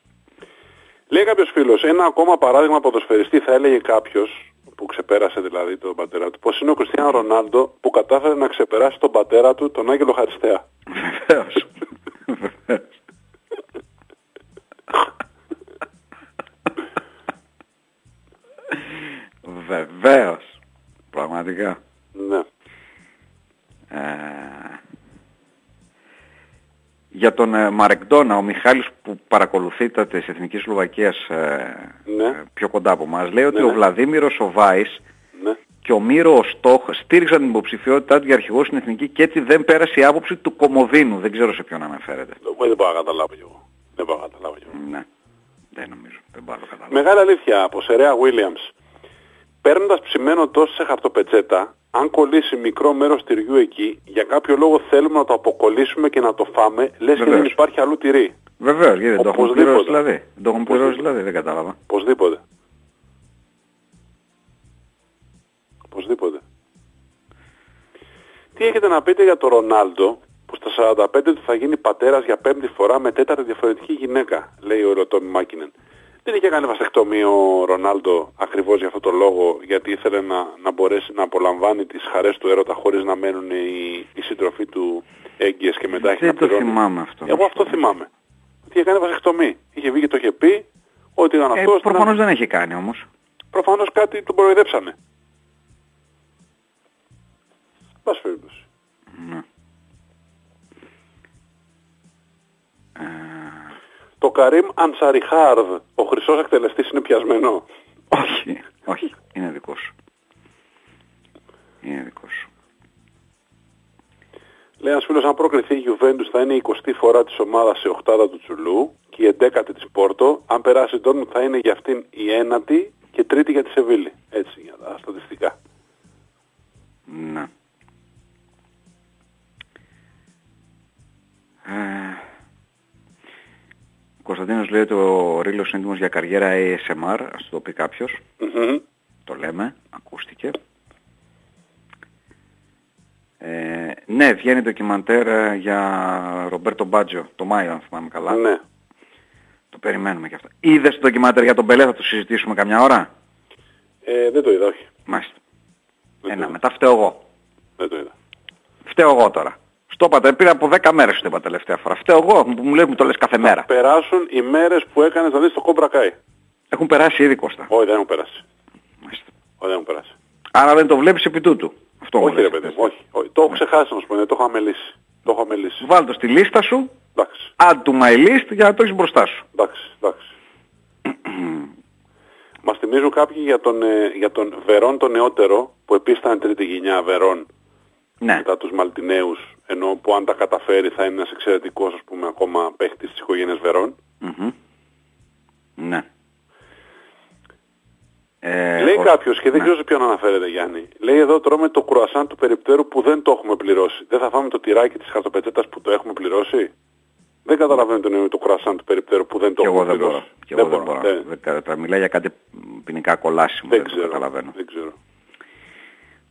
[SPEAKER 2] Λέει κάποιος φίλος, ένα ακόμα παράδειγμα ποδοσφαιριστή θα έλεγε κάποιος, που ξεπέρασε δηλαδή τον πατέρα του, πως είναι ο Κριστιαν Ρονάλντο που κατάφερε να ξεπεράσει τον πατέρα του, τον Άγγελο Χαριστέα;
[SPEAKER 1] Βεβαίως. Βεβαίως. Βεβαίως. Πραγματικά.
[SPEAKER 2] Ναι.
[SPEAKER 1] Ε, για τον ε, Μαρεκντόνα, ο Μιχάλης που παρακολουθεί τα της Εθνικής Σλοβακίας ε,
[SPEAKER 2] Ναι.
[SPEAKER 1] ε, πιο κοντά από μας, λέει ότι
[SPEAKER 2] Ναι,
[SPEAKER 1] ο
[SPEAKER 2] ναι.
[SPEAKER 1] Βλαδίμηρος ο Βάης
[SPEAKER 2] Ναι.
[SPEAKER 1] και ο Μύρο ο Στόχ στήριξαν την υποψηφιότητά του για αρχηγός στην Εθνική και έτσι δεν πέρασε η άποψη του Κομοδίνου. Δεν ξέρω σε ποιον αναφέρεται.
[SPEAKER 2] Εγώ δεν πάω να καταλάβω κι εγώ. Δεν πάω να καταλάβω κι εγώ.
[SPEAKER 1] Ναι. Δεν νομίζω. Δεν πάω να καταλάβω.
[SPEAKER 2] Μεγάλη αλήθεια από Σερέα Williams. Παίρνοντας ψημένο τόσο σε χαρτοπετσέτα, αν κολλήσει μικρό μέρος τυριού εκεί, για κάποιο λόγο θέλουμε να το αποκολλήσουμε και να το φάμε, λες και δεν
[SPEAKER 1] Βεβαίως.
[SPEAKER 2] υπάρχει αλλού τυρί.
[SPEAKER 1] Βεβαίως, γιατί δεν το έχουν
[SPEAKER 2] Οπωσδήποτε.
[SPEAKER 1] πληρώσει δηλαδή. Δεν το έχουν πληρώσει
[SPEAKER 2] Οπωσδήποτε.
[SPEAKER 1] δηλαδή, δεν κατάλαβα.
[SPEAKER 2] Οπωσδήποτε. Οπωσδήποτε. Τι έχετε να πείτε για τον Ρονάλντο που στα 45 του θα γίνει πατέρας για πέμπτη φορά με τέταρτη διαφορετική γυναίκα, λέει ο Ρωτόμι Μάκινεν. Δεν είχε κάνει βασεκτομή ο Ρονάλντο ακριβώς για αυτό το λόγο, γιατί ήθελε να, να μπορέσει να απολαμβάνει τις χαρές του έρωτα χωρίς να μένουν οι, οι σύντροφοι του έγκυες και μετά έχει να
[SPEAKER 1] Δεν το
[SPEAKER 2] πληρώνει.
[SPEAKER 1] θυμάμαι αυτό.
[SPEAKER 2] Εγώ αυτό θυμάμαι. Ότι είχε κάνει βασεκτομή. Είχε βγει και το είχε πει ότι ήταν
[SPEAKER 1] Ε,
[SPEAKER 2] αυτός.
[SPEAKER 1] προφανώς δεν έχει κάνει όμως.
[SPEAKER 2] Προφανώς κάτι τον προειδέψανε. Πας περίπτωση.
[SPEAKER 1] Ναι. Ε,
[SPEAKER 2] Το Καρίμ Ανσαριχάρδ, ο χρυσός εκτελεστής είναι πιασμένο.
[SPEAKER 1] όχι, όχι. Είναι δικός σου. Είναι δικός σου.
[SPEAKER 2] Λέει ένας φίλος, αν προκριθεί η Juventus θα είναι η 20η φορά της ομάδας σε οχτάδα του Τσουλού και η 11η της Πόρτο. Αν περάσει τον θα είναι για αυτήν η ένατη και τρίτη για τη Σεβίλη. Έτσι, για τα στατιστικά.
[SPEAKER 1] Ναι. Ε, ο Κωνσταντίνος λέει ότι ο Ρίλος είναι έτοιμος για καριέρα ASMR, ας το πει κάποιος.
[SPEAKER 2] Μμμ.
[SPEAKER 1] Το λέμε, ακούστηκε. Ε, ναι, βγαίνει ντοκιμαντέρ ε, για Ρομπέρτο Μπάτζο, το Μάιο αν θυμάμαι καλά.
[SPEAKER 2] Ναι.
[SPEAKER 1] Το περιμένουμε και αυτό. Είδες το ντοκιμαντέρ για τον Πελέ, θα το συζητήσουμε καμιά ώρα;
[SPEAKER 2] Ε, δεν το είδα, όχι.
[SPEAKER 1] Μάλιστα.
[SPEAKER 2] Δεν το
[SPEAKER 1] Ένα,
[SPEAKER 2] είδα.
[SPEAKER 1] μετά φταίω εγώ.
[SPEAKER 2] Δεν το είδα.
[SPEAKER 1] Φταίω εγώ τώρα. Στο είπατε, πήρα από 10 μέρες το είπα τελευταία φορά. Φταίω εγώ που μου λέει μου το λες κάθε μέρα.
[SPEAKER 2] Περάσουν οι μέρες που έκανες να δεις το Κόμπρα Κάι.
[SPEAKER 1] Έχουν περάσει ήδη Κώστα.
[SPEAKER 2] Όχι, δεν έχουν περάσει.
[SPEAKER 1] Μάλιστα.
[SPEAKER 2] Όχι, δεν έχουν περάσει.
[SPEAKER 1] Άρα δεν το βλέπεις επί τούτου. Αυτό μου
[SPEAKER 2] όχι
[SPEAKER 1] λες.
[SPEAKER 2] ρε παιδί μου, όχι. όχι. Το έχω ξεχάσει να σου πω, ναι, το έχω αμελήσει. Το έχω αμελήσει.
[SPEAKER 1] Βάλ το στη λίστα σου,
[SPEAKER 2] Εντάξει,
[SPEAKER 1] add to my list για να το έχεις μπροστά σου.
[SPEAKER 2] εντάξει, εντάξει. <clears throat> Μας θυμίζουν κάποιοι για τον, ε, για τον Βερόν τον νεότερο, που επίσης ήταν τρίτη γενιά Βερόν,
[SPEAKER 1] Ναι.
[SPEAKER 2] μετά τους Μαλντινέους ενώ που αν τα καταφέρει θα είναι ένας εξαιρετικός ας πούμε ακόμα παίχτης της οικογένειας Βερόν.
[SPEAKER 1] Μμμ. Ναι. Ε,
[SPEAKER 2] Λέει
[SPEAKER 1] ο-
[SPEAKER 2] κάποιος και δεν
[SPEAKER 1] ναι.
[SPEAKER 2] ξέρω σε ποιον αναφέρεται Γιάννη. Λέει εδώ τρώμε το κρουασάν του περιπτέρου που δεν το έχουμε πληρώσει. Δεν θα φάμε το τυράκι της χαρτοπετσέτας που το έχουμε πληρώσει. Δεν καταλαβαίνω τι εννοεί το κρουασάν του περιπτέρου που δεν το
[SPEAKER 1] Κι εγώ
[SPEAKER 2] έχουμε
[SPEAKER 1] δεν μπορώ.
[SPEAKER 2] πληρώσει.
[SPEAKER 1] Κι εγώ δεν μπορώ.
[SPEAKER 2] ναι.
[SPEAKER 1] Δεν κα- τα μιλάει για κάτι ποινικά κολάσιμο.
[SPEAKER 2] Δεν
[SPEAKER 1] Δεν, το
[SPEAKER 2] ξέρω.
[SPEAKER 1] καταλαβαίνω.
[SPEAKER 2] Δεν ξέρω.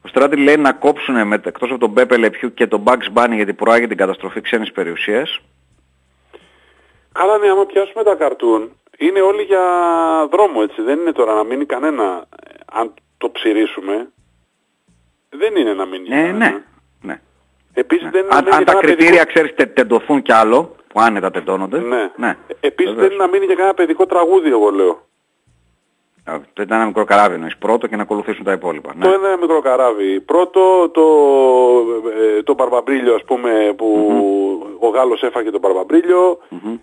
[SPEAKER 1] Ο Στράτη λέει να κόψουν με, εκτός από τον Πέπε Λεπιού και τον Bugs Bunny γιατί προάγει την καταστροφή ξένης περιουσίας.
[SPEAKER 2] Καλά ναι, άμα πιάσουμε τα καρτούν, είναι όλοι για δρόμο έτσι. Δεν είναι τώρα να μείνει κανένα. ε, Αν το ψηρίσουμε, δεν είναι να μείνει για
[SPEAKER 1] Ναι,
[SPEAKER 2] κανένα.
[SPEAKER 1] ναι. ναι.
[SPEAKER 2] Επίσης δεν είναι να
[SPEAKER 1] Αν,
[SPEAKER 2] μείνει
[SPEAKER 1] αν
[SPEAKER 2] για
[SPEAKER 1] τα
[SPEAKER 2] κανένα
[SPEAKER 1] κριτήρια,
[SPEAKER 2] παιδικό...
[SPEAKER 1] ξέρεις, τε, τεντωθούν κι άλλο, που άνετα τεντώνονται.
[SPEAKER 2] Ναι.
[SPEAKER 1] ναι.
[SPEAKER 2] Ε, Επίσης
[SPEAKER 1] Βεβαίως.
[SPEAKER 2] δεν είναι να μείνει για κανένα παιδικό τραγούδι, εγώ λέω.
[SPEAKER 1] Α, Το ήταν ένα μικρό καράβι εννοείς πρώτο και να ακολουθήσουν τα υπόλοιπα. Ναι.
[SPEAKER 2] Το ένα μικρό καράβι. Πρώτο το, ε, το μπαρμπαμπρίλιο ας πούμε που ο Γάλλος έφαγε τον μπαρμπαμπρίλιο.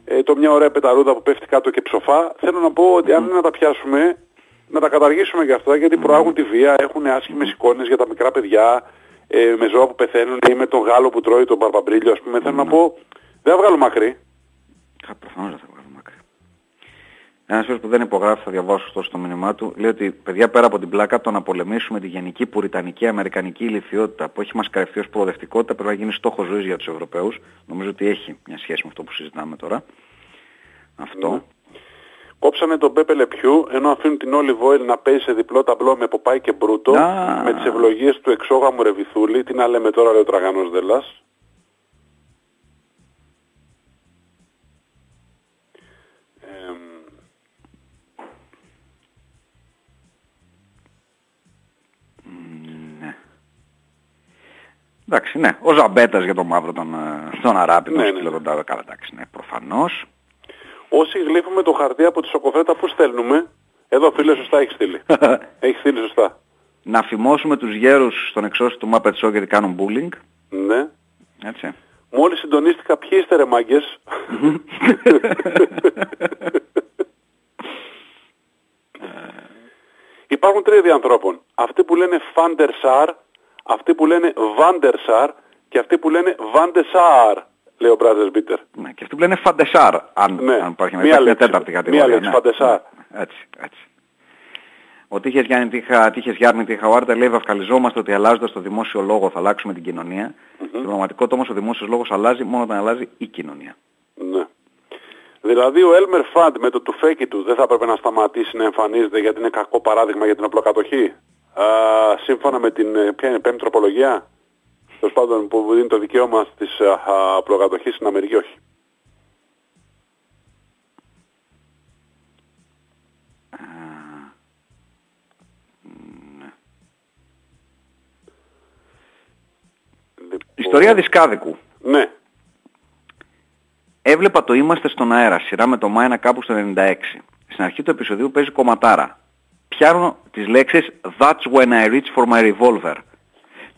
[SPEAKER 2] Ε, το μια ωραία πεταρούδα που πέφτει κάτω και ψοφά. Θέλω να πω ότι αν είναι να τα πιάσουμε να τα καταργήσουμε και αυτά γιατί προάγουν τη βία, έχουν άσχημες εικόνες για τα μικρά παιδιά ε, με ζώα που πεθαίνουν ή με τον Γάλλο που τρώει τον μπαρμπαμπρίλιο ας πούμε. Θέλω να πω δεν θα βγάλω μακρύ.
[SPEAKER 1] Α, Προφανώς δεν θα βγάλω μακρύ. Ένας φίλος που δεν υπογράφει, θα διαβάσω ωστόσο το μήνυμά του, λέει ότι παιδιά πέρα από την πλάκα το να πολεμήσουμε τη γενική πουριτανική αμερικανική ηλικιότητα που έχει μας καρευτεί ως προοδευτικότητα πρέπει να γίνει στόχος ζωής για τους Ευρωπαίους. Νομίζω ότι έχει μια σχέση με αυτό που συζητάμε τώρα. Αυτό.
[SPEAKER 2] Κόψανε τον Πέπε Λεπιού ενώ αφήνουν την Όλη Βόιλ να παίζει σε διπλό ταμπλό με Ποπάι και Μπρούτο
[SPEAKER 1] Α.
[SPEAKER 2] με τις ευλογίες του εξόγαμου Ρεβιθούλη. Τι να λέμε τώρα λέει ο Τραγανός Δελάς.
[SPEAKER 1] Εντάξει, ναι. Ο Ζαμπέτας για τον μαύρο τον, ε, τον Αράπη, τον
[SPEAKER 2] Ναι, ναι,
[SPEAKER 1] σκύλο
[SPEAKER 2] ναι.
[SPEAKER 1] τον Τάβε. Καλά, εντάξει, ναι, προφανώς.
[SPEAKER 2] Όσοι γλύφουμε το χαρτί από τη σοκοφρέτα που στέλνουμε, εδώ φίλε σωστά έχεις στείλει. <laughs> έχεις στείλει σωστά.
[SPEAKER 1] Να φημώσουμε τους γέρους στον εξώσιο του Muppet Show γιατί κάνουν bullying.
[SPEAKER 2] Ναι.
[SPEAKER 1] Έτσι.
[SPEAKER 2] Μόλις συντονίστηκα ποιοι είστε ρε μάγκες; <laughs> Υπάρχουν τρία είδη ανθρώπων. Αυτοί που λένε Φάντερσαρ, αυτοί που λένε Βάντερσαρ και αυτοί που λένε Βάντεσάρ, λέει ο Μπράζερ Μπίτερ.
[SPEAKER 1] Ναι, και αυτοί που λένε φαντεσάρ, αν,
[SPEAKER 2] Ναι.
[SPEAKER 1] αν υπάρχει,
[SPEAKER 2] Μία
[SPEAKER 1] υπάρχει μια
[SPEAKER 2] λέξη.
[SPEAKER 1] τέταρτη
[SPEAKER 2] Μία
[SPEAKER 1] κατηγορία.
[SPEAKER 2] λέξη, φαντεσάρ.
[SPEAKER 1] Ναι. Έτσι, έτσι. Ο Τύχες Γιάννη Τύχα, Τύχες Γιάννη Τύχα Βάρτα λέει βαυκαλιζόμαστε ότι αλλάζοντας το δημόσιο λόγο θα αλλάξουμε την κοινωνία. Στην πραγματικότητα όμως ο δημόσιος λόγος αλλάζει μόνο όταν αλλάζει η κοινωνία.
[SPEAKER 2] Ναι. Δηλαδή ο Έλμερ Φαντ με το τουφέκι του δεν θα έπρεπε να σταματήσει να εμφανίζεται γιατί είναι κακό παράδειγμα για την οπλοκατοχή; Α, σύμφωνα με την ε, ποια είναι, πέμπτη τροπολογία; Τέλος πάντων που δίνει το δικαίωμα της α, α, οπλοκατοχής στην Αμερική όχι. Λοιπόν,
[SPEAKER 1] Ιστορία δισκάδικου.
[SPEAKER 2] Ναι.
[SPEAKER 1] Έβλεπα το Είμαστε στον αέρα, σειρά με το Μάινα κάπου στο 96. Στην αρχή του επεισοδίου παίζει κομματάρα. Πιάνω τις λέξεις That's when I reach for my revolver.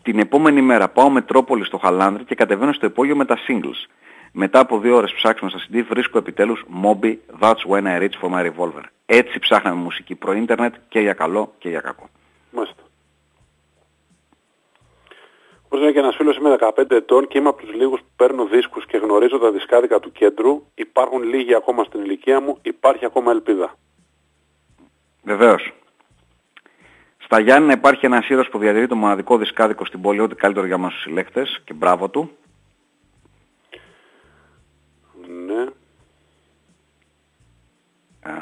[SPEAKER 1] Την επόμενη μέρα πάω με τρόπολη στο Χαλάνδρη και κατεβαίνω στο υπόγειο με τα singles. Μετά από δύο ώρες ψάξιμο στα CD βρίσκω επιτέλους Moby That's when I reach for my revolver. Έτσι ψάχναμε μουσική προ ίντερνετ και για καλό και για κακό.
[SPEAKER 2] Μάλιστα. Όπως είναι και ένας φίλος είμαι 15 ετών και είμαι από τους λίγους που παίρνω δίσκους και γνωρίζω τα δισκάδικα του κέντρου. Υπάρχουν λίγοι ακόμα στην ηλικία μου, υπάρχει ακόμα ελπίδα.
[SPEAKER 1] Βεβαίως. Στα Γιάννη υπάρχει ένας ήρωας που διατηρεί το μοναδικό δισκάδικο στην πόλη, ό,τι καλύτερο για μας τους συλλέκτες και μπράβο του.
[SPEAKER 2] Ναι.
[SPEAKER 1] Α,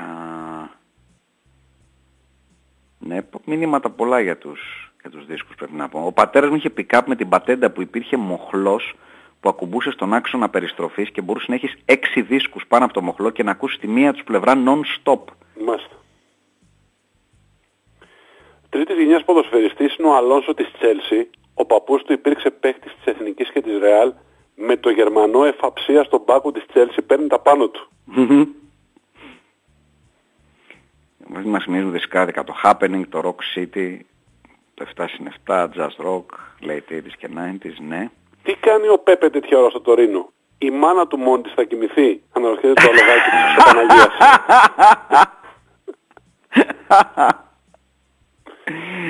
[SPEAKER 1] ναι, πο- μηνύματα πολλά για τους, για τους δίσκους πρέπει να πω. Ο πατέρας μου είχε pick-up με την πατέντα που υπήρχε μοχλός που ακουμπούσε στον άξονα περιστροφής και μπορούσε να έχεις έξι δίσκους πάνω από το μοχλό και να ακούσεις τη μία τους πλευρά non-stop.
[SPEAKER 2] Μάλιστα. Τρίτης γενιάς ποδοσφαιριστής είναι ο Αλόνσο της Τσέλσι. Ο παππούς του υπήρξε παίχτης της Εθνικής και της Ρεάλ. Με το γερμανό εφαψία στον πάκο της Τσέλσι παίρνει τα πάνω του.
[SPEAKER 1] Μας μας θυμίζουν δισκάδικα το Happening, το Rock City, το 7 συν 7, Jazz Rock, Late 80s και 90s, ναι.
[SPEAKER 2] Τι κάνει ο Πέπε τέτοια ώρα στο Τωρίνο; Η μάνα του μόνη της θα κοιμηθεί; Αναρωτιέται το αλογάκι της <laughs> Παναγίας. <laughs>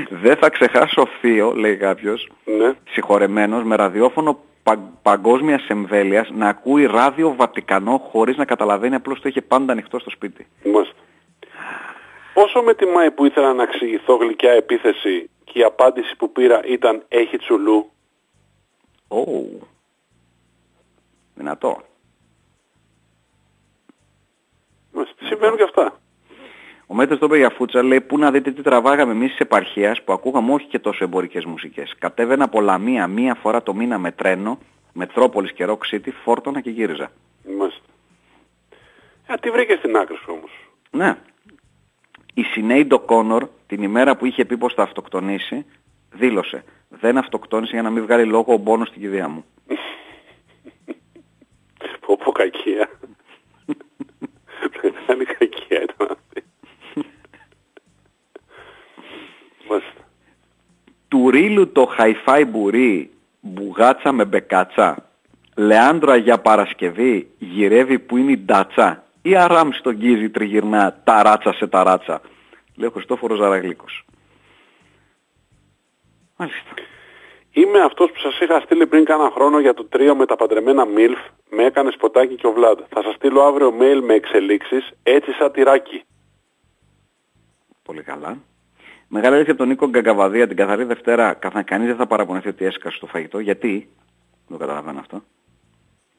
[SPEAKER 1] Δεν θα ξεχάσω θείο, λέει κάποιος,
[SPEAKER 2] Ναι.
[SPEAKER 1] συγχωρεμένος με ραδιόφωνο πα, παγκόσμιας εμβέλειας να ακούει ράδιο Βατικανό χωρίς να καταλαβαίνει απλώς το είχε πάντα ανοιχτό στο σπίτι.
[SPEAKER 2] Μάλιστα. Πόσο με τιμάει που ήθελα να εξηγηθώ γλυκιά επίθεση και η απάντηση που πήρα ήταν «Έχει τσουλού».
[SPEAKER 1] Ω, δυνατό.
[SPEAKER 2] Μάλιστα. Συμβαίνουν και αυτά.
[SPEAKER 1] Ο Μέτρος το είπε για φούτσα, λέει πού να δείτε τι τραβάγαμε εμείς της επαρχίας που ακούγαμε όχι και τόσο εμπορικές μουσικές. Κατέβαινα από Λαμία μία φορά το μήνα με τρένο, Μετρόπολης και Rock City, φόρτωνα και γύριζα.
[SPEAKER 2] Μάλιστα. Ε, τι βρήκε στην άκρη σου όμως.
[SPEAKER 1] Ναι. Η Σινέιντο Κόνορ την ημέρα που είχε πει πως θα αυτοκτονήσει, δήλωσε δεν αυτοκτόνησε για να μην βγάλει λόγο ο μπόνος στην κηδεία μου.
[SPEAKER 2] Πω πω κακία. <laughs> Μεγάλη κακία ήταν αυτή. Μάλιστα.
[SPEAKER 1] Του ρίλου το χαϊφάι μπουρί, μπουγάτσα με μπεκάτσα. Λεάντρα για Παρασκευή, γυρεύει που είναι η ντάτσα. Ή αράμ στον γκίζι τριγυρνά, ταράτσα σε ταράτσα. Λέει ο Χριστόφορος Ζαραγλίκος. Μάλιστα.
[SPEAKER 2] Είμαι αυτός που σας είχα στείλει πριν κάνα χρόνο για το τρίο με τα παντρεμένα MILF, με έκανε σποτάκι και ο Βλάντ. Θα σας στείλω αύριο mail με εξελίξεις, έτσι σαν τυράκι.
[SPEAKER 1] Πολύ καλά. Μεγάλη αλήθεια από τον Νίκο Γκαγκαβαδία την καθαρή Δευτέρα, καθα κανείς δεν θα παραπονεθεί ότι έσκασε το φαγητό. Γιατί, δεν το καταλαβαίνω αυτό.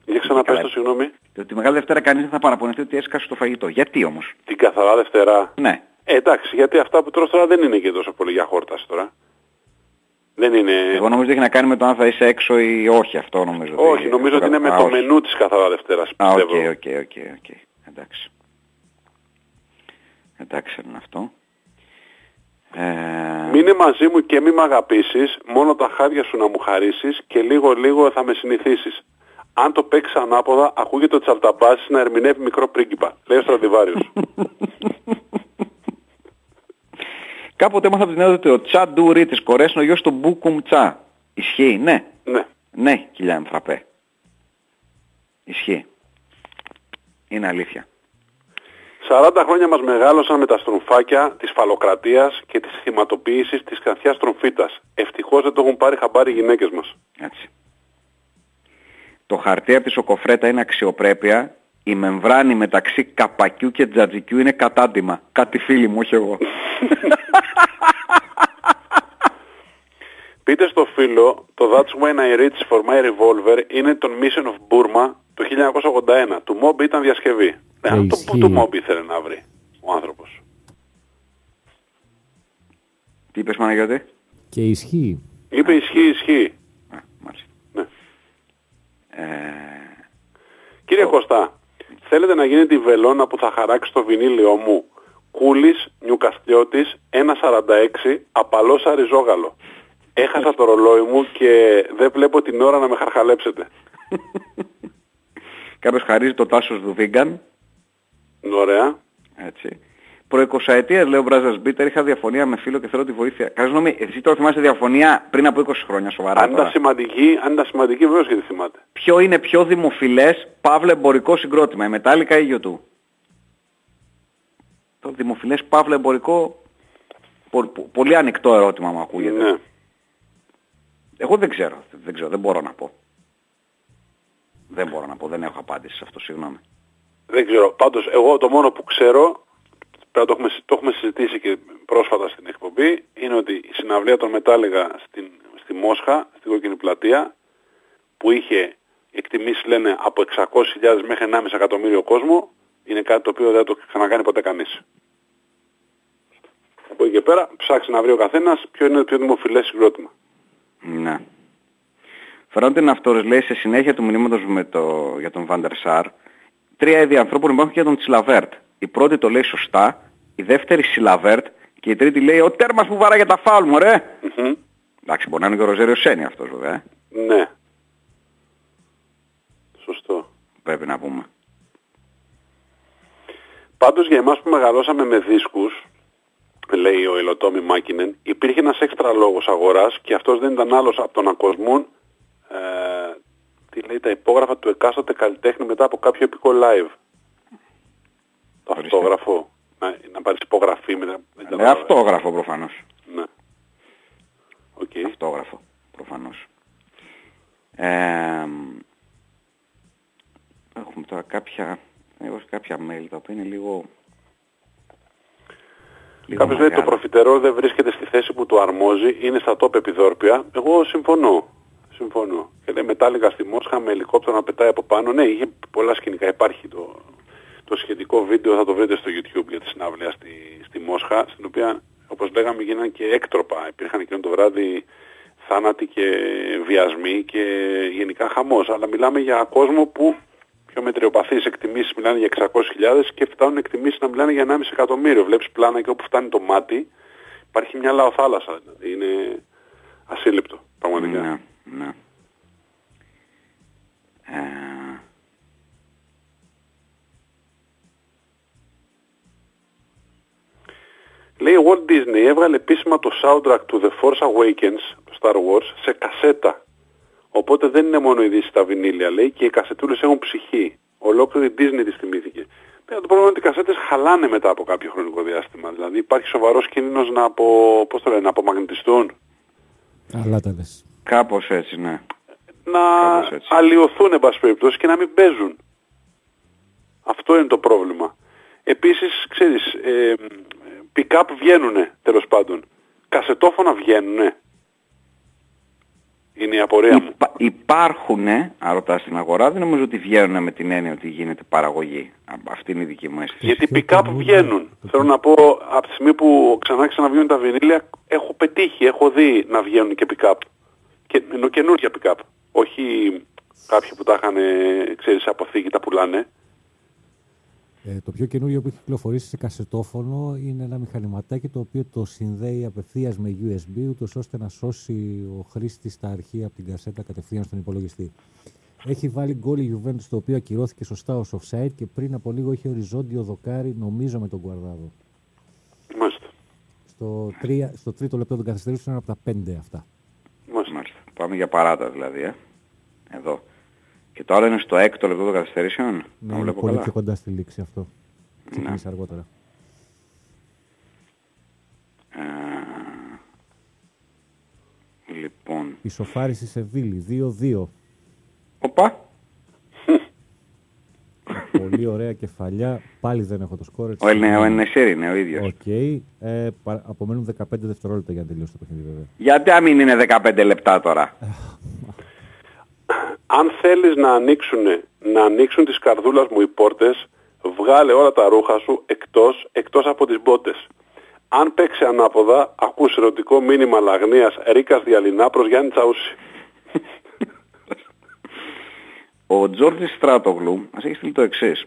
[SPEAKER 2] Για ξαναπες
[SPEAKER 1] Καλά.
[SPEAKER 2] το συγγνώμη.
[SPEAKER 1] Διότι τη Μεγάλη Δευτέρα κανείς δεν θα παραπονεθεί ότι έσκασε το φαγητό. Γιατί όμως;
[SPEAKER 2] Την καθαρά Δευτέρα.
[SPEAKER 1] Ναι.
[SPEAKER 2] Ε, εντάξει, γιατί αυτά που τρως τώρα δεν είναι και τόσο πολύ για χόρταση τώρα. Δεν είναι...
[SPEAKER 1] Εγώ νομίζω ότι έχει να κάνει με το αν θα είσαι έξω ή όχι αυτό νομίζω.
[SPEAKER 2] Όχι, νομίζω ότι είναι με
[SPEAKER 1] Α,
[SPEAKER 2] το
[SPEAKER 1] όχι.
[SPEAKER 2] μενού της καθαρά Δευτέρας,
[SPEAKER 1] Α, οκ,
[SPEAKER 2] πιστεύω.
[SPEAKER 1] ok, ok, ok. Εντάξει. Εντάξει είναι αυτό. Ε,
[SPEAKER 2] Μείνε μαζί μου και μη μ' αγαπήσεις, μόνο τα χάδια σου να μου χαρίσεις και λίγο λίγο θα με συνηθίσεις. Αν το παίξεις ανάποδα, ακούγεται ο Τσαλταμπάσης να ερμηνεύει μικρό πρίγκιπα. Λέει ο Στραντιβάριος. <laughs>
[SPEAKER 1] Κάποτε έμαθα από την έδρα ότι ο Τσα Ντούρι της Κορέας είναι ο γιος του Μπούκουμ Τσα. Ισχύει, ναι.
[SPEAKER 2] ναι.
[SPEAKER 1] Ναι, κοιλιά Εμφραπέ. Ισχύει. Είναι αλήθεια.
[SPEAKER 2] 40 χρόνια μας μεγάλωσαν με τα στρομφάκια της φαλοκρατίας και της θυματοποίησης της καθιάς τρομφίτας. Ευτυχώς δεν το έχουν πάρει χαμπάρι οι γυναίκες μας.
[SPEAKER 1] Έτσι. Το χαρτί από τη σοκοφρέτα είναι αξιοπρέπεια. Η μεμβράνη μεταξύ καπακιού και τζατζικιού είναι κατάντημα. Κάτι φίλοι μου, όχι εγώ. <laughs>
[SPEAKER 2] Πείτε στο φίλο, το That's When I Reach For My Revolver είναι το Mission of Burma το 1981. Του Mob ήταν διασκευή. Ναι,
[SPEAKER 3] Ε,
[SPEAKER 2] το,
[SPEAKER 3] ισχύει.
[SPEAKER 2] του Mob ήθελε να βρει ο άνθρωπος.
[SPEAKER 1] Τι είπες Παναγιώτη;
[SPEAKER 3] Και ισχύει.
[SPEAKER 2] Είπε ισχύει, ισχύει.
[SPEAKER 1] Α, μάλιστα.
[SPEAKER 2] Ναι.
[SPEAKER 1] Ε,
[SPEAKER 2] Κύριε Κωστά, θέλετε να γίνει τη βελόνα που θα χαράξει το βινίλιο μου; Κούλης, Νιουκαστιώτης, 1.46, απαλός αριζόγαλο. Έχασα το ρολόι μου και δεν βλέπω την ώρα να με χαρχαλέψετε. <laughs>
[SPEAKER 1] κάποιος χαρίζει το τάσος του Βίγκαν.
[SPEAKER 2] Ωραία.
[SPEAKER 1] Έτσι. Προ 20 ετίας, λέει ο Μπράζας Μπίτερ, είχα διαφωνία με φίλο και θέλω τη βοήθεια. Καλά, συγγνώμη, εσύ τώρα θυμάσαι διαφωνία πριν από 20 χρόνια, σοβαρά.
[SPEAKER 2] Αν ήταν
[SPEAKER 1] τώρα;
[SPEAKER 2] σημαντική, αν ήταν σημαντική βεβαίως και τη θυμάται.
[SPEAKER 1] Ποιο είναι πιο δημοφιλές, παύλε εμπορικό συγκρότημα, η Μετάλλικα ή η U2. Το δημοφιλές παύλε εμπορικό, πο- πο- πολύ ανοιχτό ερώτημα μου ακούγεται.
[SPEAKER 2] Ναι.
[SPEAKER 1] Εγώ δεν ξέρω, δεν ξέρω, δεν μπορώ να πω. Δεν μπορώ να πω, δεν έχω απάντηση σε αυτό, συγγνώμη.
[SPEAKER 2] Δεν ξέρω. Πάντως εγώ το μόνο που ξέρω, πρέπει να το έχουμε, συ- το έχουμε συζητήσει και πρόσφατα στην εκπομπή, είναι ότι η συναυλία των Μετάλλεγα στην, στη Μόσχα, στην Κόκκινη Πλατεία, που είχε εκτιμήσεις λένε από 600.000 μέχρι 1,5 εκατομμύριο κόσμο, είναι κάτι το οποίο δεν το ξανακάνει ποτέ κανείς. Από εκεί και πέρα ψάξει να βρει ο καθένας ποιο είναι το πιο δημοφιλές συγκρότημα.
[SPEAKER 1] Ναι. Φρόντιν αυτός λέει σε συνέχεια του μηνύματος με το, για τον Βάντερ Σάρ τρία είδη ανθρώπων υπάρχουν και για τον Τσιλαβέρτ. Η πρώτη το λέει σωστά, η δεύτερη Σιλαβέρτ και η τρίτη λέει ο τέρμας που βαράγε τα φάουλ μου ρε.
[SPEAKER 2] Μμμ.
[SPEAKER 1] Εντάξει μπορεί να είναι και ο Ροζέριο Σένι αυτός βέβαια. ε.
[SPEAKER 2] Ναι. Σωστό.
[SPEAKER 1] Πρέπει να πούμε.
[SPEAKER 2] Πάντως για εμάς που μεγαλώσαμε με δίσκους, λέει ο Ελοτόμι Μάκινεν, υπήρχε ένας έξτρα λόγος αγοράς και αυτός δεν ήταν άλλος από τον να κοσμούν ε, τι λέει, τα υπόγραφα του εκάστοτε καλλιτέχνη μετά από κάποιο επικό live. Το
[SPEAKER 1] Ορίστε.
[SPEAKER 2] αυτόγραφο. Να, να πάρεις υπογραφή μετά. δεν
[SPEAKER 1] Ε,
[SPEAKER 2] καταλαβαίνω.
[SPEAKER 1] αυτόγραφο προφανώς.
[SPEAKER 2] Ναι. Οκ.
[SPEAKER 1] Αυτόγραφο προφανώς. Ε, έχουμε τώρα κάποια, έχω κάποια mail τα οποία είναι λίγο... λίγο
[SPEAKER 2] Κάποιος λέει το
[SPEAKER 1] μεγάλα.
[SPEAKER 2] προφιτερόλ δεν βρίσκεται στη θέση που του αρμόζει, είναι στα top επιδόρπια. Εγώ συμφωνώ. Συμφωνώ. Και λέει μετάλλικα στη Μόσχα με ελικόπτερο να πετάει από πάνω. Ναι, είχε πολλά σκηνικά. Υπάρχει το, το σχετικό βίντεο, θα το βρείτε στο YouTube για τη συναυλία στη, στη Μόσχα, στην οποία όπως λέγαμε γίνανε και έκτροπα. Υπήρχαν εκείνο το βράδυ θάνατοι και βιασμοί και γενικά χαμός. Αλλά μιλάμε για κόσμο που πιο μετριοπαθείς εκτιμήσεις μιλάνε για 600.000 και φτάνουν εκτιμήσεις να μιλάνε για 1,5 εκατομμύριο. Βλέπεις πλάνα και όπου φτάνει το μάτι υπάρχει μια λαοθάλασσα. Δηλαδή είναι ασύλληπτο πραγματικά.
[SPEAKER 1] Ναι, ναι. Ε,
[SPEAKER 2] Λέει ο Walt Disney έβγαλε επίσημα το soundtrack του The Force Awakens, το Star Wars, σε κασέτα. Οπότε δεν είναι μόνο ειδήσει στα βινίλια, λέει, και οι κασετούλες έχουν ψυχή. Ολόκληρη η Disney τη θυμήθηκε. Βέβαια το πρόβλημα είναι ότι οι κασέτες χαλάνε μετά από κάποιο χρονικό διάστημα. Δηλαδή υπάρχει σοβαρός κίνδυνος να, απο... πώς το λένε, να απομαγνητιστούν,
[SPEAKER 3] Αλλά τα λες.
[SPEAKER 1] Κάπως έτσι, ναι.
[SPEAKER 2] να
[SPEAKER 1] Κάπως έτσι.
[SPEAKER 2] αλλοιωθούν εν πάση περιπτώσει και να μην παίζουν. Αυτό είναι το πρόβλημα. Επίσης, ξέρεις, ε, pick-up βγαίνουνε τέλος πάντων. Κασετόφωνα βγαίνουνε. Είναι η απορία μου.
[SPEAKER 1] Υπά, υπάρχουν, αν ρωτάς στην αγορά, δεν νομίζω ότι βγαίνουν με την έννοια ότι γίνεται παραγωγή. Α, Αυτή είναι η δική μου αίσθηση.
[SPEAKER 2] Γιατί
[SPEAKER 3] πιο
[SPEAKER 2] pick-up
[SPEAKER 3] καινούργιο-
[SPEAKER 2] βγαίνουν.
[SPEAKER 3] το
[SPEAKER 2] Θέλω να πω, από τη στιγμή που ξανά ξαναβγαίνουν τα βινίλια, έχω πετύχει, έχω δει να βγαίνουν και pick-up. Και, ενώ καινούργια pick-up. Όχι κάποιοι που τα είχαν, ξέρεις, αποθήκη, τα πουλάνε.
[SPEAKER 3] Ε, το πιο καινούριο που έχει κυκλοφορήσει σε κασετόφωνο είναι ένα μηχανηματάκι το οποίο το συνδέει απευθείας με USB ούτως ώστε να σώσει ο χρήστης τα αρχεία από την κασέτα κατευθείαν στον υπολογιστή. Έχει βάλει γκολ η Juventus το οποίο ακυρώθηκε σωστά ως offside και πριν από λίγο είχε οριζόντιο δοκάρι νομίζω με τον Guardado.
[SPEAKER 2] Μάλιστα.
[SPEAKER 3] Στο, τρία, στο τρίτο λεπτό των καθυστερήσεων είναι από τα πέντε αυτά.
[SPEAKER 2] Μάλιστα.
[SPEAKER 1] Μάλιστα. Πάμε για παράτα δηλαδή, ε. Εδώ. Και το άλλο είναι στο έκτο λεπτό των καθυστερήσεων.
[SPEAKER 3] Ναι,
[SPEAKER 1] Να
[SPEAKER 3] είναι
[SPEAKER 1] βλέπω
[SPEAKER 3] πολύ
[SPEAKER 1] καλά.
[SPEAKER 3] πιο κοντά στη λήξη αυτό.
[SPEAKER 1] Ναι.
[SPEAKER 3] Ξεκινήσει αργότερα.
[SPEAKER 1] Ε, λοιπόν.
[SPEAKER 3] Ισοφάριση Σεβίλλη, 2-2. Πολύ ωραία κεφαλιά. Πάλι δεν έχω το σκορ. έτσι.
[SPEAKER 1] Ο, Ελνε, ο Εν Νεσίρι είναι ο ίδιος.
[SPEAKER 3] Οκ. Ε, πα- απομένουν 15 δευτερόλεπτα για να τελειώσει το παιχνίδι βέβαια.
[SPEAKER 1] Γιατί να μην είναι 15 λεπτά τώρα. <laughs>
[SPEAKER 2] Αν θέλεις να ανοίξουν, να ανοίξουν τις καρδούλας μου οι πόρτες, βγάλε όλα τα ρούχα σου εκτός, εκτός από τις μπότες. Αν παίξει ανάποδα, ακούς ερωτικό μήνυμα λαγνίας Ρίκας Διαλυνά προς Γιάννη Τσαούση. <laughs>
[SPEAKER 1] Ο Τζόρτζι Στράτογλου μας έχει στείλει το εξής.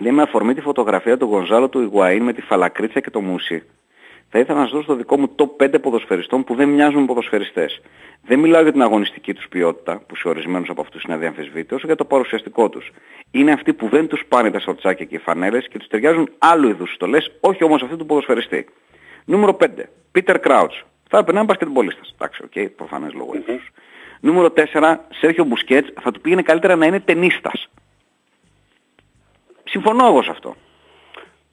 [SPEAKER 1] Λέει με αφορμή τη φωτογραφία του Γκονζάλο του Ιγουαΐν με τη φαλακρίτσα και το μουσι. Θα ήθελα να σας δώσω το δικό μου top 5 ποδοσφαιριστών που δεν μοιάζουν με ποδοσφαιριστές. Δεν μιλάω για την αγωνιστική τους ποιότητα, που σε ορισμένους από αυτούς είναι αδιαμφισβήτητο, όσο για το παρουσιαστικό τους. Είναι αυτοί που δεν τους πάνε τα σορτσάκια και οι φανέλες και τους ταιριάζουν άλλου είδους στολές, όχι όμως αυτοί του ποδοσφαιριστή. Νούμερο 5. Πίτερ Κράουτς. Θα έπρεπε να 'ναι μπασκετμπολίστας. Εντάξει, ok, okay, προφανές λόγω ύψους. Νούμερο 4. Σέρχιο Μπουσκέτς. Θα του πήγαινε καλύτερα να είναι τενίστας. Συμφωνώ εγώ σε αυτό.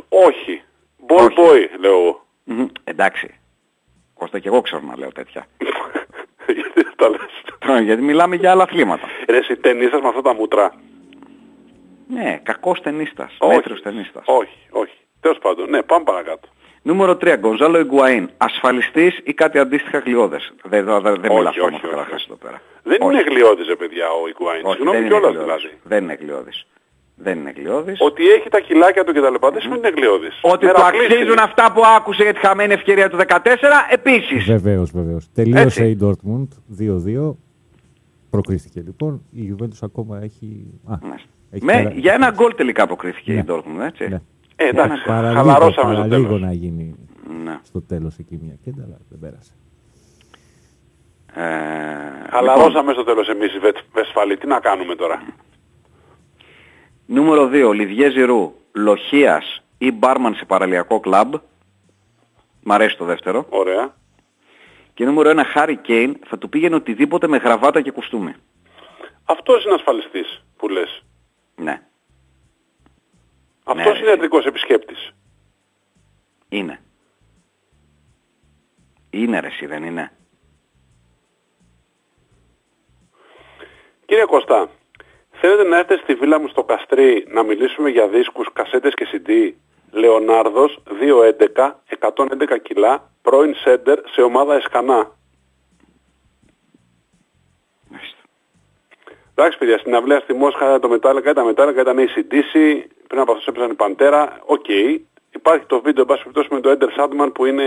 [SPEAKER 2] Όχι. Ball
[SPEAKER 1] Όχι.
[SPEAKER 2] boy, λέω εγώ.
[SPEAKER 1] Μμμ, Εντάξει. Κώστα και εγώ ξέρω να λέω τέτοια.
[SPEAKER 2] Γιατί <laughs> δεν τα λες.
[SPEAKER 1] Τώρα, Γιατί μιλάμε για άλλα αθλήματα.
[SPEAKER 2] Ρε εσύ ταινίστας με αυτά τα μούτρα.
[SPEAKER 1] Ναι, κακός τενίστας.
[SPEAKER 2] Όχι.
[SPEAKER 1] Μέτριος τενίστας.
[SPEAKER 2] Όχι, όχι. Τέλος πάντων, ναι, πάμε παρακάτω.
[SPEAKER 1] Νούμερο 3. Γκονζάλο Ιγκουαΐν. Ασφαλιστής ή κάτι αντίστοιχα γλιώδες. Δεν, δεν, δεν
[SPEAKER 2] Όχι,
[SPEAKER 1] μιλάω
[SPEAKER 2] όχι,
[SPEAKER 1] όμως
[SPEAKER 2] όχι,
[SPEAKER 1] καταρχάς
[SPEAKER 2] όχι.
[SPEAKER 1] εδώ πέρα.
[SPEAKER 2] Δεν
[SPEAKER 1] Όχι.
[SPEAKER 2] είναι γλιώδης, ρε παιδιά, ο Ικουάιν.
[SPEAKER 1] Όχι,
[SPEAKER 2] Συγγνώμη
[SPEAKER 1] δεν είναι
[SPEAKER 2] κιόλας
[SPEAKER 1] γλιώδης.
[SPEAKER 2] δηλαδή.
[SPEAKER 1] Δεν είναι γλιώδης. Δεν είναι γλιώδης.
[SPEAKER 2] Ότι έχει τα κιλάκια του και τα λεπτά δεν σημαίνει ότι είναι γλιώδης.
[SPEAKER 1] Ότι του
[SPEAKER 2] Μερακλής
[SPEAKER 1] αξίζουν
[SPEAKER 2] είναι.
[SPEAKER 1] αυτά που άκουσε για τη χαμένη ευκαιρία του 14, επίσης.
[SPEAKER 3] Βεβαίως, βεβαίως. Τελείωσε
[SPEAKER 1] Έτσι.
[SPEAKER 3] η Dortmund 2-2. Προκρίθηκε λοιπόν. Η Juventus ακόμα έχει. Α,
[SPEAKER 1] Μάλιστα.
[SPEAKER 3] έχει
[SPEAKER 1] Με,
[SPEAKER 3] πέρα-
[SPEAKER 1] για ένα γκολ τελικά αποκρίθηκε
[SPEAKER 3] Ναι.
[SPEAKER 1] η Dortmund, έτσι.
[SPEAKER 3] Ναι.
[SPEAKER 2] Ε, εντάξει,
[SPEAKER 3] Παραλίγο,
[SPEAKER 2] χαλαρώσαμε στο
[SPEAKER 3] παραλίγο
[SPEAKER 2] τέλος.
[SPEAKER 3] να γίνει
[SPEAKER 1] Ναι.
[SPEAKER 3] στο τέλος εκεί μια κέντα, αλλά δεν πέρασε.
[SPEAKER 1] Ε, λοιπόν,
[SPEAKER 2] Χαλαρώσαμε στο τέλος εμείς οι Βετ- Βεσφαλοί. Τι να κάνουμε τώρα;
[SPEAKER 1] νούμερο 2, Λιδιέ Ζηρού, Λοχίας ή Μπάρμαν σε παραλιακό κλαμπ. Μ' αρέσει το δεύτερο.
[SPEAKER 2] Ωραία.
[SPEAKER 1] Και νούμερο 1, Χάρι Κέιν, θα του πήγαινε οτιδήποτε με γραβάτα και κουστούμι.
[SPEAKER 2] Αυτός είναι ασφαλιστής που λες.
[SPEAKER 1] Ναι,
[SPEAKER 2] Αυτός
[SPEAKER 1] ρε.
[SPEAKER 2] είναι ιατρικός επισκέπτης.
[SPEAKER 1] είναι. Είναι ρε εσύ, δεν είναι;
[SPEAKER 2] Κύριε Κωστά, θέλετε να έρθετε στη βίλα μου στο Καστρί να μιλήσουμε για δίσκους, κασέτες και CD. Λεωνάρδος, 211, 111 κιλά, πρώην σέντερ σε ομάδα
[SPEAKER 1] ΕΣΚΑΝΑ.
[SPEAKER 2] Εντάξει παιδιά, στην αυλαία στη Μόσχα το Metallica ήταν Metallica, ήταν ACDC, πριν από αυτό έπαιζαν οι Pantera, ok. Υπάρχει το βίντεο, εν πάση περιπτώσει, με το Enter Sandman που είναι,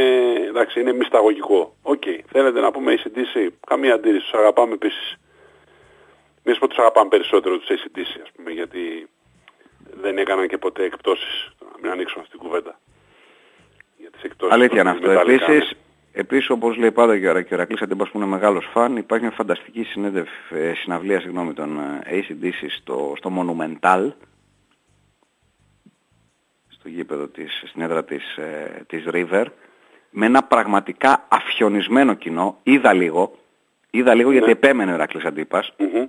[SPEAKER 2] εντάξει, είναι μυσταγωγικό. Οκ. Θέλετε να πούμε ACDC, καμία αντίρρηση, τους αγαπάμε επίσης. Εμείς που τους αγαπάμε περισσότερο τους ACDC, ας πούμε, γιατί δεν έκαναν και ποτέ εκπτώσεις. Να μην ανοίξουμε αυτή την κουβέντα. Για τις εκπτώσεις
[SPEAKER 1] Αλήθεια είναι
[SPEAKER 2] των
[SPEAKER 1] αυτό.
[SPEAKER 2] Metallica,
[SPEAKER 1] Επίσης,
[SPEAKER 2] ναι.
[SPEAKER 1] Επίσης όπως λέει πάντα και ο Ρα- και ο Ηρακλής Αντίπας που είναι μεγάλος φαν, υπάρχει μια φανταστική συνέντευ, ε, συναυλία συγγνώμη, των ε, ACDC στο, στο Monumental, στο γήπεδο της, στην έδρα της, ε, της River, με ένα πραγματικά αφιονισμένο κοινό. Είδα λίγο, είδα λίγο γιατί επέμενε ο Ρακλής Αντίπας,
[SPEAKER 2] Μμμ.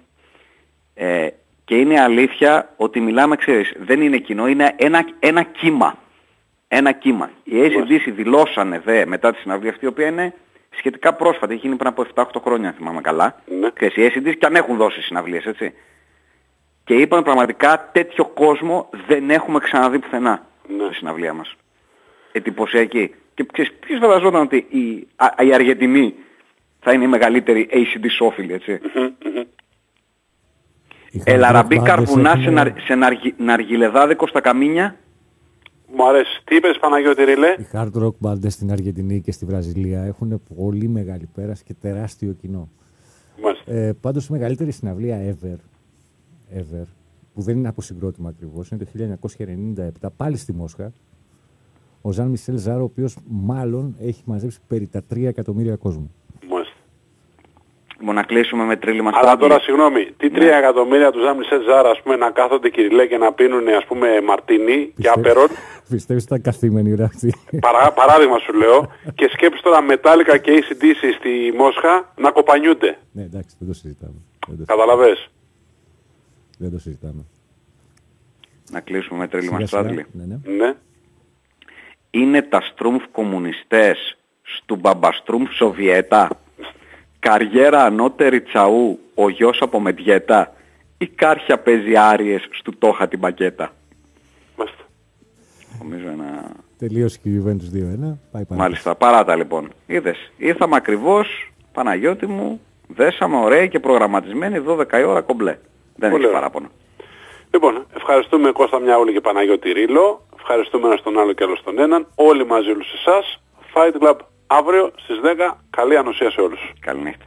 [SPEAKER 1] ε, και είναι αλήθεια ότι μιλάμε, ξέρεις, δεν είναι κοινό, είναι ένα, ένα κύμα. Ένα κύμα. Οι ACDC δηλώσανε δε μετά τη συναυλία αυτή, η οποία είναι σχετικά πρόσφατη, έχει γίνει πριν από 7-8 χρόνια, αν θυμάμαι καλά.
[SPEAKER 2] Ναι.
[SPEAKER 1] Ξέρεις, οι ACDC και αν έχουν δώσει συναυλίες, έτσι. Και είπαν πραγματικά τέτοιο κόσμο δεν έχουμε ξαναδεί πουθενά
[SPEAKER 2] Ναι.
[SPEAKER 1] στη συναυλία μας. Εντυπωσιακή. Και ξέρεις, ποιος φανταζόταν ότι οι, α, οι Αργεντινοί θα είναι οι μεγαλύτεροι ACDC όφιλοι, έτσι.
[SPEAKER 2] Μμμ, μμμ.
[SPEAKER 3] Οι hard rock
[SPEAKER 1] Ελαραμπή
[SPEAKER 3] bands
[SPEAKER 1] καρβουνά
[SPEAKER 3] έχουν-
[SPEAKER 1] σε, ναρ, σε ναργι- ναργιλεδάδικο στα καμίνια.
[SPEAKER 2] Μου αρέσει. Τι είπες Παναγιώτη Ριλέ.
[SPEAKER 3] Οι hard rock μπάντες στην Αργεντινή και στη Βραζιλία έχουν πολύ μεγάλη πέραση και τεράστιο κοινό.
[SPEAKER 2] Μάλιστα.
[SPEAKER 3] Ε, πάντως η μεγαλύτερη συναυλία ever, ever, που δεν είναι από συγκρότημα ακριβώς, είναι το 1997, πάλι στη Μόσχα, ο Ζαν Μισελ Ζάρο, ο οποίος μάλλον έχει μαζέψει περί τα 3 εκατομμύρια κόσμου.
[SPEAKER 2] Μάλιστα.
[SPEAKER 1] Λοιπόν, να κλείσουμε με τρίλημα
[SPEAKER 2] Αλλά
[SPEAKER 1] στράτου.
[SPEAKER 2] τώρα συγγνώμη, τι
[SPEAKER 1] Ναι.
[SPEAKER 2] 3 εκατομμύρια του Ζάμι Σετζάρα ας πούμε να κάθονται κυριλέ και να πίνουν ας πούμε μαρτίνι και
[SPEAKER 3] Πιστεύω-
[SPEAKER 2] άπερον.
[SPEAKER 3] Πιστεύεις ότι ήταν καθήμενη ώρα αυτή.
[SPEAKER 2] Παρά, παράδειγμα σου λέω και σκέψεις τώρα Metallica και ACDC στη Μόσχα να κοπανιούνται.
[SPEAKER 3] ναι, εντάξει, δεν το συζητάμε. Δεν το,
[SPEAKER 2] Καταλαβες.
[SPEAKER 3] δεν το συζητάμε.
[SPEAKER 1] Να κλείσουμε με τρίλημα
[SPEAKER 3] Σιγά σιγά,
[SPEAKER 1] στράτλι.
[SPEAKER 3] ναι, ναι.
[SPEAKER 2] Ναι.
[SPEAKER 1] Είναι τα στρούμφ κομμουνιστές στου μπαμπαστρούμφ Σοβιέτα; Καριέρα ανώτερη τσαού, ο γιος από Μεντιέτα. Η κάρχια παίζει άριες στου τόχα την πακέτα.
[SPEAKER 2] Μάλιστα.
[SPEAKER 1] Νομίζω ένα...
[SPEAKER 3] Τελείωσε και η Juventus 2-1. Πάει πάνω.
[SPEAKER 1] Μάλιστα, παράτα λοιπόν. Είδες, ήρθαμε ακριβώς, Παναγιώτη μου, δέσαμε ωραία και προγραμματισμένοι 12 η ώρα κομπλέ. Δεν
[SPEAKER 2] Πολύ
[SPEAKER 1] έχεις
[SPEAKER 2] ωραία.
[SPEAKER 1] παράπονο.
[SPEAKER 2] Λοιπόν, ευχαριστούμε Κώστα Μιαούλη και Παναγιώτη Ρήλο. Ευχαριστούμε ένα στον άλλο και άλλο στον έναν. Όλοι μαζί όλους εσάς. Fight Club αύριο στις 10. Καλή ανοσία σε όλους.
[SPEAKER 1] Καληνύχτα.